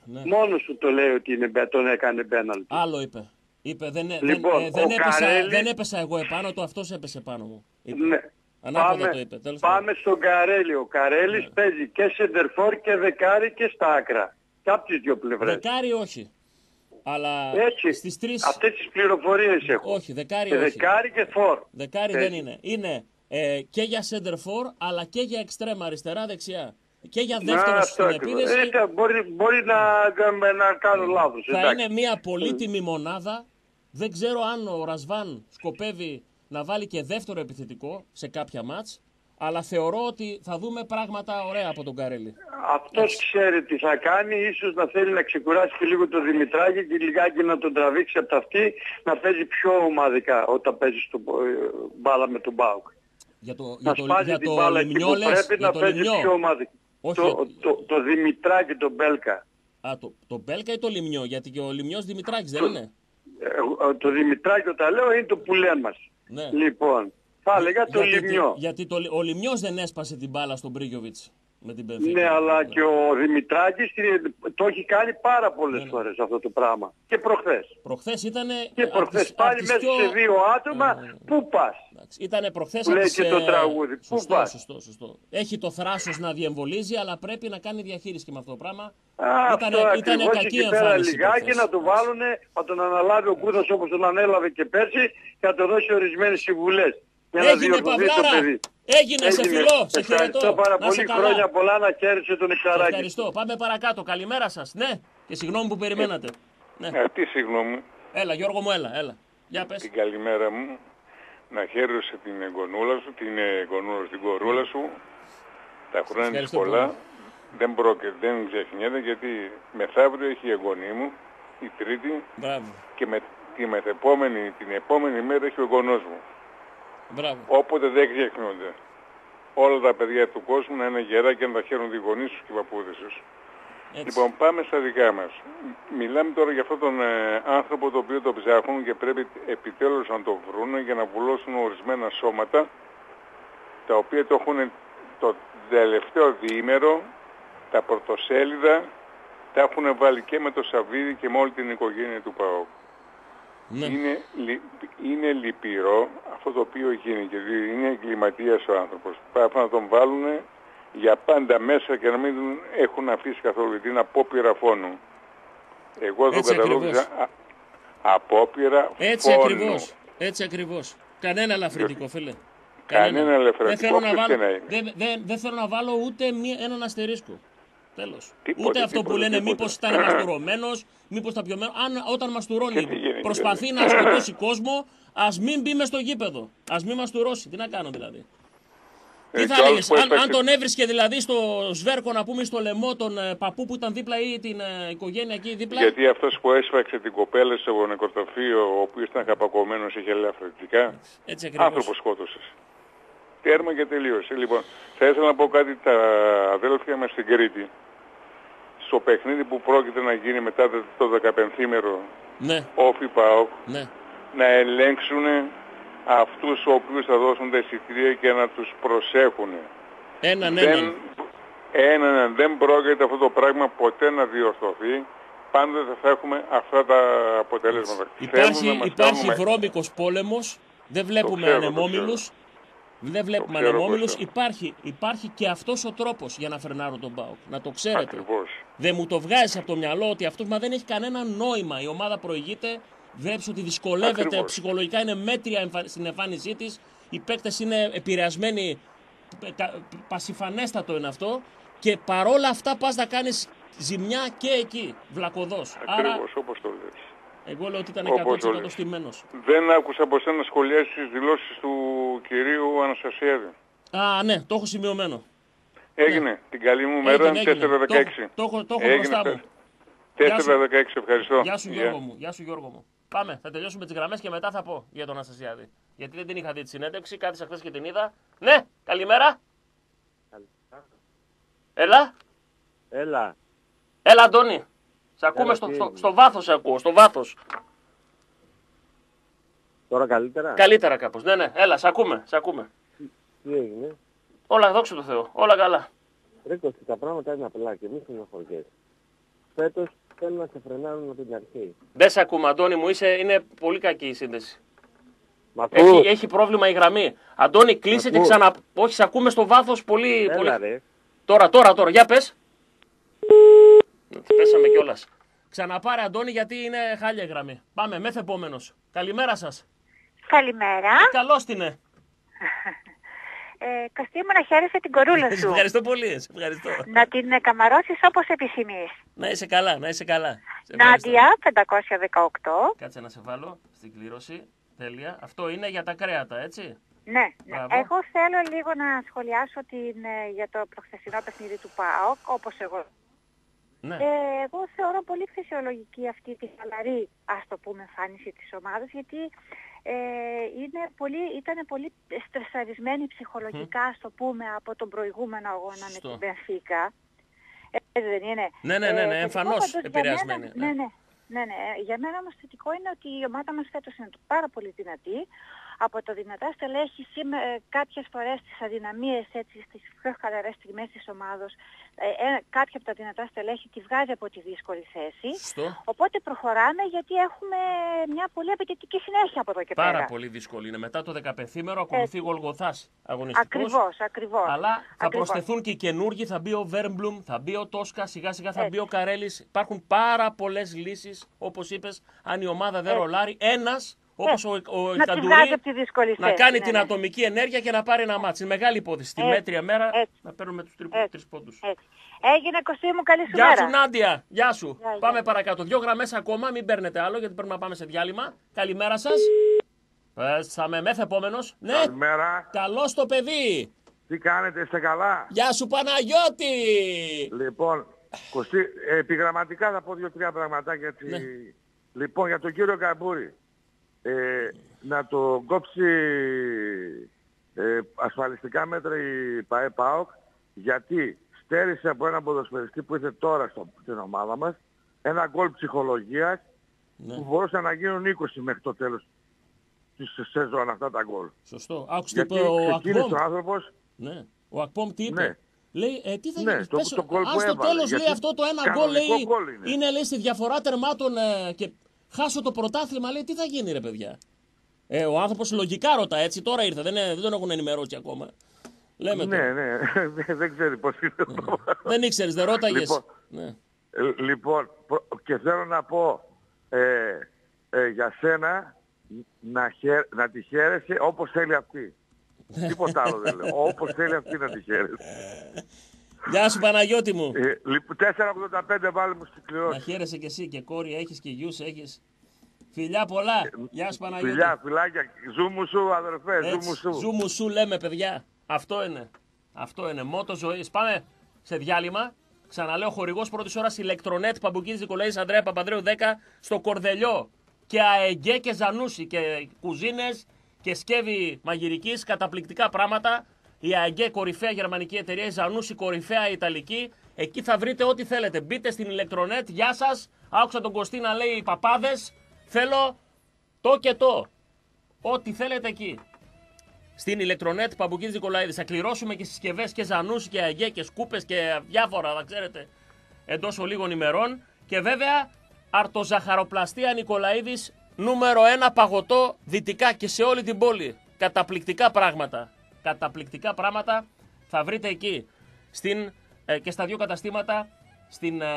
Ναι. Μόνος σου το λέει ότι είναι, μπε- τον έκανε πέναλτι. Άλλο είπε. Είπε δεν, ε- Λοιπόν, δεν, ε, δεν, ο έπεσα, Καρέλης- δεν έπεσα εγώ επάνω του, αυτός έπεσε πάνω μου. Είπε. Ναι. Ανάποδα Πάμε, το είπε. Τέλος πάμε στον Καρέλη. Ο Καρέλης Ναι. παίζει και σεντερφόρ και δεκάρι και στα άκρα. Και από τις δύο πλευρές. Δεκάρι όχι. Αλλά Έτσι. στις τρεις... Αυτές τις πληροφορίες έχω. Όχι, δεκάρι Και όχι. δεκάρι και φορ. Δεκάρι Έτσι. δεν είναι. Είναι ε, και για center for αλλά και για εξτρέμα αριστερά-δεξιά. Και για Να, δεύτερο αυτό στην ακριβώς. επίδεση. Ε, μπορεί, μπορεί να, να, να κάνω λάθος. Θα εντάξει. είναι μια πολύτιμη μονάδα. Δεν ξέρω αν ο Ρασβάν σκοπεύει να βάλει και δεύτερο επιθετικό σε κάποια μάτς. Αλλά θεωρώ ότι θα δούμε πράγματα ωραία από τον Καρέλη. Αυτός ξέρει τι θα κάνει, ίσως να θέλει να ξεκουράσει και λίγο το Δημητράκη και λιγάκι να τον τραβήξει από τα αυτή, να παίζει πιο ομαδικά όταν παίζει στο, ε, μπάλα με τον Μπάουκ. Για το, Να για το, σπάζει για την το μπάλα εκεί Λιμιό που λες, πρέπει για να το παίζει Λιμιό. πιο ομαδικά. Όχι, το, ότι- το, το Δημητράκη τον Μπέλκα. Α, το, το Μπέλκα ή το Λιμιό, γιατί και ο Λιμιός Δημητράκης δεν είναι; Ε, το Δημητράκη όταν λέω είναι το πουλέν μας. Ναι. Λοιπόν, θα έλεγα το γιατί, Λιμιό. γιατί το, ο Λιμιός δεν έσπασε την μπάλα στον Μπρίγιοβιτς με την Πενφύκα. Ναι, αλλά και ο Δημητράκης ε, το έχει κάνει πάρα πολλές Ναι, φορές αυτό το πράγμα. Και προχθές. Προχθές ήταν... Και προχθές πάλι μέσα σε δύο άτομα, πού πας; Ήταν προχθές Που από λέει τις, και το ε, τραγούδι. Πού Σωστό, πας; σωστό, σωστό. Έχει το θράσος να διεμβολίζει, αλλά πρέπει να κάνει διαχείριση και με αυτό το πράγμα. Α, Ήτανε- αυτό ήτανε ακριβώς κακή εκεί πέρα εμφάνιση λιγάκι προχθές. να το βάλουν, να τον αναλάβει ο Κούδας όπως τον ανέλαβε και πέρσι και να του δώσει ορισμένες συμβουλές. Για να Έγινε διορθωθεί το Παυλάρα! παιδί. Έγινε, σε φιλό, σε Ευχαριστώ χαιρετώ. πάρα Να σε πολύ. καλά. Χρόνια πολλά να χαίρεσαι τον Σε Εξαράκη. Ευχαριστώ. Πάμε παρακάτω. Καλημέρα σας. Ναι, και συγγνώμη που περιμένατε. Ναι. Ε, τι συγγνώμη, Έλα, Γιώργο μου, έλα, έλα. Για πες. την καλημέρα μου. Να χαίρεσαι την εγγονούλα σου, την εγγονούλα στην κορούλα σου. Τα χρόνια της ευχαριστώ πολλά. πολύ. Δεν πρόκειται, δεν ξεχνιέται γιατί μεθαύριο έχει η εγγονή μου, η τρίτη, Μπράβο. και με τη μεθεπόμενη, την επόμενη μέρα έχει ο εγγονός μου. Μπράβο. Όποτε δεν ξεχνιόνται. Όλα τα παιδιά του κόσμου να είναι γερά και να τα χαίρουν οι γονείς τους και οι παππούδες τους. Έτσι. Λοιπόν, πάμε στα δικά μας. Μιλάμε τώρα για αυτόν τον ε, άνθρωπο το οποίο το ψάχνουν και πρέπει επιτέλους να το βρουν για να βουλώσουν ορισμένα σώματα τα οποία το έχουν το τελευταίο διήμερο τα πρωτοσέλιδα τα έχουν βάλει και με το Σαββίδι και με όλη την οικογένεια του ΠΑΟΚ. Ναι. Είναι, λυ- είναι λυπηρό αυτό το οποίο γίνει και δι- είναι εγκληματίας ο άνθρωπος. Πρέπει να τον βάλουν για πάντα μέσα και να μην τον έχουν αφήσει καθόλου. Γιατί είναι απόπειρα φόνου. Εγώ τον Έτσι καταλόγιζα ακριβώς. α- απόπειρα Έτσι φόνου. ακριβώς. Έτσι ακριβώς. Κανένα ελαφρυντικό, φίλε. Κανένα ελαφρυντικό, Δεν θέλω, να ποιος βάλω, και να είναι. δεν, δεν, δεν θέλω να βάλω ούτε μία, έναν αστερίσκο. Τέλος. Τίποτε, ούτε αυτό που τίποτε, λένε τίποτε. μήπως ήταν μαστουρωμένος, μήπως τα πιωμένος. Αν όταν μαστουρώνει Και τι γίνεται, προσπαθεί να σκοτώσει κόσμο, ας μην μπει μες στο γήπεδο. Ας μην μαστουρώσει. Τι να κάνω δηλαδή. Ε, Τι και θα άλλος έλεγες, που αν, έπαιξε- αν τον έβρισκε δηλαδή στο Σβέρκο να πούμε στο λαιμό τον ε, παππού που ήταν δίπλα ή την ε, οικογένεια εκεί δίπλα; Γιατί αυτός που έσφαξε την κοπέλα στο νεκροταφείο, ο οποίος ήταν καπακωμένος, είχε ελαφρυντικά, Έτσι ακριβώς. άνθρωπος σκότωσες. Τέρμα και τελείωσε. Λοιπόν, θα ήθελα να πω κάτι τα αδέλφια μας στην Κρήτη. Στο παιχνίδι που πρόκειται να γίνει μετά το 15ήμερο Ναι, όφι ΠΑΟΚ, ναι. να ελέγξουν αυτούς οι οποίους θα δώσουν τα εισιτήρια και να τους προσέχουν. Έναν, δεν, έναν. έναν, δεν πρόκειται αυτό το πράγμα ποτέ να διορθωθεί. Πάντοτε θα έχουμε αυτά τα αποτελέσματα. Θέλουν να Υπάρχει, μας υπάρχει κάνουν- βρώμικος πόλεμος, δεν βλέπουμε ξέρω, το ανεμόμυλους, δεν βλέπουμε ξέρω, ανεμόμυλους, Κώστα. υπάρχει, υπάρχει και αυτός ο τρόπος για να φρενάρω τον ΠΑΟΚ, να το ξέρετε. Ακριβώς. Δεν μου το βγάζει από το μυαλό ότι αυτό μα δεν έχει κανένα νόημα. Η ομάδα προηγείται, βλέπει ότι δυσκολεύεται, Ακριβώς. ψυχολογικά είναι μέτρια εμφα- στην εμφάνισή της. Οι παίκτες είναι επηρεασμένοι, π- κα- πασιφανέστατο είναι αυτό. Και παρόλα αυτά πας να κάνεις ζημιά και εκεί, βλακοδό. Άρα, Ακριβώς, όπως το λες. Εγώ λέω ότι ήταν Όπως 100% όλες. στημένο. Δεν άκουσα από σένα να σχολιάσεις τις δηλώσεις του κυρίου Αναστασιάδη. Α, ναι, το έχω σημειωμένο. Έγινε. Την καλή μου μέρα, Έγινε, έγινε. 4-16. Το έχω- το έχω μπροστά μου. 4-16, ευχαριστώ. Γεια σου Γεια. Γιώργο μου. Γεια σου Γιώργο μου. Πάμε, θα τελειώσουμε τις γραμμές και μετά θα πω για τον Αναστασιάδη. Γιατί δεν την είχα δει τη συνέντευξη, κάθισα χθες και την είδα. Ναι, καλημέρα. Έλα, Έλα, έλα Αντώνη. Σε ακούμε Έλα, στο, τι στο, έγινε; στο βάθος, σε ακούω, στο βάθος. τώρα καλύτερα; Καλύτερα κάπως. Ναι, ναι, έλα, σε ακούμε, σε ακούμε. Τι έγινε; Όλα, δόξα τω Θεώ, όλα καλά. Ρε Κώστη, τα πράγματα είναι απλά και μη στενοχωριέσαι. Φέτος θέλουν να σε φρενάρουν από την αρχή. Δεν σε ακούμε, Αντώνη μου, είσαι, είναι πολύ κακή η σύνδεση. Μα Έχει, έχει πρόβλημα η γραμμή. Αντώνη, κλείσε και Ακούω. ξανα. Όχι, σε ακούμε στο βάθος πολύ. Έλα πολύ... ρε. Τώρα, τώρα, τώρα, για πες. Πέσαμε κιόλας. Ξαναπάρε Αντώνη γιατί είναι χάλια η γραμμή. Πάμε, μέθε επόμενο. Καλημέρα σας. Καλημέρα. Καλώς την είναι. Ε, Κωστή μου να χαίρεσαι την κορούλα Σε σου. ευχαριστώ πολύ. Σε ευχαριστώ. να την ε, καμαρώσεις όπως επιθυμείς. Να είσαι καλά, να είσαι καλά. Σε ευχαριστώ. Νάντια 518. Κάτσε να σε βάλω στην κλήρωση. Τέλεια. Αυτό είναι για τα κρέατα, έτσι; Ναι, ναι. Μπράβο. εγώ θέλω λίγο να σχολιάσω την, ε, για το προχθεσινό παιχνίδι του ΠΑΟΚ, όπως εγώ. Ναι. Ε, εγώ θεωρώ πολύ φυσιολογική αυτή τη χαλαρή, ας το πούμε, εμφάνιση της ομάδας, γιατί ε, είναι πολύ, ήταν πολύ στρεσαρισμένη ψυχολογικά, ας το πούμε, από τον προηγούμενο αγώνα με Σωστό. την Πενφύκα. Ε, δεν είναι. Ναι, ναι, ναι, ναι, θετικό εμφανώς πάντως για επηρεασμένη, μένα- ναι. Ναι, ναι. Ναι, ναι. Για μένα όμως θετικό είναι ότι η ομάδα μας φέτος είναι πάρα πολύ δυνατή. Από το δυνατά στελέχη σήμερα ε, κάποιες φορές τις αδυναμίες έτσι στις πιο χαλαρές στιγμές της ομάδος ε, ε, κάποια από τα δυνατά στελέχη τη βγάζει από τη δύσκολη θέση. Σωστό. Οπότε προχωράμε γιατί έχουμε μια πολύ απαιτητική συνέχεια από εδώ και Πάρα πέρα. πολύ δύσκολη είναι. Μετά το 15ήμερο ακολουθεί Γολγοθάς αγωνιστικός. Ακριβώς, ακριβώς. Αλλά θα Ακριβώς. προσθεθούν και οι καινούργοι. Θα μπει ο Βέρμπλουμ, θα μπει ο Τόσκα, σιγά σιγά θα Έτσι. μπει ο Καρέλης. Υπάρχουν πάρα πολλές λύσεις, όπως είπες, αν η ομάδα δεν ρολάρει. Ένας, όπως Έτσι. ο, ο Να τη Καντουρί, βγάζει από τη δύσκολη να θέση, κάνει ναι, την ναι. ατομική ενέργεια και να πάρει ένα μάτσο. Είναι μεγάλη υπόθεση. Στη Έτσι. μέτρια μέρα Έτσι. να παίρνουμε τους Έτσι. τρεις πόντους. Έτσι. Έγινε Κωστή μου, καλή σου Γεια μέρα. σου, Νάντια. Γεια σου. Γεια, γεια. πάμε παρακάτω. Δύο γραμμές ακόμα, μην παίρνετε άλλο γιατί πρέπει να πάμε σε διάλειμμα. Καλημέρα σας. Πέσαμε μεθ επόμενος. Ναι, Καλημέρα. καλό το παιδί. Τι κάνετε, είστε καλά; Γεια σου Παναγιώτη! Λοιπόν, Κωστή, επιγραμματικά θα πω δύο-τρία πραγματάκια έτσι. Ναι. Λοιπόν, για τον κύριο Καμπούρη. Ε, να το κόψει ε, ασφαλιστικά μέτρα η ΠαΕ ΠΑΟΚ γιατί στέρισε από έναν ποδοσφαιριστή που ήρθε τώρα στο, στην ομάδα μας ένα γκολ ψυχολογίας Ναι. που μπορούσαν να γίνουν 20 μέχρι το τέλος της σεζόν αυτά τα γκολ. Σωστό. Άκουσε τι Γιατί είπε ο ξεκίνησε Ακμπομ. ο άνθρωπος Ναι. Ο Ακπόμ τι είπε; Ναι. Λέει, ε, τι θα Ναι, γίνει. το- πες, το γκολ που αν στο έβαλε, τέλος λέει γιατί αυτό το ένα γκολ κανονικό λέει, γκολ είναι. είναι λέει στη διαφορά τερμάτων ε, και χάσω το πρωτάθλημα, λέει τι θα γίνει ρε παιδιά; Ε, ο άνθρωπος λογικά ρωτά έτσι, τώρα ήρθε, δεν, είναι- δεν τον έχουν ενημερώσει ακόμα. Λέμε Ναι, τώρα. ναι, δεν ξέρει πώς είναι το Δεν ήξερες, δεν ρώταγες. Λοιπόν, Ναι. Ε, Λοιπόν, προ- και θέλω να πω ε, ε, για σένα να, χαίρ, να τη χαίρεσαι όπως θέλει αυτή. Τίποτα άλλο δεν λέω. Όπως θέλει αυτή να τη χαίρεσαι. Γεια σου Παναγιώτη μου. Ε, λοιπόν, 4,85 βάλε μου στην Να κληρώσει. χαίρεσαι και εσύ και κόρη έχεις και γιους έχεις. Φιλιά πολλά. Γεια σου Παναγιώτη. Φιλιά, φιλάκια. Ζου μου σου, αδερφέ, ζου Έτσι, μου σου. Ζου μου σου λέμε παιδιά. Αυτό είναι. Αυτό είναι. Μότο ζωής. Πάμε σε διάλειμμα. Ξαναλέω χορηγός πρώτης ώρας ηλεκτρονέτ Παμπουκίδης Νικολαή Ανδρέα Παπανδρέου 10 στο Κορδελιό. Και αεγκέ και ζανούσι και κουζίνες και σκεύη μαγειρικής. Καταπληκτικά πράγματα. Η αεγκέ κορυφαία γερμανική εταιρεία, η Ζανούσι κορυφαία ιταλική. Εκεί θα βρείτε ό,τι θέλετε. Μπείτε στην ηλεκτρονέτ. Γεια σας. Άκουσα τον Κωστή να λέει παπάδες. Θέλω το και το. Ό,τι θέλετε εκεί στην ηλεκτρονέτ Παμπουκίδη Νικολαίδης. Θα κληρώσουμε και συσκευές και ζανού και αγέ και σκούπες και διάφορα, θα ξέρετε, εντός λίγων ημερών. Και βέβαια, αρτοζαχαροπλαστεία Νικολαίδης, νούμερο ένα παγωτό δυτικά και σε όλη την πόλη. Καταπληκτικά πράγματα. Καταπληκτικά πράγματα θα βρείτε εκεί. Στην, ε, και στα δύο καταστήματα, στην, ε,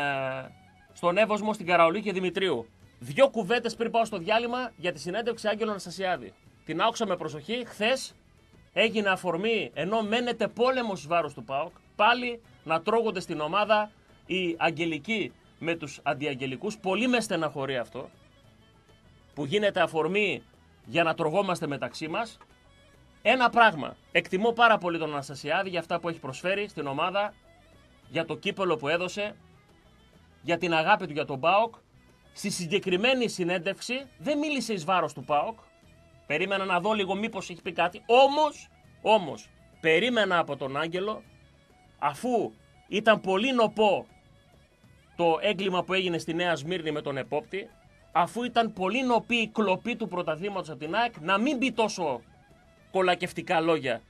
στον Εύωσμο, στην Καραολί και Δημητρίου. Δύο κουβέντε πριν πάω στο διάλειμμα για τη συνέντευξη Άγγελο Αναστασιάδη. Την άκουσα με προσοχή. Χθες έγινε αφορμή ενώ μένεται πόλεμος ει βάρος του ΠΑΟΚ. Πάλι να τρώγονται στην ομάδα οι αγγελικοί με τους αντιαγγελικούς. Πολύ με στεναχωρεί αυτό. Που γίνεται αφορμή για να τρογόμαστε μεταξύ μας. Ένα πράγμα. Εκτιμώ πάρα πολύ τον Αναστασιάδη για αυτά που έχει προσφέρει στην ομάδα, για το κύπελο που έδωσε, για την αγάπη του για τον ΠΑΟΚ. Στη συγκεκριμένη συνέντευξη δεν μίλησε εις βάρος του ΠΑΟΚ. Περίμενα να δω λίγο μήπως έχει πει κάτι. Όμως, όμως, περίμενα από τον Άγγελο, αφού ήταν πολύ νοπό το έγκλημα που έγινε στη Νέα Σμύρνη με τον επόπτη, αφού ήταν πολύ νοπή η κλοπή του πρωταθλήματος από την ΑΕΚ, να μην πει τόσο κολακευτικά λόγια.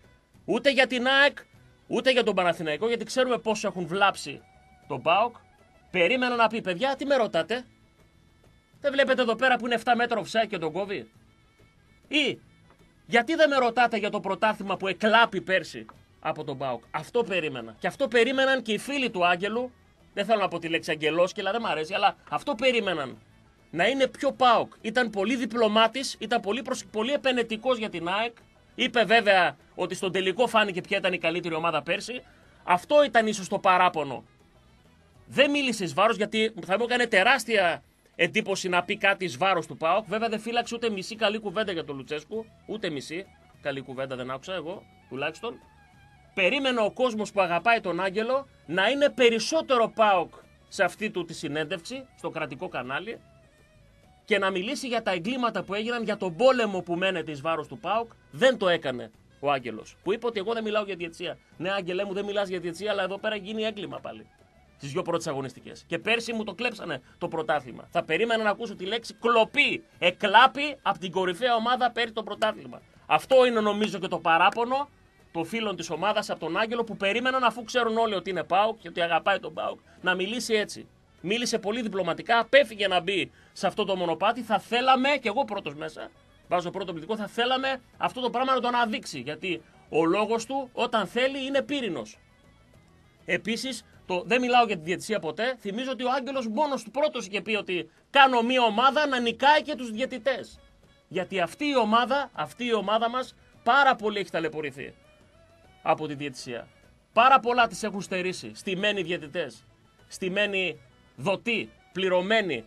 Ούτε για την ΑΕΚ, ούτε για τον Παναθηναϊκό, γιατί ξέρουμε πόσο έχουν βλάψει τον ΠΑΟΚ. Περίμενα να πει, παιδιά, τι με ρωτάτε; Δεν βλέπετε εδώ πέρα που είναι 7 μέτρα offside και τον κόβει; Ή, γιατί δεν με ρωτάτε για το πρωτάθλημα που εκλάπει πέρσι από τον ΠΑΟΚ; Αυτό περίμενα. Και αυτό περίμεναν και οι φίλοι του Άγγελου. Δεν θέλω να πω τη λέξη αγγελόσκυλα, δεν μ' αρέσει, αλλά αυτό περίμεναν. Να είναι πιο ΠΑΟΚ. Ήταν πολύ διπλωμάτης, ήταν πολύ, προσ... πολύ επενετικός για την ΑΕΚ. Είπε βέβαια ότι στον τελικό φάνηκε ποια ήταν η καλύτερη ομάδα πέρσι. Αυτό ήταν ίσως το παράπονο. Δεν μίλησε εις βάρος γιατί θα μου έκανε τεράστια εντύπωση να πει κάτι εις βάρος του ΠΑΟΚ. Βέβαια δεν φύλαξε ούτε μισή καλή κουβέντα για τον Λουτσέσκου. Ούτε μισή καλή κουβέντα δεν άκουσα εγώ τουλάχιστον. Περίμενε ο κόσμος που αγαπάει τον Άγγελο να είναι περισσότερο ΠΑΟΚ σε αυτή του τη συνέντευξη στο κρατικό κανάλι και να μιλήσει για τα εγκλήματα που έγιναν, για τον πόλεμο που μένεται ει βάρος του ΠΑΟΚ. Δεν το έκανε ο Άγγελος. Που είπε ότι εγώ δεν μιλάω για διετσία. Ναι, Άγγελέ μου, δεν μιλάς για διετσία, αλλά εδώ πέρα γίνει έγκλημα πάλι. Στι δύο πρώτες αγωνιστικές. Και πέρσι μου το κλέψανε το πρωτάθλημα. Θα περίμενα να ακούσω τη λέξη κλοπή. Εκλάπη από την κορυφαία ομάδα πέρσι το πρωτάθλημα. Αυτό είναι νομίζω και το παράπονο των φίλων της ομάδας από τον Άγγελο που περίμεναν αφού ξέρουν όλοι ότι είναι Πάουκ και ότι αγαπάει τον Πάουκ να μιλήσει έτσι. Μίλησε πολύ διπλωματικά, απέφυγε να μπει σε αυτό το μονοπάτι. Θα θέλαμε, και εγώ πρώτος μέσα, βάζω πρώτο πληθυντικό, θα θέλαμε αυτό το πράγμα να το αναδείξει. Γιατί ο λόγος του όταν θέλει είναι πύρινος. Επίσης, δεν μιλάω για τη διαιτησία ποτέ. Θυμίζω ότι ο Άγγελος μόνο του πρώτος είχε πει ότι κάνω μια ομάδα να νικάει και τους διαιτητές. Γιατί αυτή η ομάδα, αυτή η ομάδα μας πάρα πολύ έχει ταλαιπωρηθεί από τη διαιτησία. Πάρα πολλά τις έχουν στερήσει. Στημένοι διαιτητές. Στημένοι δοτοί. Πληρωμένοι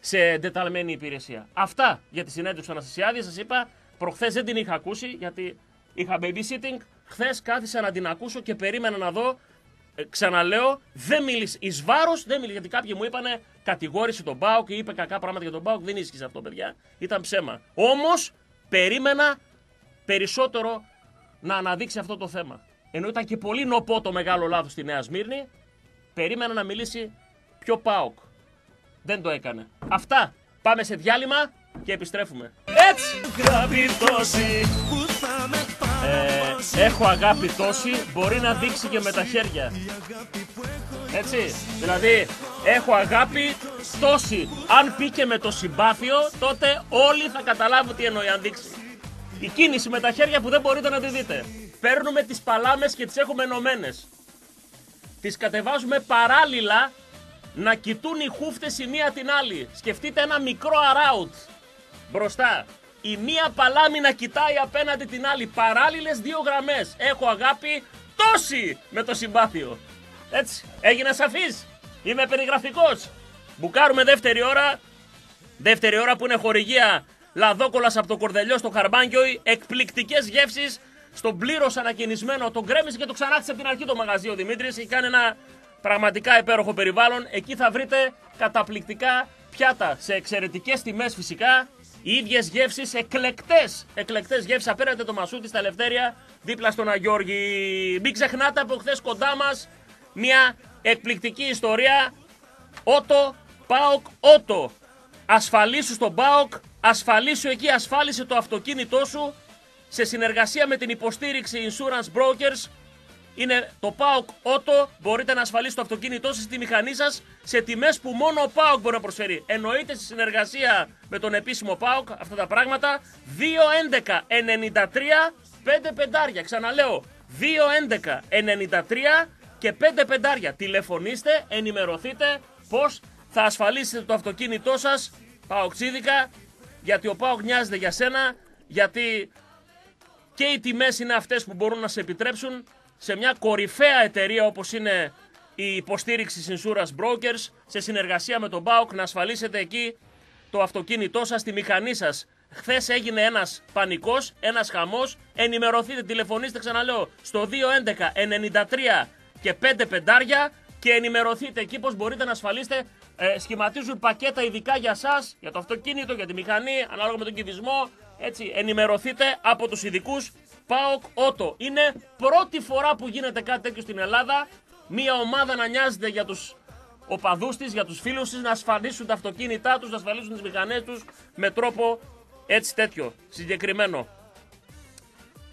σε εντεταλμένη υπηρεσία. Αυτά για τη συνέντευξη του Αναστασιάδη. Σας είπα, προχθές δεν την είχα ακούσει γιατί είχα babysitting. Χθες κάθισα να την ακούσω και περίμενα να δω. Ε, ξαναλέω, δεν μίλησε. Εις βάρος δεν μίλησε. Γιατί κάποιοι μου είπανε κατηγόρησε τον Μπάουκ και είπε κακά πράγματα για τον Μπάουκ. Δεν ίσχυσε αυτό, παιδιά. Ήταν ψέμα. Όμως περίμενα περισσότερο να αναδείξει αυτό το θέμα. Ενώ ήταν και πολύ νοπό το μεγάλο λάθος στη Νέα Σμύρνη, περίμενα να μιλήσει πιο Πάοκ. Δεν το έκανε. Αυτά. Πάμε σε διάλειμμα και επιστρέφουμε. Έτσι! Ε, Έχω αγάπη τόση, μπορεί να δείξει και με τα χέρια. Έτσι. Δηλαδή, έχω αγάπη τόση. Αν πει και με το συμπάθειο, τότε όλοι θα καταλάβουν τι εννοεί αν δείξει. Η κίνηση με τα χέρια που δεν μπορείτε να τη δείτε. Παίρνουμε τις παλάμες και τις έχουμε ενωμένες. Τις κατεβάζουμε παράλληλα να κοιτούν οι χούφτες η μία την άλλη. Σκεφτείτε ένα μικρό αράουτ μπροστά. Η μία παλάμη να κοιτάει απέναντι την άλλη. Παράλληλες δύο γραμμές. Έχω αγάπη τόση με το συμπάθειο. Έτσι, έγινε σαφής. Είμαι περιγραφικός. Μπουκάρουμε δεύτερη ώρα. Δεύτερη ώρα που είναι χορηγία Λαδόκολας από το Κορδελιό στο Χαρμπάνκιο. Εκπληκτικές γεύσεις στον πλήρως ανακαινισμένο. Τον γκρέμισε και το ξανάτησε από την αρχή το μαγαζί ο Δημήτρης. Έχει κάνει ένα πραγματικά υπέροχο περιβάλλον. Εκεί θα βρείτε καταπληκτικά πιάτα σε εξαιρετικές τιμές φυσικά. Οι ίδιες γεύσεις, εκλεκτές εκλεκτές γεύσεις. Απέρατε το μασούτι στα Ελευθέρια, δίπλα στον Αγιώργη. Μην ξεχνάτε από χθες κοντά μας μια εκπληκτική ιστορία. Ότο, Πάοκ, Ότο. Ασφαλίσου στον Πάοκ, ασφαλίσου εκεί, ασφάλισε το αυτοκίνητό σου σε συνεργασία με την υποστήριξη Insurance Brokers. Είναι το PAOK Auto. Μπορείτε να ασφαλίσετε το αυτοκίνητό σας στη μηχανή σας σε τιμές που μόνο ο PAOK μπορεί να προσφέρει. Εννοείται στη συνεργασία με τον επίσημο PAOK αυτά τα πράγματα. 2.11 93 5 πεντάρια. Ξαναλέω 2.11 93 και 5 πεντάρια. Τηλεφωνήστε, ενημερωθείτε πώς θα ασφαλίσετε το αυτοκίνητό σας Παοξίδικα γιατί ο Πάοκ νοιάζεται για σένα γιατί και οι τιμές είναι αυτές που μπορούν να σε επιτρέψουν σε μια κορυφαία εταιρεία όπως είναι η υποστήριξη Insurance Brokers σε συνεργασία με τον BAUK να ασφαλίσετε εκεί το αυτοκίνητό σας, τη μηχανή σας. Χθες έγινε ένας πανικός, ένας χαμός. Ενημερωθείτε, τηλεφωνήστε ξαναλέω στο 211 93 και 5 πεντάρια και ενημερωθείτε εκεί πως μπορείτε να ασφαλίσετε. Ε, σχηματίζουν πακέτα ειδικά για σας, για το αυτοκίνητο, για τη μηχανή, ανάλογα με τον κυβισμό, έτσι, ενημερωθείτε από τους ειδικούς ΠΑΟΚ Ότο. Είναι πρώτη φορά που γίνεται κάτι τέτοιο στην Ελλάδα. Μια ομάδα να νοιάζεται για τους οπαδούς της, για τους φίλους της, να ασφαλίσουν τα αυτοκίνητά τους, να ασφαλίσουν τις μηχανές τους με τρόπο έτσι τέτοιο, συγκεκριμένο.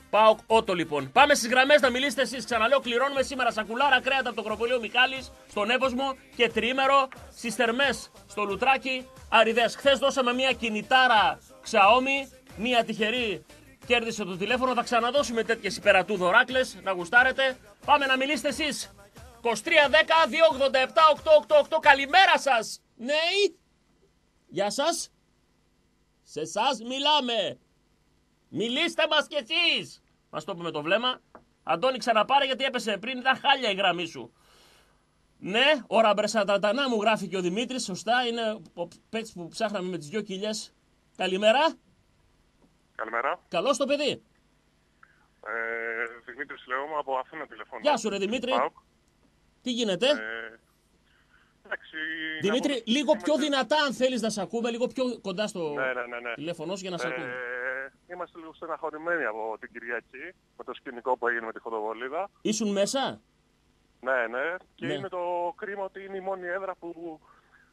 Πάοκ Ότο λοιπόν. Πάμε στις γραμμές να μιλήσετε εσείς. Ξαναλέω, κληρώνουμε σήμερα σακουλάρα κρέατα από το κροπολείο Μιχάλης στον Εύωσμο και τριήμερο στις θερμές στο Λουτράκι Αριδές. Χθες δώσαμε μια κινητάρα Xiaomi Μία τυχερή κέρδισε το τηλέφωνο. Θα ξαναδώσουμε τέτοιες υπερατού δωράκλες. Να γουστάρετε. Πάμε να μιλήσετε εσείς. 2310 287 888. Καλημέρα σας. Ναι. Γεια σας. Σε εσά μιλάμε. Μιλήστε μας κι εσείς. Μα το πούμε το βλέμμα. Αντώνη ξαναπάρε γιατί έπεσε πριν. Ήταν χάλια η γραμμή σου. Ναι, ο Ραμπρεσατατανά μου γράφει και ο Δημήτρης. Σωστά, είναι ο παίκτη που ψάχναμε με τις δυο κοιλιές. Καλημέρα. Καλημέρα. Καλώς το παιδί. Ε, Δημήτρης Λέωμα από Αθήνα τηλεφωνώ. Γεια σου, ρε Δημήτρη. Τι γίνεται; Ε, εντάξει, Δημήτρη, να... λίγο πιο δυνατά αν θέλεις να σε ακούμε, λίγο πιο κοντά στο ναι, ναι, ναι, ναι. τηλέφωνο για να σε ε, ακούμε. Είμαστε λίγο στεναχωρημένοι από την Κυριακή με το σκηνικό που έγινε με τη φωτοβολίδα. Ήσουν μέσα; Ναι, ναι. Και Ναι. είναι το κρίμα ότι είναι η μόνη έδρα που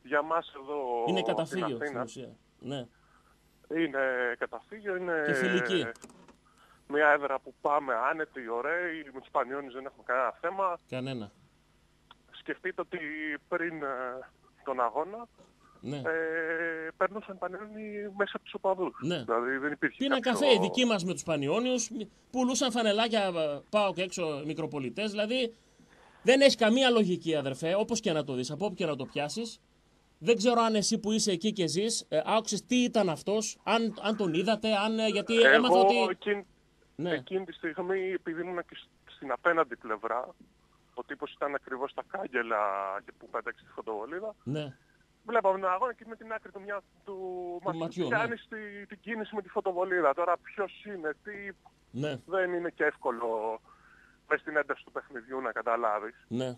για μας εδώ Είναι στην καταφύγιο στην Αθήνα ουσία. Ναι. Είναι καταφύγιο, είναι Και φιλική. μια έδρα που πάμε άνετοι, ωραίοι, με τους Πανιώνες δεν έχουμε κανένα θέμα. Κανένα. Σκεφτείτε ότι πριν ε, τον αγώνα Ναι. ε, περνούσαν Πανιώνοι μέσα από τους οπαδούς. Ναι. Δηλαδή δεν υπήρχε Πίναν κάποιο... καφέ οι δικοί μας με τους Πανιόνιου, πουλούσαν φανελάκια ε, πάω και έξω μικροπολιτές. Δηλαδή δεν έχει καμία λογική, αδερφέ, όπως και να το δεις, από όπου και να το πιάσεις. Δεν ξέρω αν εσύ που είσαι εκεί και ζεις, ε, άκουσες τι ήταν αυτός, αν, αν τον είδατε, αν, ε, γιατί έμαθα Εγώ ότι. εκείνη, Ναι, εκείνη τη στιγμή, επειδή ήμουν και σ- στην απέναντι πλευρά, ο τύπος ήταν ακριβώς στα κάγκελα και που πέταξε τη φωτοβολίδα, ναι, βλέπαμε τον αγώνα και με την άκρη του, μια, του, ματιού ματιού, κάνει ναι. στη- την κίνηση με τη φωτοβολίδα. Τώρα ποιος είναι, τι, ναι, δεν είναι και εύκολο μες στην ένταση του παιχνιδιού να καταλάβεις. ναι.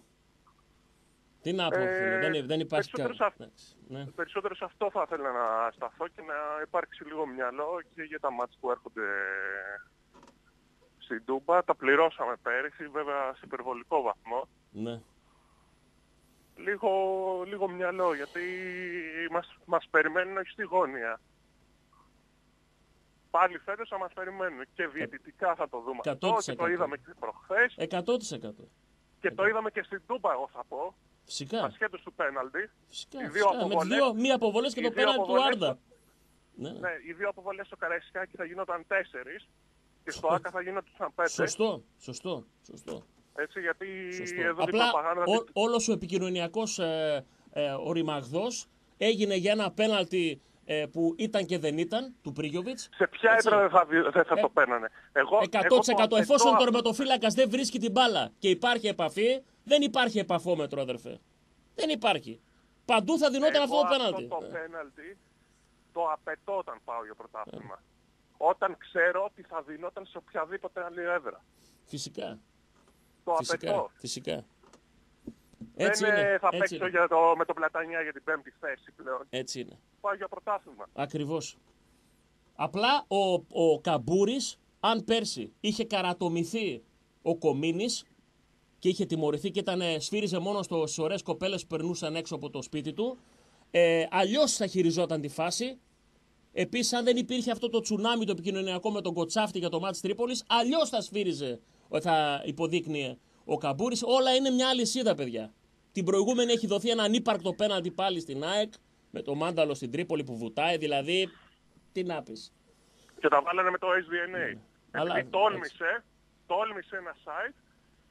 Τι να πω, Ε, φίλε, δεν, δεν υπάρχει περισσότερο κα- σε αυ- Ναι. Περισσότερο σε αυτό θα ήθελα να σταθώ και να υπάρξει λίγο μυαλό και για τα μάτς που έρχονται στην Τούμπα. Τα πληρώσαμε πέρυσι, βέβαια σε υπερβολικό βαθμό. ναι. Λίγο, λίγο μυαλό, γιατί μας, μας περιμένουν όχι στη γόνια. πάλι φέτος θα μας περιμένουν. Και διαιτητικά θα το δούμε αυτό 100%. και το είδαμε και προχθές 100%. και το είδαμε και στην Τούμπα εγώ θα πω. Φυσικά. Ασχέτως του πέναλτι. Φυσικά, οι δύο φυσικά. Με τις αποβολές- δύο μία αποβολές και οι το δύο πέναλτι του αποβολές Άρντα. Ναι. Ναι, οι δύο αποβολές στο Καραϊσκάκι θα γινόταν τέσσερις και στο Άκα θα γινόταν πέντε. Σωστό, σωστό, σωστό. Έτσι, γιατί σωστό. εδώ την Απλά προπαγάνδα... ό, όλος ο επικοινωνιακός ε, ε, οριμαγδός έγινε για ένα πέναλτι ε, που ήταν και δεν ήταν, του Πρίγιοβιτς. Σε ποια Έτσι. έδρα δεν θα, δι- δεν θα Ε, το παίρνανε. Εγώ, 100% εγώ το απαιτώ εφόσον ο αυτό. τερματοφύλακας δεν βρίσκει την μπάλα και υπάρχει επαφή, δεν υπάρχει επαφόμετρο, αδερφέ. Δεν υπάρχει. Παντού θα δινόταν Εγώ αυτό το πέναλτι. Αυτό το Ε, πέναλτι το απαιτώ όταν πάω για πρωτάθλημα. Όταν ξέρω ότι θα δινόταν σε οποιαδήποτε άλλη έδρα. Φυσικά. Το Φυσικά. απαιτώ. Φυσικά. Έτσι δεν ε, είναι. θα έτσι παίξω είναι. για το, με τον Πλατανιά για την πέμπτη θέση πλέον. Έτσι είναι. Πάω για πρωτάθλημα. Ακριβώς. Απλά ο, ο Καμπούρης, αν πέρσι είχε καρατομηθεί ο Κομίνης και είχε τιμωρηθεί και ήταν, ε, σφύριζε μόνο στο, στις ωραίες κοπέλες που περνούσαν έξω από το σπίτι του, ε, αλλιώς θα χειριζόταν τη φάση. Επίσης, αν δεν υπήρχε αυτό το τσουνάμι το επικοινωνιακό με τον Κοτσάφτη για το μάτς Τρίπολης, αλλιώς θα σφύριζε, ε, θα υποδείκνυε ο Καμπούρης. Όλα είναι μια αλυσίδα, παιδιά. Την προηγούμενη έχει δοθεί ένα ανύπαρκτο πέναντι πάλι στην ΑΕΚ, με το μάνταλο στην Τρίπολη που βουτάει, δηλαδή, τι να πεις. Και τα βάλανε με το SDNA. Αλλά, Επειδή τόλμησε, τόλμησε ένα site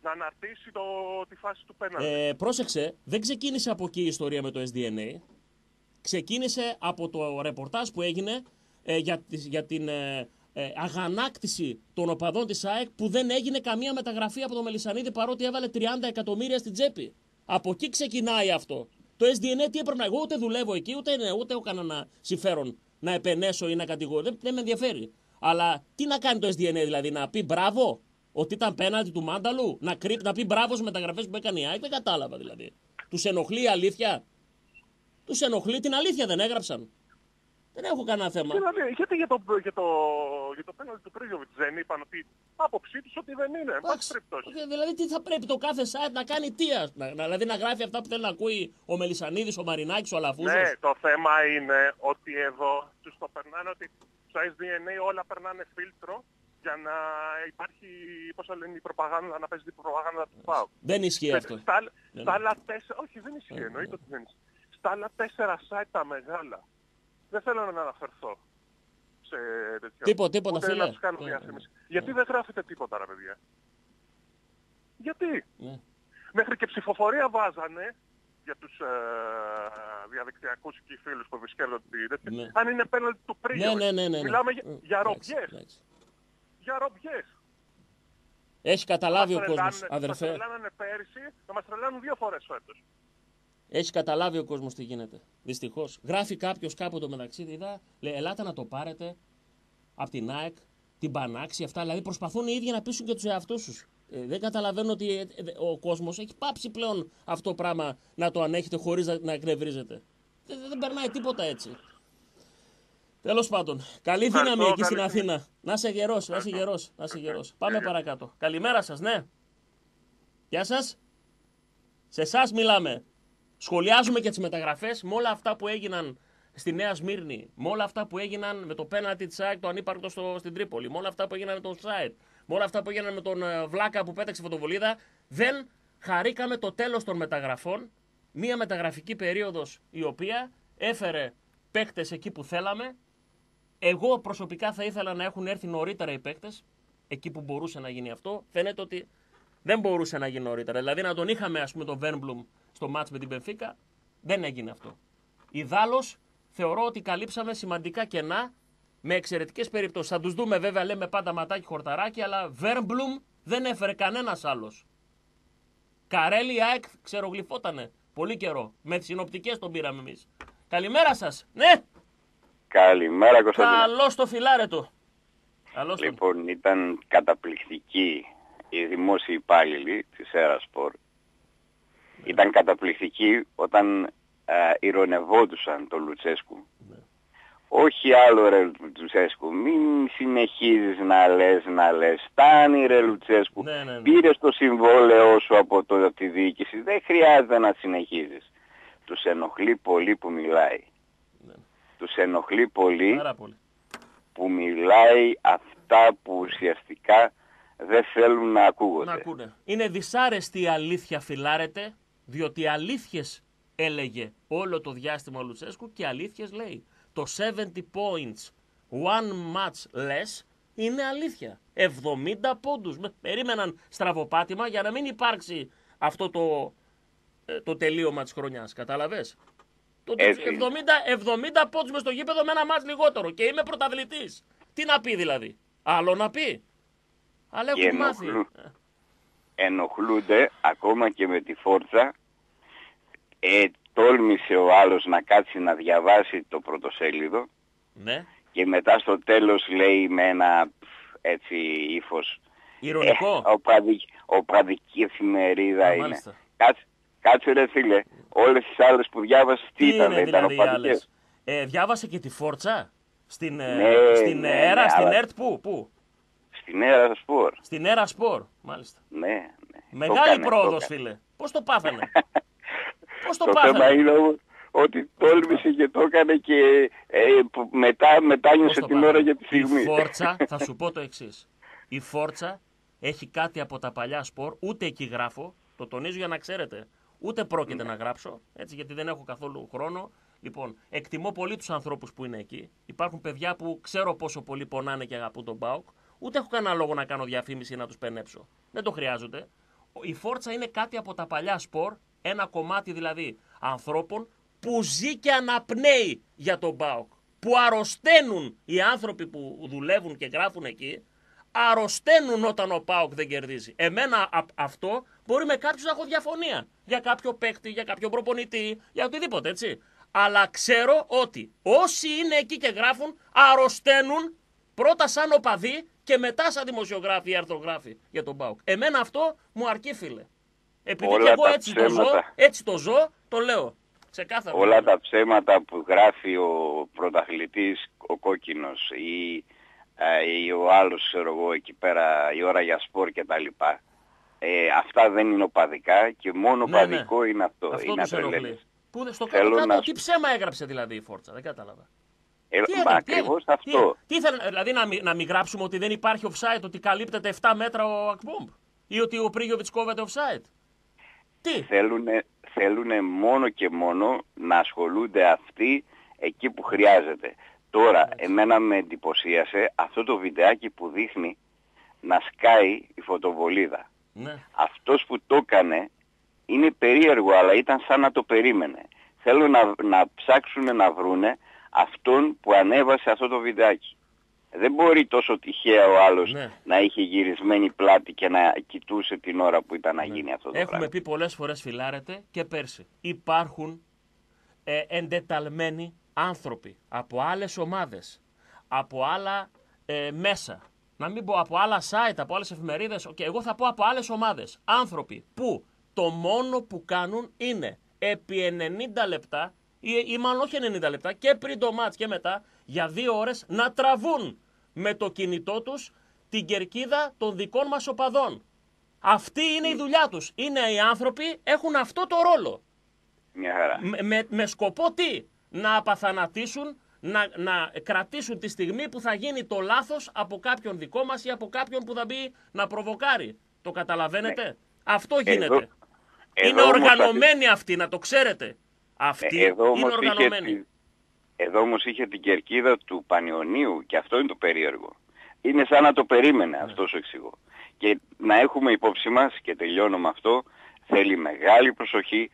να αναρτήσει το, τη φάση του πέναλτι. Ε, πρόσεξε, δεν ξεκίνησε από εκεί η ιστορία με το SDNA. Ξεκίνησε από το ρεπορτάζ που έγινε ε, για, τις- για την ε, ε, αγανάκτηση των οπαδών της ΑΕΚ που δεν έγινε καμία μεταγραφή από το Μελισανίδη παρότι έβαλε 30 εκατομμύρια στην τσέπη. Από εκεί ξεκινάει αυτό. Το SDNA τι έπρεπε να... Εγώ ούτε δουλεύω εκεί, ούτε, ούτε έχω κανένα συμφέρον να επενέσω ή να κατηγορώ. Δεν, δεν με ενδιαφέρει. Αλλά τι να κάνει το SDNA δηλαδή, να πει μπράβο ότι ήταν πέναλτι του Μάνταλου, να, κρύ, να πει μπράβο στις μεταγραφές που έκανε η ΑΕΚ, δεν κατάλαβα δηλαδή. Τους ενοχλεί η αλήθεια; Τους ενοχλεί την αλήθεια, δεν έγραψαν. Δεν έχω κανένα θέμα. Δηλαδή, γιατί για το, για το, για το πέναλτι του Πρίγιοβιτς δεν είπαν ότι άποψή τους ότι δεν είναι. Εν πάση Εντάξει, περιπτώσει. ε, Δηλαδή, τι θα πρέπει το κάθε site να κάνει τι, ας- να, να- δηλαδή να γράφει αυτά που θέλει να ακούει ο Μελισανίδης, ο Μαρινάκης, ο Αλαφούζος. Ναι, το θέμα είναι ότι εδώ τους το περνάνε ότι στο SDNA όλα περνάνε φίλτρο για να υπάρχει, πώς θα λένε, η προπαγάνδα, να παίζει την προπαγάνδα του ΠΑΟ. Δεν ισχύει αυτό. Στα, Ναι, στα ναι. άλλα τέσσερα, όχι δεν ισχύει, Ναι, εννοείται ναι. ότι δεν ισχύει. Στα άλλα τέσσερα site τα μεγάλα. Δεν θέλω να αναφερθώ σε τέτοια. Τίποτα, τίποτα, Ούτε φίλε. να τους κάνω Ναι, διαφήμιση. ναι. Γιατί δεν γράφετε τίποτα, ρε παιδιά. Γιατί; Ναι. Μέχρι και ψηφοφορία βάζανε για τους ε, διαδικτυακούς και φίλους που επισκέπτονται τέτοια. Ναι. Αν είναι πέναλτι του Ναι, Πρίγιοβιτς. ναι, ναι, ναι, ναι. Μιλάμε για, Ε, για εντάξει, ρομπιές. εντάξει. Για ρομπιές. Έχει καταλάβει ο Μας κόσμο, τρελάνουν- Μας αδερφέ. τρελάνανε πέρυσι, να μας τρελάνουν δύο φορές φέτος. Έχει καταλάβει ο κόσμος τι γίνεται. Δυστυχώς. Γράφει κάποιος κάπου το μεταξύ, είδα, λέει, ελάτε να το πάρετε από την ΑΕΚ, την Πανάξη, αυτά. Δηλαδή προσπαθούν οι ίδιοι να πείσουν και τους εαυτούς τους. Ε, δεν καταλαβαίνω ότι ε, ε, ο κόσμος έχει πάψει πλέον αυτό το πράγμα να το ανέχεται χωρίς να, να εκνευρίζεται. Δεν, δεν περνάει τίποτα έτσι. Τέλος πάντων, καλή Ευχαριστώ, δύναμη εκεί καλή στην συνέχεια. Αθήνα. Να είσαι γερός, να είσαι γερός. Να είσαι γερός. Πάμε παρακάτω. Καλημέρα σας, ναι. Γεια σας. Σε εσάς μιλάμε. Σχολιάζουμε και τις μεταγραφές με όλα αυτά που έγιναν στη Νέα Σμύρνη, με όλα αυτά που έγιναν με το πέναντι της ΑΕΚ, το ανύπαρκτο στο, στην Τρίπολη, με όλα αυτά που έγιναν με τον Σάιτ, με όλα αυτά που έγιναν με τον ε, Βλάκα που πέταξε φωτοβολίδα, δεν χαρήκαμε το τέλος των μεταγραφών. Μία μεταγραφική περίοδος η οποία έφερε παίκτες εκεί που θέλαμε. Εγώ προσωπικά θα ήθελα να έχουν έρθει νωρίτερα οι παίκτες, εκεί που μπορούσε να γίνει αυτό. Φαίνεται ότι δεν μπορούσε να γίνει νωρίτερα. Δηλαδή να τον είχαμε, ας πούμε, τον Βέρμπλουμ στο μάτς με την Πενφύκα, δεν έγινε αυτό. Ιδάλω, θεωρώ ότι καλύψαμε σημαντικά κενά με εξαιρετικές περιπτώσεις. Θα τους δούμε βέβαια, λέμε πάντα ματάκι χορταράκι, αλλά Βέρμπλουμ δεν έφερε κανένας άλλος. Καρέλη ΑΕΚ ξερογλυφότανε πολύ καιρό. Με τις συνοπτικές τον πήραμε εμείς. Καλημέρα σας. Ναι, Καλημέρα Κωνσταντίνα. καλώς το φιλάρε του. Καλώς το. Λοιπόν, ήταν καταπληκτική η δημόσια υπάλληλη της Ερασπορ. Ήταν καταπληκτική όταν ε, ηρωνευόντουσαν τον Λουτσέσκου. Όχι άλλο ρε Λουτσέσκου, μην συνεχίζεις να λες, να λες. Φτάνει ρε Λουτσέσκου. Ναι, ναι, ναι. Πήρες το συμβόλαιό σου από, το, από τη διοίκηση. Δεν χρειάζεται να συνεχίζεις. Τους ενοχλεί πολύ που μιλάει. Ναι. Τους ενοχλεί πολύ Πάρα πολύ. που μιλάει αυτά που ουσιαστικά δεν θέλουν να ακούγονται. Να ακούνε. Είναι δυσάρεστη η αλήθεια φιλάρετε, διότι αλήθειες έλεγε όλο το διάστημα ο Λουτσέσκου και αλήθειες λέει. Το 70 points, one match less, είναι αλήθεια. 70 πόντους. Με- Περίμεναν στραβοπάτημα για να μην υπάρξει αυτό το, ε, το τελείωμα της χρονιάς. Κατάλαβες; Το ότι Έτσι. 70, 70 πόντους μες στο γήπεδο με ένα μάτς λιγότερο και είμαι πρωταθλητής. Τι να πει δηλαδή; Άλλο να πει; Αλλά Και έχουν μάθει. ενοχλούν. Ενοχλούνται ακόμα και με τη φόρτσα. Ε, τόλμησε ο άλλος να κάτσει να διαβάσει το πρωτοσέλιδο Ναι. και μετά στο τέλος λέει με ένα πφ, έτσι ύφος Ηρωνικό. Ε, οπαδική, οπαδική εφημερίδα Α, είναι. μάλιστα. Κάτσε, κάτσε ρε φίλε, όλες τις άλλες που διάβασες τι, Τι ήταν, είναι δεν ήταν δηλαδή οι οπαδικές. άλλες; Ε, διάβασε και τη Φόρτσα; Στην, ε, Ναι, στην ναι, ΕΡΑ, ναι, στην αλλά- ΕΡΤ, πού, πού; Στην ΕΡΑ Σπορ. Στην ΕΡΑ Σπορ, μάλιστα. Ναι, ναι. Το Μεγάλη έκανε, το πρόοδος, έκανε. φίλε. Πώς το πάθανε; Πώς το, Το θέμα πάθανε. είναι όμως ότι τόλμησε και το έκανε και ε, που μετά μετάνιωσε Πώς το την πάθανε; ώρα για τη στιγμή. Η Φόρτσα, θα σου πω το εξής. Η Φόρτσα έχει κάτι από τα παλιά σπορ, ούτε εκεί γράφω, το τονίζω για να ξέρετε. Ούτε πρόκειται Ναι. να γράψω, έτσι, γιατί δεν έχω καθόλου χρόνο. Λοιπόν, εκτιμώ πολύ τους ανθρώπους που είναι εκεί. Υπάρχουν παιδιά που ξέρω πόσο πολύ πονάνε και αγαπούν τον Μπάουκ. Ούτε έχω κανένα λόγο να κάνω διαφήμιση ή να τους πενέψω. Δεν το χρειάζονται. Η Φόρτσα είναι κάτι από τα παλιά σπορ, ένα κομμάτι δηλαδή ανθρώπων που ζει και αναπνέει για τον Μπάουκ. Που αρρωσταίνουν οι άνθρωποι που δουλεύουν και γράφουν εκεί, αρρωσταίνουν όταν ο Πάουκ δεν κερδίζει. Εμένα α- αυτό μπορεί με κάποιους να έχω διαφωνία. Για κάποιο παίκτη, για κάποιο προπονητή, για οτιδήποτε έτσι. Αλλά ξέρω ότι όσοι είναι εκεί και γράφουν, αρρωσταίνουν πρώτα σαν οπαδοί και μετά σαν δημοσιογράφοι ή αρθρογράφοι για τον Πάουκ. Εμένα αυτό μου αρκεί, φίλε. Επειδή Όλα και εγώ τα έτσι το ζω, ψέματα. έτσι το ζω, το λέω. Ξεκάθαρα. Όλα τα ψέματα που γράφει ο πρωταθλητής, ο κόκκινος ή, ε, ή ο άλλος, ξέρω εγώ, εκεί πέρα η ώρα για σπορ και τα λοιπά. Ε, αυτά δεν είναι οπαδικά και μόνο Ναι, ναι. οπαδικό είναι αυτό. Αυτό είναι τους ενοχλεί. ατρελέλες. Που στο Θέλω κάτω-κάτω, να τι ψέμα έγραψε δηλαδή η Φόρτσα, δεν κατάλαβα. Ε, Τι μα έκανε, τι ακριβώς έκανε, αυτό. Τι, τι ήθελε, δηλαδή να μην, να μην γράψουμε ότι δεν υπάρχει offside, ότι καλύπτεται 7 μέτρα ο Ακμπόμπ. Ή ότι ο Πρίγιοβιτς κόβεται offside; Τι; Θέλουνε, θέλουνε μόνο και μόνο να ασχολούνται αυτοί εκεί που χρειάζεται. Τώρα, εμένα με εντυπωσίασε αυτό το βιντεάκι που δείχνει να σκάει η φωτοβολίδα. Ναι. Αυτός που το έκανε είναι περίεργο, αλλά ήταν σαν να το περίμενε. Θέλω να, να ψάξουν να βρούνε αυτόν που ανέβασε αυτό το βιντεάκι. Δεν μπορεί τόσο τυχαία ο άλλος Ναι. να είχε γυρισμένη πλάτη και να κοιτούσε την ώρα που ήταν να γίνει αυτό το Ναι. Έχουμε πράγμα. πει πολλές φορές φιλάρετε και πέρσι. Υπάρχουν ε, εντεταλμένοι άνθρωποι από άλλες ομάδες, από άλλα ε, μέσα. Να μην πω από άλλα site, από άλλες εφημερίδες. Και εγώ θα πω από άλλες ομάδες. Άνθρωποι που το μόνο που κάνουν είναι επί 90 λεπτά ή, ή μάλλον όχι 90 λεπτά και πριν το μάτς και μετά για δύο ώρες να τραβούν με το κινητό τους την κερκίδα των δικών μας οπαδών. Αυτή είναι η δουλειά τους. Είναι οι άνθρωποι, έχουν αυτό το ρόλο. Μια χαρά. Με, με, με σκοπό τι, να απαθανατήσουν, να, να κρατήσουν τη στιγμή που θα γίνει το λάθος από κάποιον δικό μας ή από κάποιον που θα μπει να προβοκάρει. Το καταλαβαίνετε; Αυτό γίνεται. Ναι. Εδώ είναι όμως οργανωμένοι αυτοί, να το ξέρετε. Αυτοί Ε, εδώ είναι όμως, είχε, οργανωμένοι. τη- εδώ όμως είχε την κερκίδα του Πανιωνίου και αυτό είναι το περίεργο. Είναι σαν να το περίμενε, αυτός σου εξηγώ. Και να έχουμε υπόψη μας, και τελειώνω με αυτό, θέλει μεγάλη προσοχή.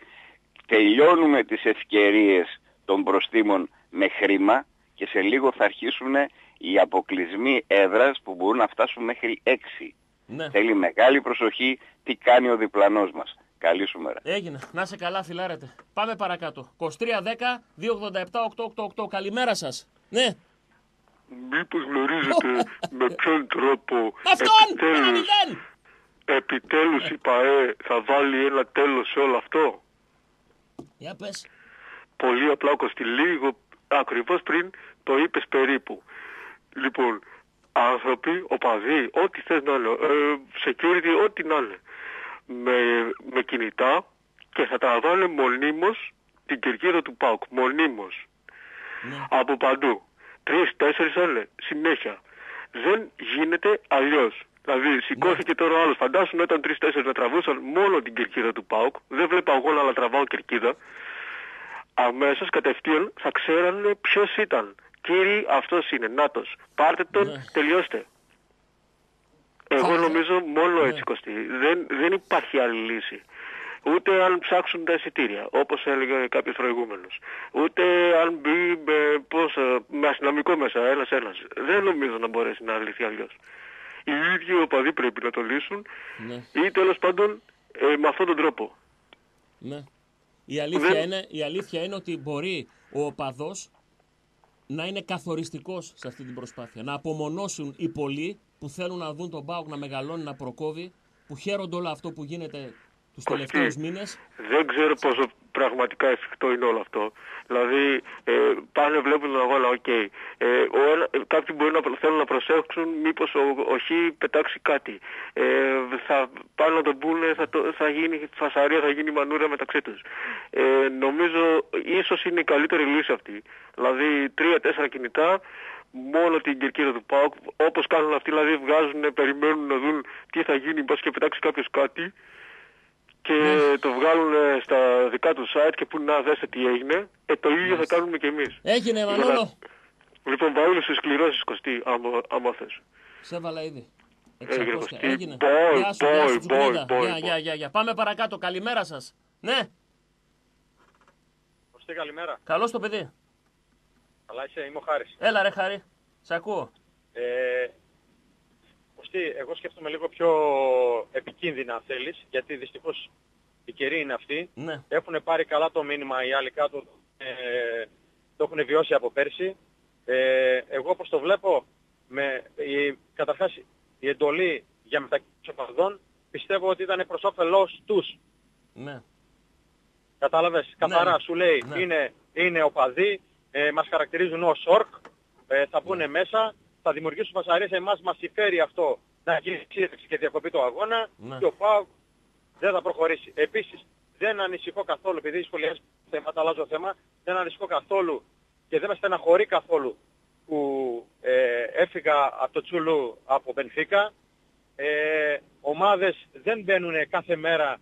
Τελειώνουμε τις ευκαιρίες των προστήμων με χρήμα και σε λίγο θα αρχίσουν οι αποκλεισμοί έδρας που μπορούν να φτάσουν μέχρι 6. Ναι. Θέλει μεγάλη προσοχή τι κάνει ο διπλανός μας. Καλή σου μέρα. Έγινε. Να σε καλά, φιλάρετε. Πάμε παρακάτω. 2310-287-888. Καλημέρα σας. Ναι. Μήπως γνωρίζετε με ποιον τρόπο Αυτόν! Ένα επιτέλους, μηδέν! επιτέλους η ΠαΕ θα βάλει ένα τέλος σε όλο αυτό; Για πες. Πολύ απλά Κωστή, λίγο ακριβώς πριν το είπες περίπου. Λοιπόν, άνθρωποι, οπαδοί, ό,τι θες να είναι, ε, security, ό,τι να είναι, με, με κινητά και θα τραβάνε μονίμως την κερκίδα του ΠΑΟΚ, μονίμως. Από παντού. Τρει-τέσσερι άλλε. Συνέχεια. Δεν γίνεται αλλιώς. Δηλαδή, σηκώθηκε τώρα ο άλλος. Φαντάσου να ήταν τρει-τέσσερι να τραβούσαν μόνο την κερκίδα του Πάουκ. Δεν βλέπω αγώνα, αλλά τραβάω κερκίδα. Αμέσως κατευθείαν θα ξέρανε ποιος ήταν. Κύριοι, αυτός είναι. Νάτος. Πάρτε τον, Ναι. τελειώστε. Εγώ νομίζω μόνο έτσι Κωστή. Δεν, δεν υπάρχει άλλη λύση. Ούτε αν ψάξουν τα εισιτήρια, όπως έλεγε κάποιος προηγούμενος. Ούτε αν μπει με, πώς, ε, με αστυνομικό μέσα, ένας-ένας. Δεν νομίζω να μπορέσει να λυθεί αλλιώς. Οι ίδιοι οπαδοί πρέπει να το λύσουν Ναι. ή τέλος πάντων ε, με αυτόν τον τρόπο. Ναι. Η αλήθεια, Δεν- είναι, η αλήθεια είναι ότι μπορεί ο οπαδός να είναι καθοριστικός σε αυτή την προσπάθεια. Να απομονώσουν οι πολλοί που θέλουν να δουν τον Πάοκ να μεγαλώνει, να προκόβει, που χαίρονται όλο αυτό που γίνεται τους τελευταίους μήνες. Δεν ξέρω πόσο πραγματικά εφικτό είναι όλο αυτό. Δηλαδή, ε, πάνε βλέπουν τον αγώνα, οκ. Ε, ο ένα, ε, κάποιοι μπορεί να προ- θέλουν να προσέξουν μήπως ο, ο Χ πετάξει κάτι. Ε, θα πάνε να τον πούνε, θα, το, θα γίνει φασαρία, θα γίνει μανούρα μεταξύ τους. Ε, νομίζω ίσως είναι η καλύτερη λύση αυτή. Δηλαδή, τρία-τέσσερα κινητά, μόνο την κερκίδα του ΠΑΟΚ, όπως κάνουν αυτοί, δηλαδή βγάζουν, περιμένουν να δουν τι θα γίνει, μπας και πετάξει κάποιος κάτι και το βγάλουν ε, στα δικά του site και που να δέστε τι έγινε, ε, το ίδιο θα κάνουμε και εμείς. Έγινε, Για Μανώλο. να- Λοιπόν, παρόλο στις σκληρώσεις, Κωστή, άμα, άμα θες. Σε έβαλα ήδη. Έγινε, 600. Κωστή. Έγινε. Boy, Γεια σου, γεια σου, boy, Τσουκνίδα. boy, boy, Γεια, boy. γεια, γεια, γεια. Πάμε παρακάτω. Καλημέρα σας. Ναι, Κωστή, καλημέρα. καλώς το παιδί. Καλά είσαι, είμαι ο Χάρης. Έλα ρε Χαρή. Σ' ακούω. Ε, Κωστή, εγώ σκέφτομαι λίγο πιο επικίνδυνα αν θέλεις, γιατί δυστυχώς η καιρή είναι αυτή. Ναι. Έχουν πάρει καλά το μήνυμα οι άλλοι κάτω, ε, το έχουν βιώσει από πέρσι. Ε, εγώ όπως το βλέπω, με, η, καταρχάς η εντολή για μετακίνηση οπαδών πιστεύω ότι ήταν προς όφελός τους. Ναι. Κατάλαβες, καθαρά ναι. σου λέει Ναι. είναι, είναι οπαδοί, ε, μας χαρακτηρίζουν ως ορκ, ε, θα Ναι. μπουν μέσα, θα δημιουργήσουν φασαρίες, εμάς μας συμφέρει αυτό να γίνει σύρεξη και διακοπή του αγώνα Ναι. και ο ΠΑΟΚ δεν θα προχωρήσει. Επίσης, δεν ανησυχώ καθόλου, επειδή σχολιάζει θέματα, αλλάζω θέμα, δεν ανησυχώ καθόλου και δεν με στεναχωρεί καθόλου που ε, έφυγα από το Τσούλου από Μπενφίκα. Ε, ομάδες δεν μπαίνουν κάθε μέρα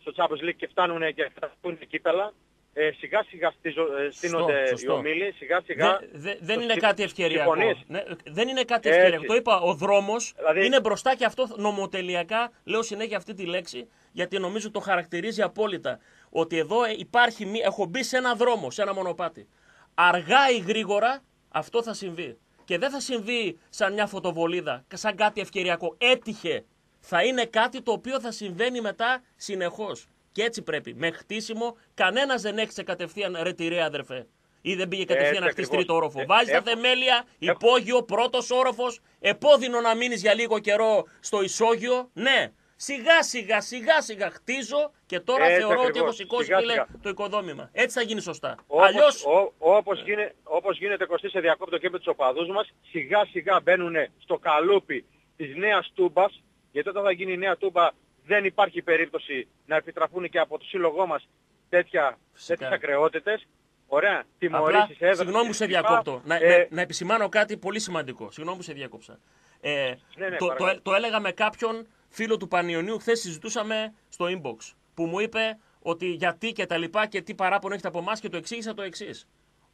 στο Champions League και φτάνουν και φτάνουν κύπελα. Ε, σιγά σιγά στίζο- ε, στείνονται οι σωστό. ομίλοι, σιγά σιγά. Δε- δε- δεν το είναι συ- κάτι ευκαιριακό. συμφωνείς; Ναι, δεν είναι κάτι Έτσι. ευκαιριακό. Το είπα, ο δρόμος Δηλαδή- είναι μπροστά και αυτό νομοτελειακά λέω συνέχεια αυτή τη λέξη, γιατί νομίζω το χαρακτηρίζει απόλυτα. Ότι εδώ ε, υπάρχει, μη- έχω μπει σε ένα δρόμο, σε ένα μονοπάτι. Αργά ή γρήγορα αυτό θα συμβεί. Και δεν θα συμβεί σαν μια φωτοβολίδα, σαν κάτι ευκαιριακό. Έτυχε. Θα είναι κάτι το οποίο θα συμβαίνει μετά συνεχώς. Και έτσι πρέπει. Με χτίσιμο, κανένας δεν έξε κατευθείαν ρε τη ρε, αδερφέ. Ή δεν πήγε κατευθείαν Έτσι να χτίσει ακριβώς. τρίτο όροφο. Ε, Βάζει τα έχω- θεμέλια, υπόγειο, πρώτος όροφος, επώδυνο να μείνεις για λίγο καιρό στο ισόγειο. Ναι. Σιγά σιγά σιγά σιγά χτίζω και τώρα Έτσι θεωρώ ότι έχω ακριβώς. σηκώσει Σιγά, φίλε σιγά. το οικοδόμημα. Έτσι θα γίνει σωστά. Όπως, Αλλιώς ο- όπως, γίνε- όπως γίνεται κοστί σε διακόπτω και με τους οπαδούς μας, σιγά σιγά μπαίνουν στο καλούπι της νέας τούμπας, γιατί όταν θα γίνει η νέα τούμπα δεν υπάρχει περίπτωση να επιτραφούν και από το σύλλογό μας τέτοια, τέτοιες ακρεότητες. Ωραία, Απλά, τιμωρήσεις, έδρας συγγνώμη που σε κλπ. διακόπτω. Να, Ε, να, να επισημάνω κάτι πολύ σημαντικό. Συγγνώμη που σε διάκοψα. Ε, Ναι, ναι, το, το, παρακαλώ. το έλεγα με κάποιον φίλο του Πανιωνίου, χθες συζητούσαμε στο inbox. Που μου είπε ότι γιατί και τα λοιπά και τι παράπονο έχετε από εμάς και το εξήγησα το εξής.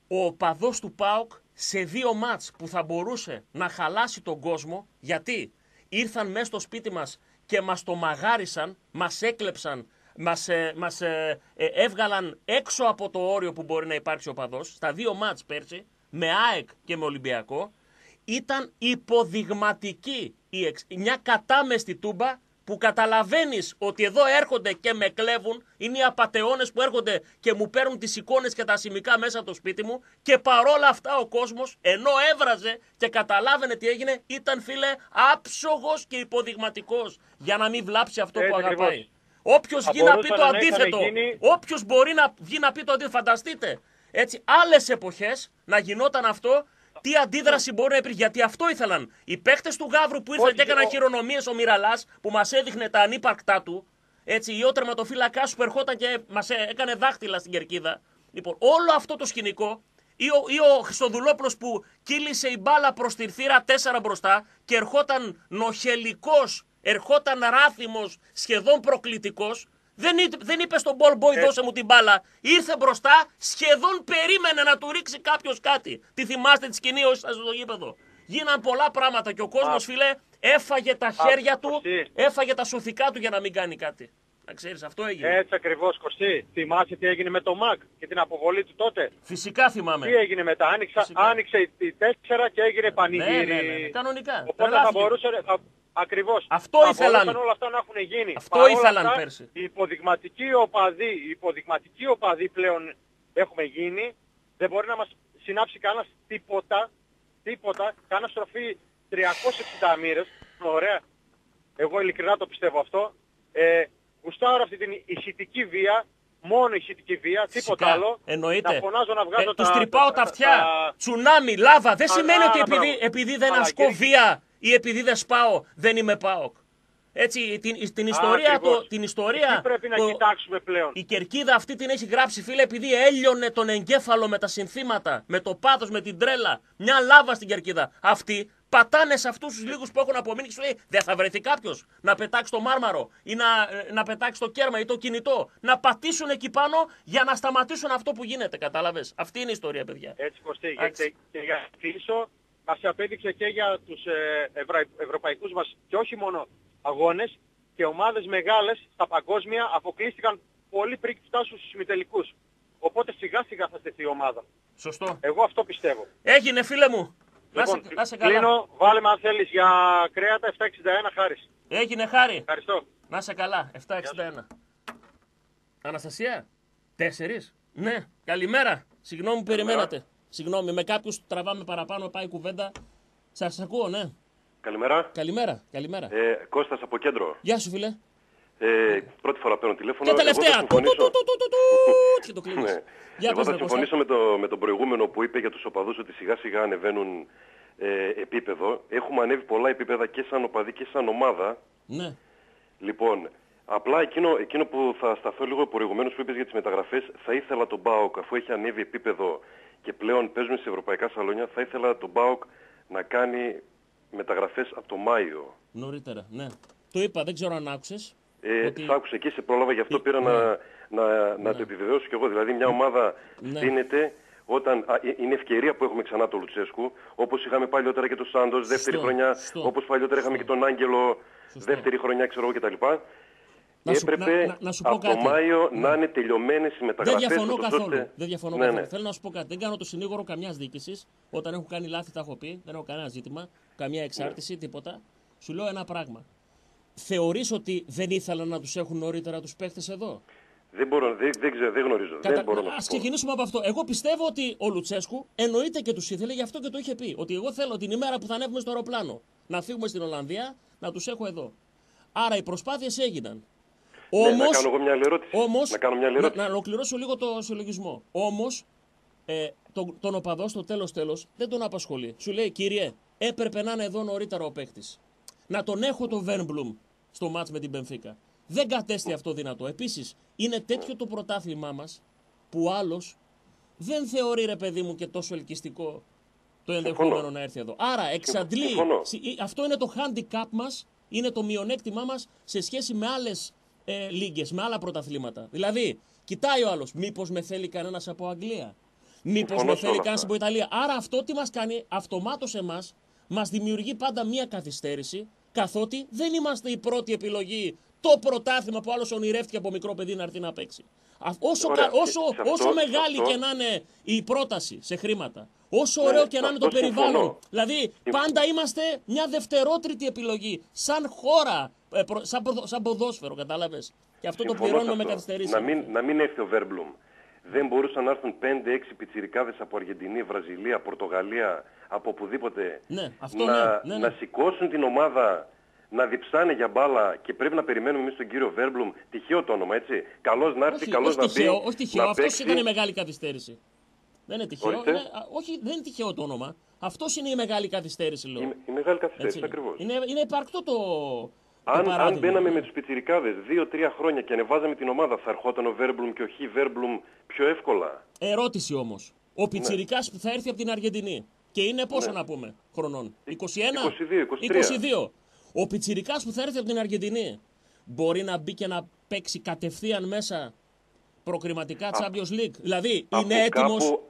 Ο παδό του ΠΑΟΚ σε δύο μάτς που θα μπορούσε να χαλάσει τον κόσμο, γιατί ήρθαν μέσα στο σπίτι μας και μας το μαγάρισαν, μας έκλεψαν, μας, ε, μας ε, ε, έβγαλαν έξω από το όριο που μπορεί να υπάρξει ο παδός, στα δύο μάτς πέρσι, με ΑΕΚ και με Ολυμπιακό, ήταν υποδειγματική η εξ... μια κατάμεστη τούμπα που καταλαβαίνεις ότι εδώ έρχονται και με κλέβουν, είναι οι απατεώνες που έρχονται και μου παίρνουν τις εικόνες και τα σημικά μέσα από το σπίτι μου και παρόλα αυτά ο κόσμος ενώ έβραζε και καταλάβαινε τι έγινε ήταν φίλε άψογος και υποδειγματικός για να μην βλάψει αυτό Έτσι που αγαπάει. ακριβώς. Όποιος Θα βγει να πει μπορούσαν το να είχαν αντίθετο, γίνει- όποιος μπορεί να βγει να πει το αντίθετο, φανταστείτε. Έτσι, άλλες εποχές να γινόταν αυτό, τι αντίδραση μπορεί να υπήρχε. Γιατί αυτό ήθελαν. Οι παίχτες του Γαύρου που ήρθαν Όχι, και έκαναν ο- χειρονομίες ο Μυραλάς που μας έδειχνε τα ανύπαρκτά του. Έτσι, ή ο τερματοφύλακά σου που ερχόταν και μας έκανε δάχτυλα στην κερκίδα. Λοιπόν, όλο αυτό το σκηνικό Ή ο, ή ο Χριστοδουλόπουλος που κύλησε η μπάλα προς τη θύρα 4 μπροστά και ερχόταν νοχελικός, ερχόταν ράθιμος, σχεδόν προκλητικός. Δεν, εί- δεν είπε στον ball boy δώσε μου την μπάλα. Ήρθε μπροστά, σχεδόν περίμενε να του ρίξει κάποιος κάτι. Τι θυμάστε τη σκηνή όσοι ήσασταν στο γήπεδο. Γίναν πολλά πράγματα και ο κόσμος φίλε έφαγε τα χέρια του, Κωστή. έφαγε τα σωθικά του για να μην κάνει κάτι. Να ξέρεις, αυτό έγινε. Έτσι ακριβώς Κωστή. Θυμάσαι τι έγινε με το ΜΑΚ και την αποβολή του τότε; Φυσικά θυμάμαι. Τι έγινε μετά. Άνοιξα, Φυσικά. άνοιξε η- η 4 και έγινε πανηγύρι. Ναι, ναι, ναι, ναι. Κανονικά. Οπότε θα Τρελάθηκε. μπορούσε... Θα... Ακριβώς. Αυτό θα ήθελαν. μπορούσαν όλα αυτά να έχουν γίνει. Αυτό Παρ' όλα ήθελαν αυτά, πέρσι. Οι υποδειγματικοί οπαδοί, οι υποδειγματικοί οπαδοί πλέον έχουμε γίνει. Δεν μπορεί να μας συνάψει κανένας τίποτα. Τίποτα. Κάνα στροφή 360 μοίρες. Ωραία. Εγώ ειλικρινά το πιστεύω αυτό. Ε, γουστάρω αυτή την ηχητική βία. Μόνο ηχητική βία. Τίποτα Φυσικά. άλλο. Εννοείται. Να φωνάζω να βγάζω Ε, τα... τους τρυπάω τα αυτιά. τα- Τσουνάμι, λάβα. Δεν Α, σημαίνει α, ότι μπράβο. επειδή, επειδή δεν Αλλά, ασκώ κύριε- βία ή επειδή δεν σπάω, δεν είμαι πάοκ. Έτσι, την, την ιστορία, ακριβώς. το, την ιστορία Τι πρέπει να το- κοιτάξουμε πλέον; η κερκίδα αυτή την έχει γράψει, φίλε, επειδή έλειωνε τον εγκέφαλο με τα συνθήματα, με το πάθος, με την τρέλα. Μια λάβα στην κερκίδα. Αυτοί πατάνε σε αυτούς τους λίγους που έχουν απομείνει και σου λέει: Δεν θα βρεθεί κάποιος να πετάξει το μάρμαρο ή να, ε, να πετάξει το κέρμα ή το κινητό. Να πατήσουν εκεί πάνω για να σταματήσουν αυτό που γίνεται. Κατάλαβες. Αυτή είναι η ιστορία, παιδιά. Έτσι Κωστή, Εντάξει. και, και για να κλείσω, μας απέδειξε και για τους ε, ευρα, ευρωπαϊκούς μας και όχι μόνο αγώνες και ομάδες μεγάλες στα παγκόσμια αποκλείστηκαν πολύ πριν φτάσουν στους ημιτελικούς. Οπότε σιγά σιγά θα στεθεί η ομάδα. Σωστό. Εγώ αυτό πιστεύω. Έγινε, φίλε μου. Να σε, Λοιπόν, να σε καλά. κλείνω, βάλε με αν θέλεις για κρέατα 761 χάρης. Έγινε, χάρη. Ευχαριστώ. Να σε καλά. 761. Αναστασία. Τέσσερις. Ναι. Καλημέρα. Συγγνώμη που περιμένατε. Συγγνώμη, με κάποιους τραβάμε παραπάνω, πάει η κουβέντα. Σας ακούω, ναι. Καλημέρα. Καλημέρα. Καλημέρα. Ε, Κώστας από κέντρο. Γεια σου, φίλε. Ε, πρώτη φορά παίρνω τηλέφωνο. Και τελευταία. Εγώ θα Του, του, συμφωνήσω, του, του, του, του, Και το κλείνεις. ναι. Για Εγώ πες, θα ρε, Κώστα. συμφωνήσω με, το, με τον προηγούμενο που είπε για τους οπαδούς ότι σιγά σιγά ανεβαίνουν ε, επίπεδο. Έχουμε ανέβει πολλά επίπεδα και σαν οπαδοί και σαν ομάδα. Ναι. Λοιπόν, απλά εκείνο, εκείνο που θα σταθώ λίγο προηγουμένως που είπες για τις μεταγραφές, θα ήθελα τον ΠΑΟΚ αφού έχει ανέβει επίπεδο και πλέον παίζουμε σε ευρωπαϊκά σαλόνια, θα ήθελα τον ΠΑΟΚ να κάνει μεταγραφές από το Μάιο. Νωρίτερα, ναι. Το είπα, δεν ξέρω αν άκουσες. Ε, Ότι- Σ' άκουσα και σε πρόλαβα, γι' αυτό πήρα να, να, να το επιβεβαιώσω κι εγώ. Δηλαδή μια ομάδα Ναι. στείνεται όταν α, ε, είναι ευκαιρία που έχουμε ξανά τον Λουτσέσκου, όπως είχαμε παλιότερα και τον Σάντος, δεύτερη χρονιά, σωστό. όπως παλιότερα είχαμε και τον Άγγελο, δεύτερη χρονιά, ξέρω εγώ κτλ. Να σου- Έπρεπε να- να- να σου πω από το κάτι. Μάιο Ναι. να είναι τελειωμένες οι Δεν μεταγραφές. διαφωνώ ούτως καθόλου. ώστε- Δεν διαφωνώ Ναι, καθόλου. ναι. Θέλω να σου πω κάτι. Δεν κάνω το συνήγορο καμιάς διοίκησης. Όταν έχω κάνει λάθη, τα έχω πει. Δεν έχω κανένα ζήτημα. Καμία εξάρτηση, τίποτα. Σου λέω ένα πράγμα. Θεωρείς ότι δεν ήθελαν να τους έχουν νωρίτερα τους παίχτες εδώ; Δεν μπορώ, δεν, δεν, ξέρω, δεν γνωρίζω. Κατα... Δεν μπορώ να Ας σου πω. ξεκινήσουμε από αυτό. Εγώ πιστεύω ότι ο Λουτσέσκου εννοείται και τους ήθελε, γι' αυτό και το είχε πει. Ότι εγώ θέλω την ημέρα που θα ανέβουμε στο αεροπλάνο να φύγουμε στην Ολλανδία να τους έχω εδώ. Άρα οι προσπάθειες έγιναν. Ναι, να Όμως, κάνω εγώ μια άλλη ερώτηση. όμως, να κάνω μια άλλη να, ερώτηση. να ολοκληρώσω λίγο το συλλογισμό. Όμως, ε, τον, τον οπαδό στο τέλος τέλος δεν τον απασχολεί. Σου λέει, κύριε, έπρεπε να είναι εδώ νωρίτερα ο παίκτης. Να τον έχω το Βέρμπλουμ στο μάτς με την Πενφύκα. Δεν κατέστη αυτό δυνατό. Επίσης, είναι τέτοιο το πρωτάθλημά μας που άλλος δεν θεωρεί ρε παιδί μου και τόσο ελκυστικό το ενδεχόμενο να έρθει εδώ. Άρα εξαντλεί. Συμφωνώ. Συ- Αυτό είναι το handicap μας, είναι το μειονέκτημά μας σε σχέση με άλλες ε, λίγες, με άλλα πρωταθλήματα. Δηλαδή, κοιτάει ο άλλος, μήπως με θέλει κανένας από Αγγλία. Μήπως Συμφωνώ με σε θέλει όλα κανένας αυτά. από Ιταλία. Άρα αυτό τι μας κάνει, αυτομάτως εμάς, μας δημιουργεί πάντα μία καθυστέρηση, καθότι δεν είμαστε η πρώτη επιλογή το πρωτάθλημα που άλλος ονειρεύτηκε από μικρό παιδί να έρθει να παίξει. Α- Όσο, Ωραία, κα- σε- όσο, σε αυτό- όσο σε μεγάλη αυτό- και να είναι η πρόταση σε χρήματα, όσο Ναι, ωραίο ναι, και να σε είναι το αυτό περιβάλλον. συμφωνώ. Δηλαδή, πάντα είμαστε μια δευτερότριτη επιλογή. Σαν χώρα, ε, προ- σαν, ποδο- σαν ποδόσφαιρο, κατάλαβες; Και αυτό το Συμφωνώ πληρώνουμε σε με αυτό. καθυστερήσεις. Να μην, να μην έρθει ο Βέρμπλουμ. Δεν μπορούσαν να έρθουν 5-6 πιτσιρικάδες από Αργεντινή, Βραζιλία, Πορτογαλία, από οπουδήποτε. Ναι, αυτό να, ναι, ναι, ναι. να σηκώσουν την ομάδα, να διψάνε για μπάλα και πρέπει να περιμένουμε εμείς τον κύριο Βέρμπλουμ. Τυχαίο το όνομα, έτσι. Καλός να έρθει, όχι, καλός όχι να μπει. τυχαίο, όχι τυχαίο. να Αυτός παίξει. ήταν η μεγάλη καθυστέρηση. Δεν είναι τυχαίο. Ορίστε. Είναι, α, όχι, δεν είναι τυχαίο το όνομα. Αυτός είναι η μεγάλη καθυστέρηση, λέω. Η, η μεγάλη καθυστέρηση, Έτσι. ακριβώς. Είναι, είναι υπαρκτό το, το Αν, αν παράδειγμα. μπαίναμε με τους πιτσιρικάδες 2-3 χρόνια και ανεβάζαμε την ομάδα, θα ερχόταν ο Βέρμπλουμ και ο Χι Βέρμπλουμ πιο εύκολα; Ερώτηση όμως. Ο Πιτσυρικά που θα έρθει από την Αργεντινή. Και είναι πόσο να πούμε χρονών. 21. 22, 22. Ο Πιτσυρικά που θα έρθει από την Αργεντινή μπορεί να μπει και να παίξει κατευθείαν μέσα προκριματικά Champions League. Δηλαδή Από είναι έτοιμο. κάπου-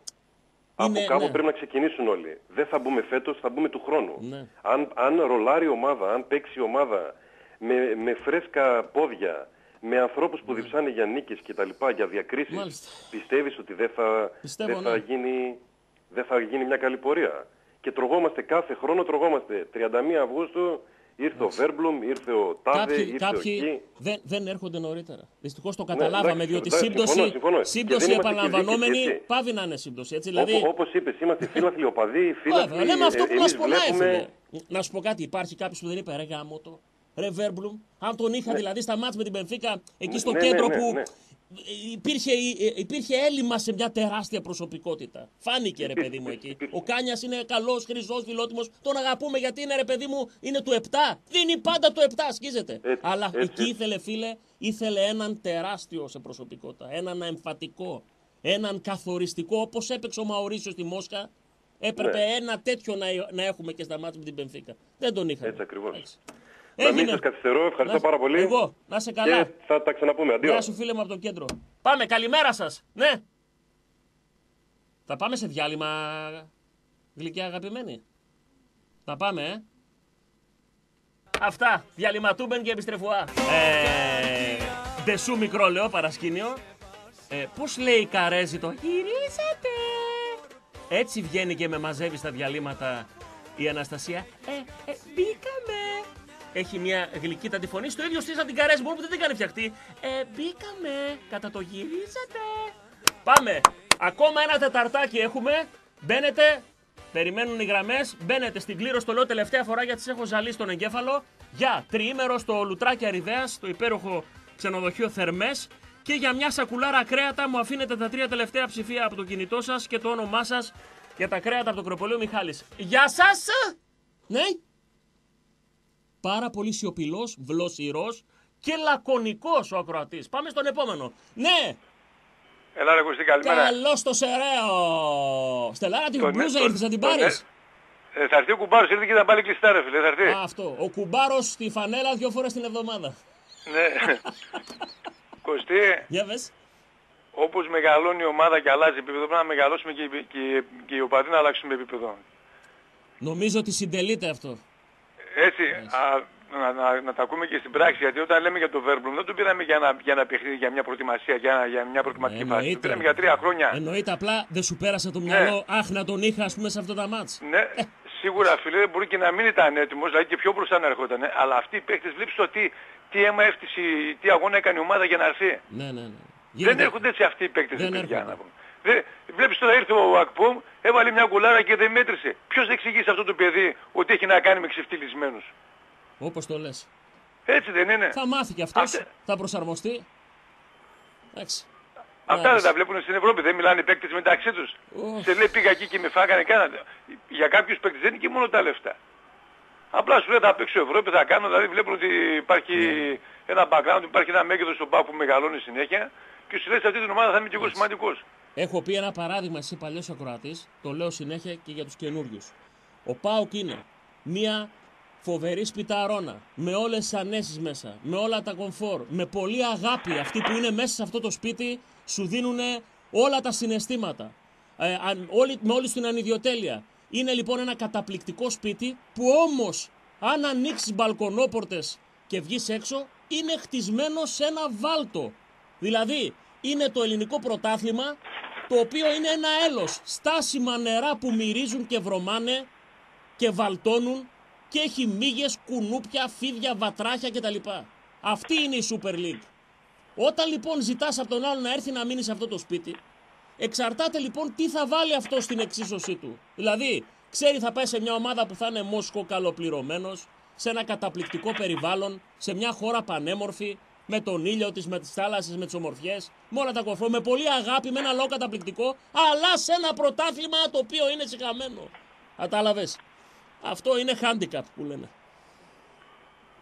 Από Είναι- κάπου ναι. πρέπει να ξεκινήσουν όλοι. Δεν θα μπούμε φέτος, θα μπούμε του χρόνου. Ναι. Αν, αν ρολάρει η ομάδα, αν παίξει η ομάδα με, με φρέσκα πόδια, με ανθρώπους που διψάνε για νίκες και τα λοιπά, για διακρίσεις, Ναι. Μάλιστα. πιστεύεις ότι δεν θα, Πιστεύω, δεν, θα ναι. γίνει, δεν θα γίνει μια καλή πορεία; Και τρογόμαστε κάθε χρόνο, τρογόμαστε. 31 Αυγούστου ήρθε ο Βέρμπλουμ, ήρθε ο Τάδε, Κάποιοι, ήρθε ο κάποιοι Χ. δεν, δεν έρχονται νωρίτερα. Δυστυχώς το Ναι, καταλάβαμε, εντάξει, διότι εντάξει, σύμπτωση, συμφωνώ, συμφωνώ. Και σύμπτωση δεν είμαστε και επαναλαμβανόμενη δίκαιοι, έτσι. πάβει να είναι σύμπτωση. Έτσι, δηλαδή, Όπως όπως είπες, είμαστε φίλαθλοι οπαδοί, φίλαθλοι, Βέβαια, λέμε αυτό ε, που μας εμείς πονάει, βλέπουμε- φίλε. Να σου πω κάτι, υπάρχει κάποιος που δεν είπε ρε γάμο το. Ρε Βέρμπλουμ, αν τον είχα δηλαδή στα μάτς με την Πενφύκα, εκεί στο Ναι, κέντρο ναι, ναι, που ναι. Υπήρχε, ε, υπήρχε έλλειμμα σε μια τεράστια προσωπικότητα. Φάνηκε ρε παιδί μου εκεί. Ο Κάνιας είναι καλός, χρυσός, φιλότιμο. Τον αγαπούμε γιατί είναι ρε παιδί μου, είναι του 7. Δίνει πάντα το 7, ασκίζεται. Αλλά έτσι, εκεί έτσι. ήθελε, φίλε, ήθελε έναν τεράστιο σε προσωπικότητα. Έναν εμφατικό. Έναν καθοριστικό, όπως έπαιξε ο Μαωρίσιος στη Μόσχα. Έπρεπε Ναι. ένα τέτοιο να, να έχουμε και στα μάτια με την Πενφύκα. Δεν τον είχαμε. Έτσι ακριβώς. Έγινε. Να μην σας καθυστερώ, ευχαριστώ Να- πάρα πολύ. Εγώ, να σε καλά. Και θα τα ξαναπούμε. Αντίο. Γεια σου φίλε μου από το κέντρο. Πάμε, καλημέρα σας. Ναι. Θα πάμε σε διάλειμμα, γλυκιά αγαπημένη. Θα πάμε, ε. Αυτά. Διαλυματούμπεν και επιστρεφουά. Ε, ντεσού μικρό λέω, παρασκήνιο. Ε, πώς λέει η Καρέζη το γυρίσατε. Έτσι βγαίνει και με μαζεύει στα διαλύματα η Αναστασία. Ε, ε, μπήκαμε. Έχει μια γλυκύτατη φωνή. Στο ίδιο στήσαν την Καρέζη μόνο που δεν την κάνει φτιαχτή. Ε, μπήκαμε. Κατά το γυρίσατε. Πάμε. Ακόμα ένα τεταρτάκι έχουμε. Μπαίνετε. Περιμένουν οι γραμμές. Μπαίνετε στην κλήρωση. Το λέω τελευταία φορά γιατί τι έχω ζαλίσει στον εγκέφαλο. Για τριήμερο στο Λουτράκι Αριδέα, το υπέροχο ξενοδοχείο Θερμές. Και για μια σακουλάρα κρέατα μου αφήνετε τα τρία τελευταία ψηφία από το κινητό σας και το όνομά σας για τα κρέατα από το Κροπολείο Μιχάλης. Γεια σας! Ναι. Πάρα πολύ σιωπηλός, βλοσιρό και λακωνικός ο ακροατής. Πάμε στον επόμενο. Ναι! Έλα ρε Κωστή, καλημέρα. Καλώς το σεραίο! Στελάρα την Τον- μπλούζα τον- ήρθες να την τον- πάρεις; Ε, θα έρθει ο κουμπάρος, ήρθε και θα πάλι κλειστά ρε φίλε, θα έρθει. Αυτό. Ο κουμπάρος στη φανέλα δύο φορές την εβδομάδα. Ναι. Κωστή, Για βες. όπως μεγαλώνει η ομάδα και αλλάζει επίπεδο, πρέπει να μεγαλώσουμε και, οι- και, οι- και οι οπαδοί να αλλάξουμε επίπεδο. Νομίζω ότι συντελείται αυτό. Έτσι, α, να, να, να τα ακούμε και στην πράξη, γιατί όταν λέμε για το Βέρμπλουμ δεν το πήραμε για ένα, για ένα παιχνίδι, για μια προετοιμασία, για, ένα- για μια προκριματική φάση. Το πήραμε για τρία χρόνια. Εννοείται απλά δεν σου πέρασε το μυαλό. Αχ, να τον είχα, ας πούμε, σε αυτά τα μάτς. Ναι, σίγουρα φίλε μπορεί και να μην ήταν έτοιμος, δηλαδή και πιο μπροστά να ερχόταν. Αλλά αυτοί οι παίχτες βλέπεις το τι, τι αίμα έφτιασε, τι αγώνα έκανε η ομάδα για να έρθει. Ναι, ναι, ναι. Δεν έρχονται έτσι αυτοί οι παίκτες. Δεν ρε παιδιά, έρχονται. να πούμε. Δεν, βλέπεις τώρα ήρθε ο Ακπομ, έβαλε μια κουλάρα και δεν μέτρησε. Ποιος θα εξηγήσει αυτό το παιδί ότι έχει να κάνει με ξεφτυλισμένους; Όπως το λες. Έτσι δεν είναι. Θα μάθει κι αυτός. Αυτά- Θα προσαρμοστεί. Εντάξει. Αυτά δεν τα βλέπουν στην Ευρώπη, δεν μιλάνε οι παίκτες μεταξύ τους. Σε λέει πήγα εκεί και με φάγανε κάνατε. Για κάποιους παίκτες δεν είναι και μόνο τα λεφτά. Απλά σου λέει θα παίξω Ευρώπη, θα κάνω, δηλαδή βλέπουν ότι υπάρχει ένα background, υπάρχει ένα μέγεθος στον πάγο που μεγαλώνει συνέχεια και σου λέει σε αυτή την ομάδα θα είμαι και εγώ σημαντικός. Έχω πει ένα παράδειγμα, εσύ παλιός ακροατής, το λέω συνέχεια και για τους καινούριους. Ο Πάοκ είναι μια φοβερή σπιταρώνα, με όλες τις ανέσεις μέσα, με όλα τα κομφόρ, με πολλή αγάπη. Αυτοί που είναι μέσα σε αυτό το σπίτι σου δίνουν όλα τα συναισθήματα. Ε, αν- όλη, με όλη την ανιδιοτέλεια. Είναι λοιπόν ένα καταπληκτικό σπίτι που όμως αν ανοίξεις μπαλκονόπορτες και βγεις έξω είναι χτισμένο σε ένα βάλτο. Δηλαδή είναι το ελληνικό πρωτάθλημα το οποίο είναι ένα έλος. Στάσιμα νερά που μυρίζουν και βρωμάνε και βαλτώνουν και έχει μύγες, κουνούπια, φίδια, βατράχια κτλ. Αυτή είναι η Super League. Όταν λοιπόν ζητάς από τον άλλο να έρθει να μείνει σε αυτό το σπίτι, εξαρτάται λοιπόν τι θα βάλει αυτό στην εξίσωσή του. Δηλαδή, ξέρει θα πάει σε μια ομάδα που θα είναι μόσχο καλοπληρωμένος, σε ένα καταπληκτικό περιβάλλον, σε μια χώρα πανέμορφη, με τον ήλιο της, με τις θάλασσες, με τις ομορφιές, με όλα τα κοφρό, με πολύ αγάπη, με ένα λόγο καταπληκτικό, αλλά σε ένα πρωτάθλημα το οποίο είναι συγχαμένο. Κατάλαβες. Αυτό είναι handicap που λένε.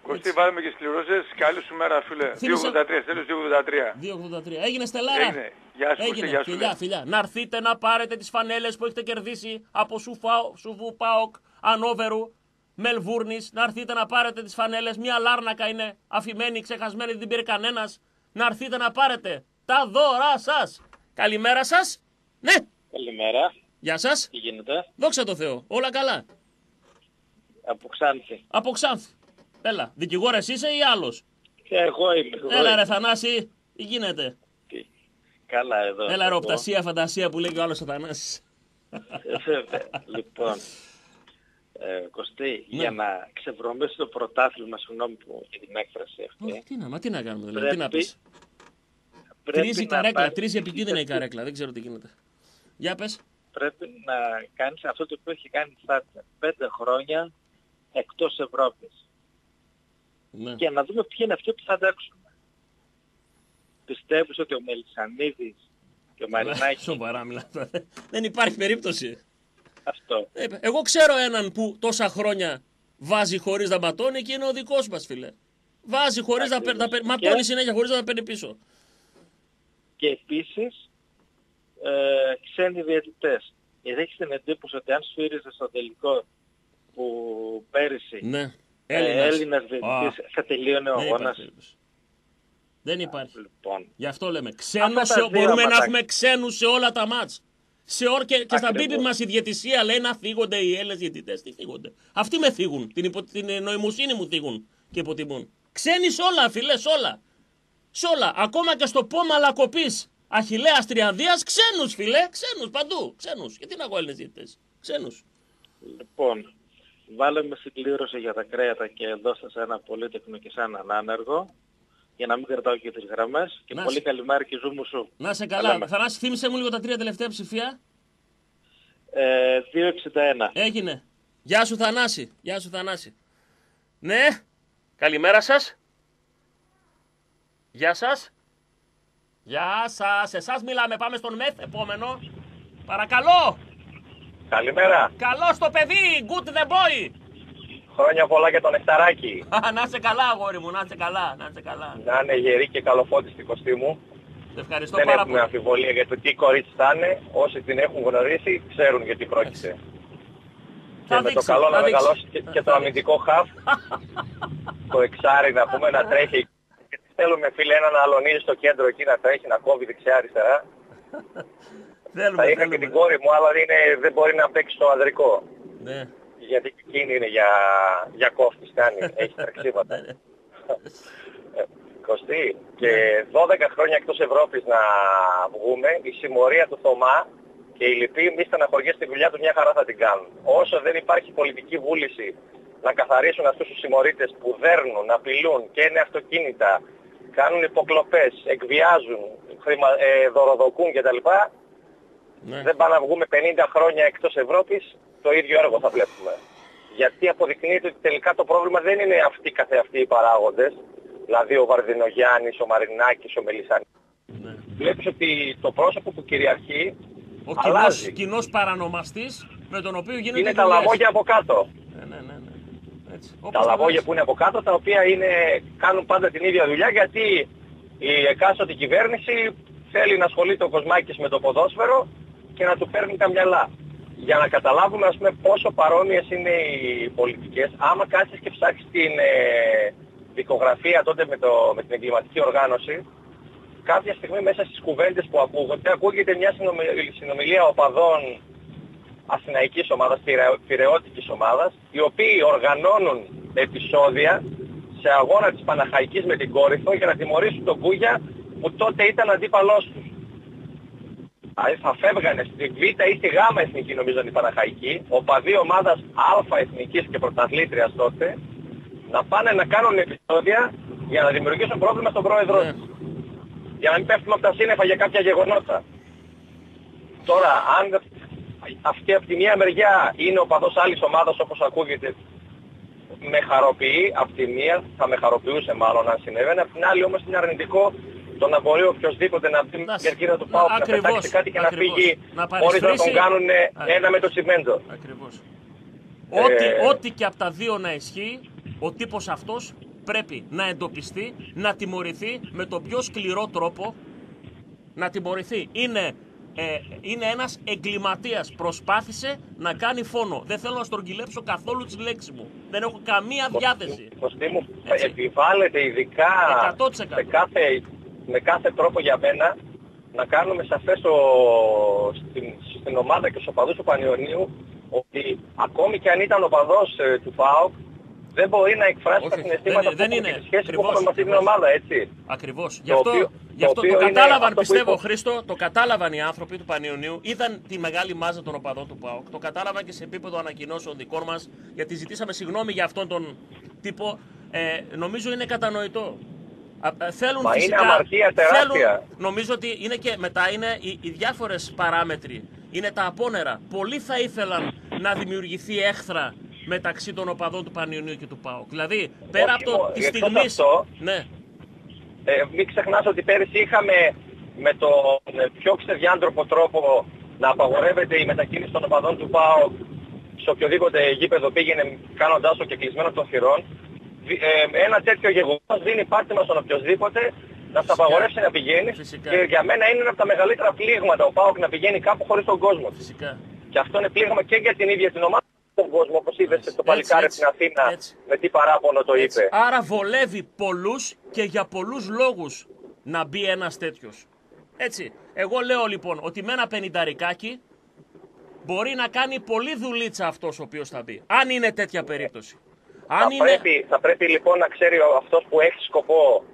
Κωστή, βάλουμε και σκληρώσεις. Καλή σου μέρα, φίλε. Θύμισε- 283, τέλος 283. 283. Έγινε στελάρα. Έγινε. Γεια σου, Κωστή, γεια σου, Φιλιά, ναι. φιλιά. Να έρθετε να πάρετε τις φανέλες που έχετε κερδίσει από Σουφάο- Σουβού Πάοκ, Ανόβερου, Μελβούρνης. Να έρθετε να πάρετε τις φανέλες. Μια λάρνακα είναι αφημένη, ξεχασμένη, δεν την πήρε κανένας. Να έρθετε να πάρετε τα δώρα σας. Καλημέρα σας. Ναι. Καλημέρα. Γεια σας. Τι γίνεται; Δόξα τω Θεώ. Όλα καλά. Από Ξάνθη. Από Ξάνθη. Έλα. Δικηγόρες είσαι ή άλλος; Και εγώ είμαι. εγώ Έλα είμαι. ρε Θανάση. Τι γίνεται; Καλά εδώ. Έλα ρε εγώ. οπτασία, φαντασία που λέει και ο άλλος ο Θανάσης. Ε, βέβαια. λοιπόν, ε, Κωστή, Ναι. για να ξεβρωμίσει το πρωτάθλημα, συγγνώμη που για την έκφραση αυτή, Όχι, τι να, μα τι να κάνουμε δηλαδή, τι να Πρέπει- πεις. πρέπει Τρίζει η να καρέκλα, πάρει- τρίζει επικίνδυνα η καρέκλα, δεν ξέρω τι γίνεται. Για πες. πρέπει να κάνεις αυτό το οποίο έχει κάνει η Θάτσα. Πέντε χρόνια εκτός Ευρώπης. Ναι. Και να δούμε ποιοι είναι αυτοί που θα αντέξουν. Πιστεύεις ότι ο Μελισανίδης και ο Μαρινάκης Σοβαρά μιλάτε. Δεν υπάρχει περίπτωση. Αυτό. Ε, Εγώ ξέρω έναν που τόσα χρόνια βάζει χωρίς να ματώνει και είναι ο δικός μας φίλε. Βάζει χωρίς να παίρνει, ματώνει συνέχεια χωρίς να τα παίρνει πίσω. και επίσης ε, ξένοι διαιτητές. Γιατί έχεις την εντύπωση ότι αν σφύριζες στο τελικό που πέρυσι Ναι. ε, Έλληνας. Έλληνας διαιτητής Α. θα τελείωνε ο Δεν υπάρχει αγώνας. περίπτωση. Δεν υπάρχει. Λοιπόν, Γι' αυτό λέμε. Ξένους, Αυτά σε, τα δύο μπορούμε να ματάκια. έχουμε ξένους σε όλα τα μάτς. Σε όρ, και, και στα Ακριβώς. πίπη μας η διαιτησία λέει να θίγονται οι Έλληνες διαιτητές. Τι θίγονται; Αυτοί με θίγουν. Την, υπο, την νοημοσύνη μου θίγουν και υποτιμούν. Ξένοι σε όλα, φιλέ, σε όλα. Σε όλα. Ακόμα και στο πόμα λακοπής Αχιλέας Τριαδίας, ξένους φιλέ, ξένους παντού. Ξένους. Γιατί να έχω Έλληνες διαιτητές; Ξένους. λοιπόν, βάλαμε συμπλήρωση για τα κρέατα και δώστε σε ένα πολύτεχνο και σε έναν άνεργο για να μην κρατάω και τις γραμμές και Να πολύ σε- καλημέρα και ζούμου σου. Να σε Τα καλά. λέμε. Θανάση, θύμισε μου λίγο τα τρία τελευταία ψηφία. Ε, 261. Έγινε. Γεια σου Θανάση. Γεια σου Θανάση. Ναι. Καλημέρα σας. Γεια σας. Γεια σας. Εσάς μιλάμε. Πάμε στον ΜΕΘ. Επόμενο. Παρακαλώ. Καλημέρα. Καλό το παιδί. Good the boy. Χρόνια πολλά για τον Εκταράκη. Α, να είσαι καλά αγόρι μου. Να είσαι καλά. Να είσαι καλά. Να είναι γερή και καλοφώτιστη στην κοστή μου. Σε ευχαριστώ Δεν πάρα έχουμε πολύ. αμφιβολία για το τι κορίτσι θα είναι. Όσοι την έχουν γνωρίσει ξέρουν γιατί πρόκειται. Και Θα με το δείξει, καλό θα να δείξει. μεγαλώσει και, και το αμυντικό χαφ. το εξάρι να πούμε να τρέχει. Και τι θέλουμε φίλε έναν αλονίδι στο κέντρο εκεί να τρέχει να κόβει δεξιά αριστερά. Θέλουμε, θα είχα και την κόρη μου αλλά είναι, δεν μπορεί να παίξει στο ανδρικό. Ναι. Γιατί και εκείνη είναι για, για κόφτης κάνει, έχει τρεξίματα. Ναι, Ε, Κωστή, και 12 χρόνια εκτός Ευρώπης να βγούμε, η συμμορία του Θωμά και οι λοιποί μη στεναχωριές στη δουλειά του μια χαρά θα την κάνουν. Όσο δεν υπάρχει πολιτική βούληση να καθαρίσουν αυτούς τους συμμορίτες που δέρνουν, απειλούν και είναι αυτοκίνητα, κάνουν υποκλοπές, εκβιάζουν, χρημα, ε, δωροδοκούν κτλ. Ναι. Δεν πάμε να βγούμε 50 χρόνια εκτός Ευρώπης, το ίδιο έργο θα βλέπουμε. Γιατί αποδεικνύεται ότι τελικά το πρόβλημα δεν είναι αυτοί καθεαυτοί οι παράγοντες, δηλαδή ο Βαρδινογιάννης, ο Μαρινάκης, ο Μελισανής. Βλέπεις ότι το πρόσωπο που κυριαρχεί Ο αλλάζει. κοινός, κοινός παρανομαστής με τον οποίο γίνεται Είναι τα λαμόγια από κάτω. Ναι, ναι, ναι. ναι. Έτσι. τα Όπως το λαμόγια λες. που είναι από κάτω, τα οποία είναι, κάνουν πάντα την ίδια δουλειά γιατί η εκάστοτε κυβέρνηση θέλει να ασχολείται ο Κοσμάκης με το ποδόσφαιρο και να του παίρνει τα μυαλά. Για να καταλάβουμε ας πούμε πόσο παρόμοιες είναι οι πολιτικές, άμα κάτσεις και ψάξεις την ε, δικογραφία τότε με, το, με την εγκληματική οργάνωση, κάποια στιγμή μέσα στις κουβέντες που ακούγονται, ακούγεται μια συνομιλία, συνομιλία οπαδών αθηναϊκής ομάδας, πειρα- πειραιώτικης ομάδας, οι οποίοι οργανώνουν επεισόδια σε αγώνα της Παναχαϊκής με την Κόρυθο για να τιμωρήσουν τον Κούγια που τότε ήταν αντίπαλός τους. Δηλαδή θα φεύγανε στη Β ή στη Γ εθνική νομίζω η Παναχαϊκή, οπαδοί ομάδας Α εθνικής και πρωταθλήτριας τότε, να πάνε να κάνουν επεισόδια για να δημιουργήσουν πρόβλημα στον πρόεδρό τους. Για να μην πέφτουμε από τα σύννεφα για κάποια γεγονότα. Τώρα, αν αυτή από τη μία μεριά είναι ο παδός άλλης ομάδας όπως ακούγεται με χαροποιεί, από τη μία θα με χαροποιούσε μάλλον αν συνέβαινε, από την άλλη όμως είναι αρνητικό το να μπορεί οποιοδήποτε να μπει στην κερκίδα του Πάου να ακριβώς, πετάξει κάτι και να ακριβώς. φύγει Να χωρίς να τον παρισφρήσει. κάνουν Ακριβώς. ένα με το τσιμέντο. Ακριβώς. Ό,τι, Ε, ό,τι και από τα δύο να ισχύει, ο τύπος αυτός πρέπει να εντοπιστεί, να τιμωρηθεί με τον πιο σκληρό τρόπο. Να τιμωρηθεί. Είναι, ε, είναι ένας εγκληματίας. Προσπάθησε να κάνει φόνο. Δεν θέλω να στρογγυλέψω καθόλου τις λέξεις μου. Δεν έχω καμία διάθεση. Κωστή μου, επιβάλλεται ειδικά 100%. με κάθε, με κάθε τρόπο για μένα να κάνουμε σαφές στο, στην, στην ομάδα και στους οπαδούς του Πανιωνίου ότι ακόμη και αν ήταν οπαδός ε, του ΠΑΟΚ δεν μπορεί να εκφράσει τα συναισθήματα δεν- δεν που είναι. έχει και τη σχέση που Ακριβώς, έχουμε με αυτή την ακριβώς. ομάδα, έτσι. Ακριβώς. Γι' Το αυτό, οποίο- γι αυτό το το, οποίο είναι κατάλαβαν, αυτό που πιστεύω, είπα. Χρήστο, το κατάλαβαν οι άνθρωποι του Πανιωνίου, είδαν τη μεγάλη μάζα των οπαδών του ΠΑΟΚ, το κατάλαβαν και σε επίπεδο ανακοινώσεων δικών μας, γιατί ζητήσαμε συγγνώμη για αυτόν τον τύπο. Ε, νομίζω είναι κατανοητό. Α, ε, θέλουν Μα είναι φυσικά, αμαρτία τεράστια. θέλουν, νομίζω ότι είναι και μετά είναι οι, οι διάφορες παράμετροι, είναι τα απόνερα. Πολλοί θα ήθελαν να δημιουργηθεί έχθρα μεταξύ των οπαδών του Πανιωνίου και του ΠΑΟΚ. Δηλαδή, πέρα Όχι, από το, μόνο, τη εκτός στιγμή. αυτό, Ναι. Ε, μην ξεχνάς ότι πέρυσι είχαμε με τον ε, πιο ξεδιάντροπο τρόπο να απαγορεύεται η μετακίνηση των οπαδών του ΠΑΟ σε οποιοδήποτε γήπεδο πήγαινε κάνοντάς το και κλεισμένο των θυρών. Δι- ε, ένα τέτοιο γεγονός δίνει πάτημα στον οποιοδήποτε να σε απαγορεύσει να πηγαίνεις και για μένα είναι ένα από τα μεγαλύτερα πλήγματα ο ΠΑΟΚ να πηγαίνει κάπου χωρίς τον κόσμο. Φυσικά. Και αυτό είναι πλήγμα και για την ίδια την ομάδα και τον κόσμο, όπως είδες το παλικάρι από την Αθήνα με τι παράπονο το είπε. Άρα βολεύει πολλούς και για πολλούς λόγους να μπει ένας τέτοιος. Έτσι. Εγώ λέω λοιπόν ότι με ένα πενινταρικάκι μπορεί να κάνει πολύ δουλίτσα αυτός ο οποίος θα μπει. Αν είναι τέτοια περίπτωση. Αν θα, είναι... πρέπει, θα πρέπει λοιπόν να ξέρει ο- αυτός που έχει σκοπό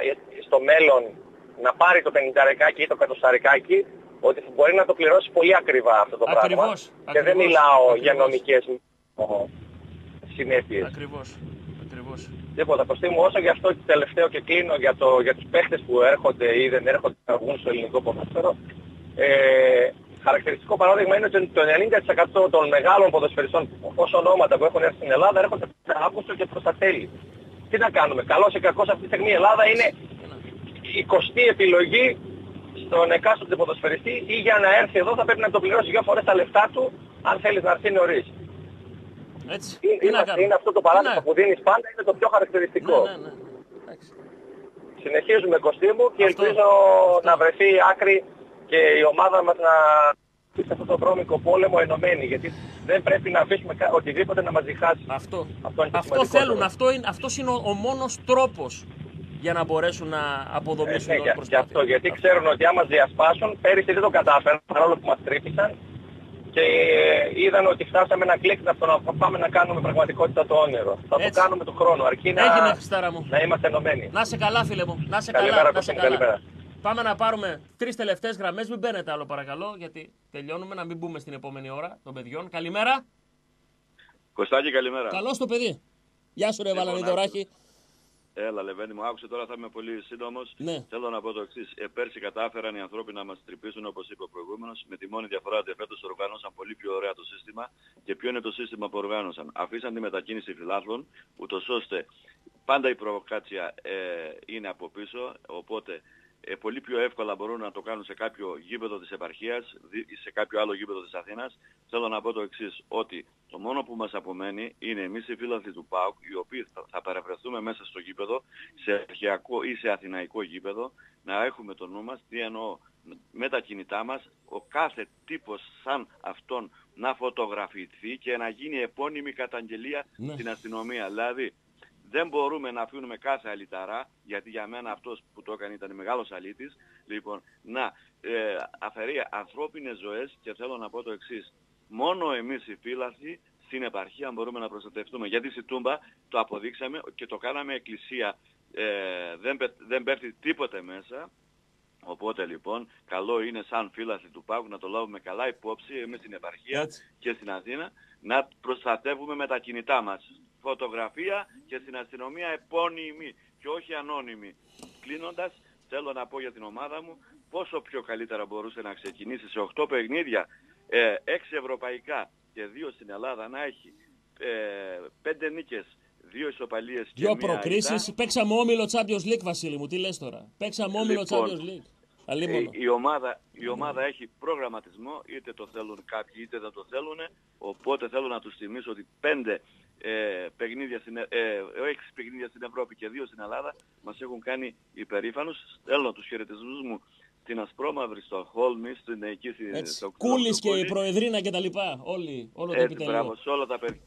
ε, στο μέλλον να πάρει το 50 ή το 100 ότι μπορεί να το πληρώσει πολύ ακριβά αυτό το πράγμα. Ακριβώς, Και δεν ακριβώς, μιλάω ακριβώς. για νομικές ο, συνέπειες. Ακριβώς. Ακριβώς. Τίποτα. Κωστή μου, όσο για αυτό το τελευταίο και κλείνω για, το, για τους παίχτες που έρχονται ή δεν έρχονται να βγουν στο ελληνικό ποδόσφαιρο. Ε, χαρακτηριστικό παράδειγμα είναι ότι το 90% των μεγάλων ποδοσφαιριστών ως ονόματα που έχουν έρθει στην Ελλάδα έρχονται προς τον Αύγουστο και προς τα τέλη. Τι να κάνουμε. Καλός ή κακός αυτή τη στιγμή η Ελλάδα είναι η 20η επιλογή στον εκάστοτε ποδοσφαιριστή ή για να έρθει εδώ θα πρέπει να το πληρώσει δύο φορές τα λεφτά του αν θέλεις να έρθει νωρίς. Έτσι. Είναι, Τι να είναι, κάνουμε; είναι αυτό το παράδειγμα που δίνεις πάντα, είναι το πιο χαρακτηριστικό. Ναι, ναι, ναι. Συνεχίζουμε Κωστή μου και ελπίζω να βρεθεί άκρη και η ομάδα μας να σε αυτό το βρώμικο πόλεμο ενωμένη γιατί δεν πρέπει να αφήσουμε κα- οτιδήποτε να μας διχάσει. Αυτό. Αυτό, είναι το Αυτό σημαντικότερο. θέλουν. Αυτό είναι, αυτός είναι ο, ο μόνος τρόπος για να μπορέσουν να αποδομήσουν Ναι, όλη για, την γι' αυτό, γιατί ξέρουν ότι άμα μας διασπάσουν, πέρυσι δεν το κατάφεραν παρόλο που μας τρύπησαν και ε, είδαν ότι φτάσαμε ένα κλικ από το να πάμε να κάνουμε πραγματικότητα το όνειρο. Θα Έτσι. το κάνουμε του χρόνου, αρκεί να, Έγινε, Χριστάρα μου. να είμαστε ενωμένοι. Να σε καλά, φίλε μου. Να σε Καλημέρα, καλά. Να Κώστα σε μου, καλά. καλημέρα. Πάμε να πάρουμε τρεις τελευταίες γραμμές. Μην μπαίνετε άλλο, παρακαλώ, γιατί τελειώνουμε. Να μην μπούμε στην επόμενη ώρα των παιδιών. Καλημέρα. Κωστάκη, καλημέρα. Καλώς το παιδί. Γεια σου, ρε Λοιπόν, Βαλανιδωράκη. Έλα, Λεβένη μου, άκουσε τώρα, θα είμαι πολύ σύντομος. Ναι. Θέλω να πω το εξής. Ε, πέρσι κατάφεραν οι άνθρωποι να μας τρυπήσουν, όπως είπε ο προηγούμενος, με τη μόνη διαφορά ότι φέτος οργάνωσαν πολύ πιο ωραία το σύστημα. Και ποιο είναι το σύστημα που οργάνωσαν. Αφήσαν τη μετακίνηση φιλάθλων, ούτως ώστε πάντα η προβοκάτσια ε, είναι από πίσω. Οπότε ε, πολύ πιο εύκολα μπορούν να το κάνουν σε κάποιο γήπεδο της επαρχίας δι- ή σε κάποιο άλλο γήπεδο της Αθήνας. Θέλω να πω το εξής, ότι το μόνο που μας απομένει είναι εμείς οι φίλαθλοι του ΠΑΟΚ, οι οποίοι θα, θα παρευρεθούμε μέσα στο γήπεδο, σε αρχαιακό ή σε αθηναϊκό γήπεδο, να έχουμε το νου μας, τι εννοώ, με τα κινητά μας, ο κάθε τύπος σαν αυτόν να φωτογραφηθεί και να γίνει επώνυμη καταγγελία Ναι. στην αστυνομία. Δηλαδή, δεν μπορούμε να αφήνουμε κάθε αλυταρά, γιατί για μένα αυτός που το έκανε ήταν μεγάλος αλήτης, λοιπόν, να ε, αφαιρεί ανθρώπινες ζωές και θέλω να πω το εξής. Μόνο εμείς οι φύλαθοι στην επαρχία μπορούμε να προστατευτούμε. Γιατί στη Τούμπα το αποδείξαμε και το κάναμε εκκλησία. Ε, δεν, πε- δεν πέφτει τίποτε μέσα. Οπότε λοιπόν, καλό είναι σαν φύλαθοι του Πάγου να το λάβουμε καλά υπόψη εμείς στην επαρχία και στην Αθήνα να προστατεύουμε με τα κινητά μας. Φωτογραφία και στην αστυνομία επώνυμη και όχι ανώνυμη. Κλείνοντας, θέλω να πω για την ομάδα μου πόσο πιο καλύτερα μπορούσε να ξεκινήσει σε 8 παιχνίδια, ε, 6 ευρωπαϊκά και 2 στην Ελλάδα να έχει ε, 5 νίκες, 2 ισοπαλίες και Δύο μία προκρίσεις. ήττα. Παίξαμε όμιλο Champions League, Βασίλη μου. Τι λες τώρα; Παίξαμε όμιλο Λοιπόν, Champions League. Αλίμονο. η, ομάδα, η ομάδα έχει προγραμματισμό, είτε το θέλουν κάποιοι είτε δεν το θέλουν. Οπότε θέλω να τους θυμίσω ότι πέντε ε, παιχνίδια στην, ε, ε, έξι παιχνίδια στην Ευρώπη και δύο στην Ελλάδα μας έχουν κάνει υπερήφανους. Στέλνω τους χαιρετισμούς μου στην Ασπρόμαυρη, στο Χόλμη, στην εκεί Έτσι. στο Κούλης και η Κούλη. Προεδρίνα και τα λοιπά. Όλοι, όλο το Έτσι, επιτελείο. μπράβο, σε όλα τα παιδιά.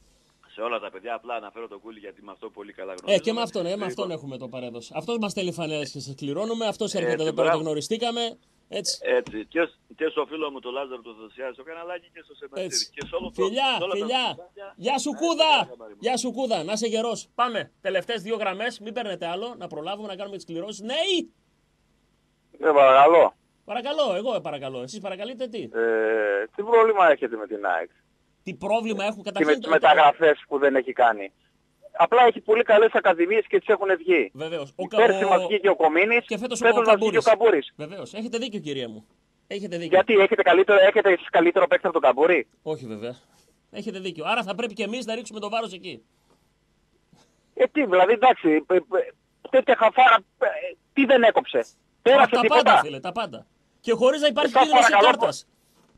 Σε όλα τα παιδιά, απλά αναφέρω τον Κούλη γιατί με αυτό πολύ καλά Ε, γνωρίζω. και με αυτόν, ε, με Λοιπόν, αυτόν έχουμε το παρέδωσε. Αυτός μας στέλνει φανέλε και σα κληρώνουμε. Αυτός έρχεται Έτσι, εδώ πέρα, το μπράβο. γνωριστήκαμε. Έτσι. Έτσι. Και, σ- και στο φίλο μου το Λάζαρο του Θεσιάδη στο καναλάκι και στο Σεμετήρι. Έτσι. Και σε όλο το, Φιλιά, σε όλα τα φιλιά. παιδιά. Γεια σου, Κούδα! Γεια σου, Κούδα. Να είσαι γερός. Πάμε. Τελευταίες δύο γραμμές. Μην παίρνετε άλλο. Να προλάβουμε να κάνουμε τις κληρώσεις. Ναι, Ναι, παρακαλώ. παρακαλώ. Εγώ παρακαλώ. Εσείς παρακαλείτε τι; Ε, τι πρόβλημα έχετε με την ΑΕΚ; Τι πρόβλημα έχουν; Και με καταρχήν. τις μεταγραφές που δεν έχει κάνει. Απλά έχει πολύ καλές ακαδημίες και τις έχουν βγει. Βεβαίως. Ο, Πέρσι μας βγήκε ο Κομίνης, και φέτος φέτος ο μας βγήκε ο Καμπούρης. Βεβαίως. Έχετε δίκιο, κυρία μου. Έχετε δίκιο. Γιατί έχετε, καλύτερο, έχετε εσείς καλύτερο παίκτη από τον Καμπούρη; Όχι, βέβαια. Έχετε δίκιο. Άρα θα πρέπει και εμείς να ρίξουμε το βάρος εκεί. Ε, τι, δηλαδή, εντάξει, ε, ε, τέτοια χαφάρα, ε, τι δεν έκοψε. Πέρασε τα τίποτα. πάντα, φίλε, τα πάντα. Και χωρίς να υπάρχει Σας κίνδυνος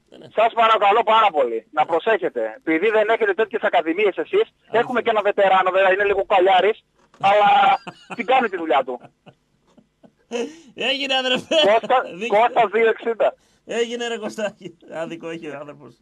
παρακαλώ, κάρτα. Σας παρακαλώ πάρα πολύ να προσέχετε. Επειδή δεν έχετε τέτοιες ακαδημίες εσείς, έχουμε και ένα βετεράνο, βέβαια είναι λίγο καλιάρης, αλλά την κάνει τη δουλειά του. Έγινε, αδερφέ. Κώστα, Δίκιο. Κώστα 260. Έγινε, ρε Κωστάκη. Άδικο έχει ο άνθρωπος.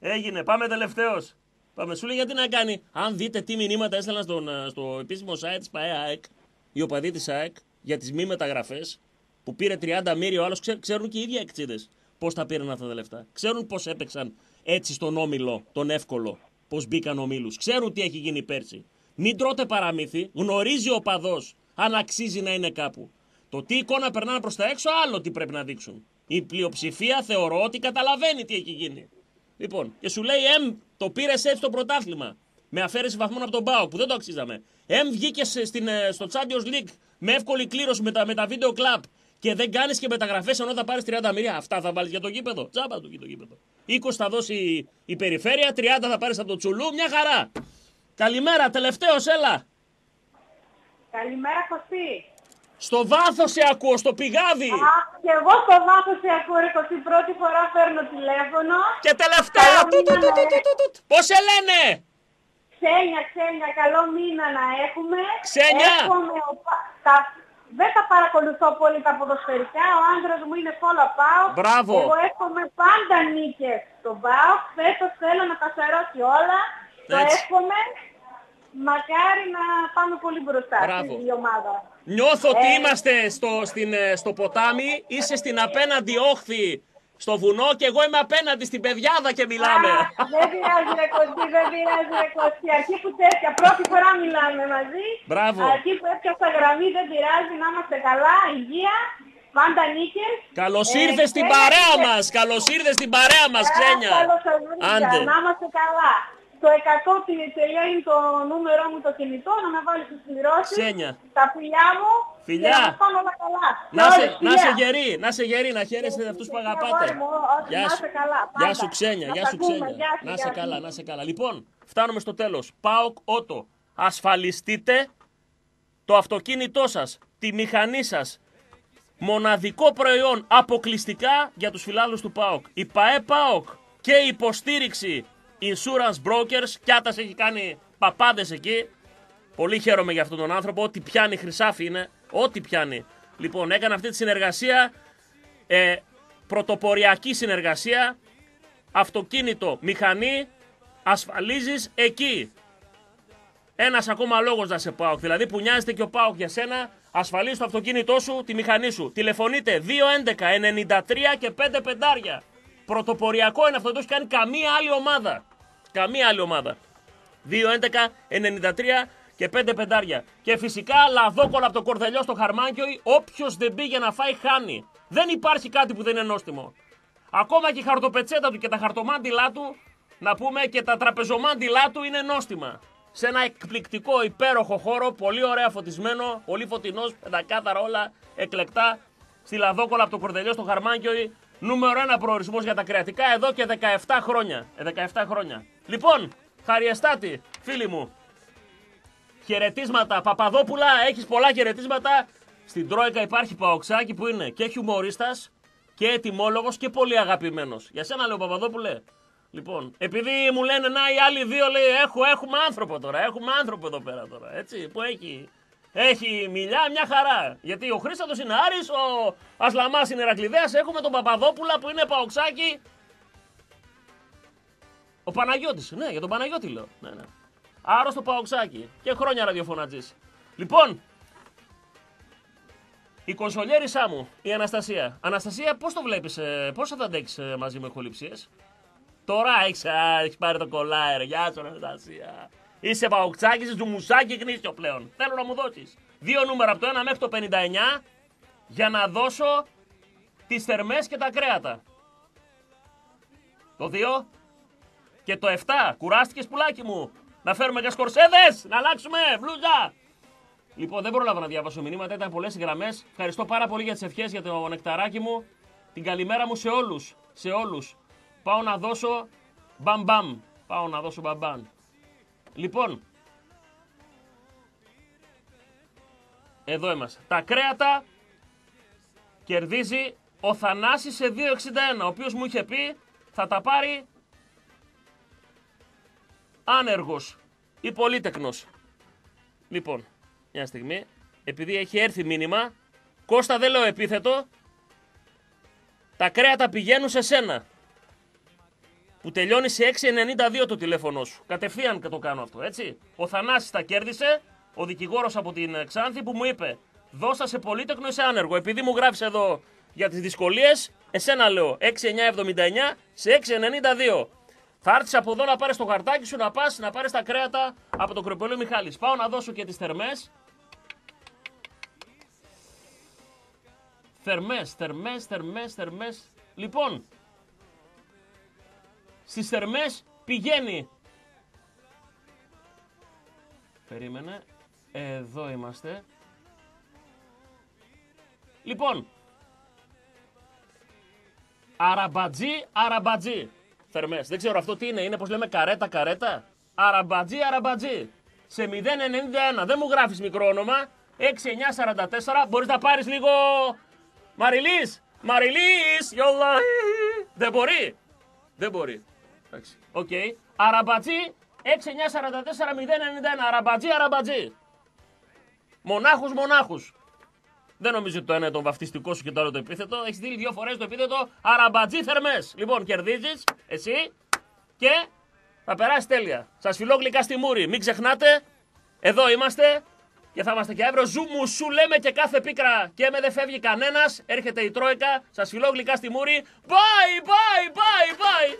Έγινε. Πάμε τελευταίος. Πάμε. Σου λέει γιατί να κάνει. Αν δείτε τι μηνύματα έστελναν στον, ε, στο επίσημο site της ΠαΕΑΕΚ, οι οπαδοί της ΑΕΚ, για τις μη μεταγραφές, που πήρε 30 μύρια ο άλλος, ξέρουν και οι ίδιοι εκτσίδε πώς τα πήραν αυτά τα λεφτά. Ξέρουν πώς έπαιξαν έτσι στον όμιλο, τον εύκολο. Πώς μπήκαν ομίλου. Ξέρουν τι έχει γίνει πέρσι. Μην τρώτε παραμύθι. Γνωρίζει ο παδός αν αξίζει να είναι κάπου. Το τι εικόνα περνάνε προς τα έξω, άλλο τι πρέπει να δείξουν. Η πλειοψηφία θεωρώ ότι καταλαβαίνει τι έχει γίνει. Λοιπόν, και σου λέει Εμ, το πήρες έτσι το πρωτάθλημα. Με αφαίρεση βαθμών από τον Μπάουκ που δεν το αξίζαμε. Εμ βγήκες σε- στην, ε, στο Champions League με εύκολη κλήρωση με τα, με τα βίντεο κλαμπ και δεν κάνεις και μεταγραφές ενώ θα πάρεις 30 μοιρία. Αυτά θα βάλεις για το γήπεδο. Τζάμπα το το γήπεδο. 20 θα δώσει η, η περιφέρεια, 30 θα πάρεις από το Τσουλού. Μια χαρά. Καλημέρα, τελευταίος, έλα. Καλημέρα Κωστή. Στο βάθος σε ακούω, στο πηγάδι. Α, και εγώ στο βάθος σε ακούω ρε Κωστή, πρώτη φορά παίρνω τηλέφωνο. Και τελευταία, Καλό του, του, μήνα του, να του, του, του. Πώς σε λένε; Ξένια, ξένια, καλό μήνα να έχουμε. Ξένια. Εύχομαι ο Πα- τα... Δεν τα παρακολουθώ πολύ τα ποδοσφαιρικά, ο άντρας μου είναι φόλα πάω. Μπράβο. Εγώ εύχομαι πάντα νίκες στον ΠΑΟ. Φέτος θέλω να τα σαρώσει όλα. Το Έτσι. εύχομαι. Μακάρι να πάμε πολύ μπροστά Μπράβο. η ομάδα. Νιώθω ότι Ε, είμαστε στο, στην, ε, στο ποτάμι, είσαι στην απέναντι όχθη στο βουνό και εγώ είμαι απέναντι στην πεδιάδα και μιλάμε. Α, δεν πειράζει ρε Κωστή, δεν πειράζει ρε Κωστή. Αρχή που τέτοια, πρώτη φορά μιλάμε μαζί. Μπράβο. Αρχή που έπιασα γραμμή, δεν πειράζει, να είμαστε καλά, υγεία, πάντα νίκες. Καλώς Ε, ήρθες στην ξένια, παρέα νίκες. μας! Καλώς ήρθες στην παρέα μας, ξένια! Α, καλώς σας βρήκα, Άντε. να είμαστε καλά. Το 100 τελεία είναι το νούμερό μου το κινητό, να με βάλεις στις πληρώσεις. Ξένια. Τα φιλιά μου. Φιλιά. Και να μας πάνε όλα καλά. Να Και σε, όλες, να φιλιάς. σε γερή, να σε γερή, να χαίρεσαι αυτούς που αγαπάτε. αγόρι μου, όχι, Γεια να σου. είσαι καλά, Γεια πάντα. σου ξένια, Να γεια τα σου ακούμε, ξένια. γεια σου, Να γεια σε σου. καλά, να σε καλά. Λοιπόν, φτάνουμε στο τέλος. ΠΑΟΚ Ότο. Ασφαλιστείτε το αυτοκίνητό σας, τη μηχανή σας. Μοναδικό προϊόν αποκλειστικά για τους φιλάδους του ΠΑΟΚ. Η ΠαΕ ΠΑΟΚ και η υποστήριξη Insurance Brokers. Κιάτας έχει κάνει παπάντες εκεί. Πολύ χαίρομαι για αυτόν τον άνθρωπο. Ό,τι πιάνει χρυσάφι είναι. Ό,τι πιάνει. Λοιπόν, έκανε αυτή τη συνεργασία. Ε, πρωτοποριακή συνεργασία. Αυτοκίνητο, μηχανή. Ασφαλίζεις εκεί. Ένας ακόμα λόγος να σε πάω. Δηλαδή που νοιάζεται και ο Πάοκ για σένα, ασφαλίζει το αυτοκίνητό σου, τη μηχανή σου. Τηλεφωνείτε 211 93 και 5 πεντάρια. Πρωτοποριακό είναι αυτό, δεν το έχει κάνει καμία άλλη ομάδα. Καμία άλλη ομάδα. 211 93 και 5 πεντάρια. Και φυσικά λαδόκολα από το κορδελιό στο χαρμάνκιο, όποιος δεν πήγε να φάει χάνει. Δεν υπάρχει κάτι που δεν είναι νόστιμο. Ακόμα και η χαρτοπετσέτα του και τα χαρτομάντιλά του, να πούμε και τα τραπεζομάντιλά του είναι νόστιμα. Σε ένα εκπληκτικό υπέροχο χώρο, πολύ ωραία φωτισμένο, πολύ φωτεινός, πεντακάθαρα όλα εκλεκτά. Στη Λαδόκολα από το Κορδελιό στο Χαρμάνκιο, νούμερο ένα προορισμός για τα κρεατικά εδώ και 17 χρόνια. Ε, 17 χρόνια. Λοιπόν, Χαριεστάτη, φίλοι μου, χαιρετίσματα. Παπαδόπουλα, έχεις πολλά χαιρετίσματα. Στην Τρόικα υπάρχει Παοξάκη που είναι και χιουμορίστας και ετοιμόλογος και πολύ αγαπημένος. Για σένα λέω Παπαδόπουλε. Λοιπόν, επειδή μου λένε να οι άλλοι δύο λέει έχω, έχουμε άνθρωπο τώρα, έχουμε άνθρωπο εδώ πέρα τώρα, έτσι, που έχει, έχει μιλιά μια χαρά. Γιατί ο Χρήστατος είναι Άρης, ο Ασλαμάς είναι Ερακλειδέας, έχουμε τον Παπαδόπουλα που είναι Παοξάκη. Ο Παναγιώτης, ναι, για τον Παναγιώτη λέω. Ναι, ναι. Άρρωστο Παοξάκι. Και χρόνια ραδιοφωνατζής. Λοιπόν, η κονσολιέρησά μου, η Αναστασία. Αναστασία, πώς το βλέπεις, πώς θα τα αντέξεις μαζί με εχοληψίε. Τώρα έχεις έχεις πάρει το κολλάερ. Γεια σου, Αναστασία. Είσαι παοκτσάκι, είσαι μουσάκι γνήσιο πλέον. Θέλω να μου δώσεις δύο νούμερα από το 1 μέχρι το 59 για να δώσω τις θερμές και τα κρέατα. Το 2 και το 7. Κουράστηκες πουλάκι μου. Να φέρουμε και σκορσέδες, να αλλάξουμε μπλούζα. Λοιπόν, δεν πρόλαβα να διαβάσω μηνύματα, ήταν πολλές γραμμές. Ευχαριστώ πάρα πολύ για τις ευχές για το νεκταράκι μου. Την καλημέρα μου σε όλους. Σε όλους. Πάω να δώσω μπαμ μπαμ. Πάω να δώσω μπαμ μπαμ. Λοιπόν, εδώ είμαστε. Τα κρέατα κερδίζει ο Θανάσης σε 2,61, ο οποίος μου είχε πει θα τα πάρει άνεργος ή πολύτεκνος. Λοιπόν, μια στιγμή. Επειδή έχει έρθει μήνυμα, Κώστα δεν λέω επίθετο, τα κρέατα πηγαίνουν σε σένα. Που τελειώνει σε 6,92 το τηλέφωνο σου. Κατευθείαν και το κάνω αυτό, έτσι. Ο Θανάσης τα κέρδισε, ο δικηγόρος από την Ξάνθη που μου είπε δώσα σε πολύτεκνο ή σε άνεργο. Επειδή μου γράφεις εδώ για τις δυσκολίες, εσένα λέω 6,979 σε 6,92. Θα έρθεις από εδώ να πάρεις το χαρτάκι σου να πας να πάρεις τα κρέατα από το κρεπολίο Μιχάλης. Πάω να δώσω και τις θερμές. Θερμές, θερμές, θερμές, θερμές. Λοιπόν, στις θερμές πηγαίνει. Περίμενε. Εδώ είμαστε. Λοιπόν, αραμπατζή, αραμπατζή. Θερμές. Δεν ξέρω αυτό τι είναι. Είναι πως λέμε καρέτα, καρέτα. Αραμπατζή, αραμπατζή. Σε 0,91. Δεν μου γράφεις μικρό όνομα. 6,944. Μπορείς να πάρεις λίγο Μαριλής! Μαριλής! Γιόλα! Δεν μπορεί! Δεν μπορεί. Εντάξει. OK. Okay. Αραμπατζή 6944 091. Αραμπατζή, αραμπατζή. Μονάχους, μονάχους. Δεν νομίζω ότι το ένα είναι το βαφτιστικό σου και το άλλο το επίθετο. Έχεις δει δύο φορές το επίθετο αραμπατζή θερμές. Λοιπόν, κερδίζεις εσύ και θα περάσει τέλεια. Σας φιλώ γλυκά στη μούρη. Μην ξεχνάτε, εδώ είμαστε και θα είμαστε και αύριο. Ζου μου σου λέμε και κάθε πίκρα και με δεν φεύγει κανένας. Έρχεται η Τρόικα. Σας φιλώ γλυκά στη μούρη. Bye, bye, bye, bye.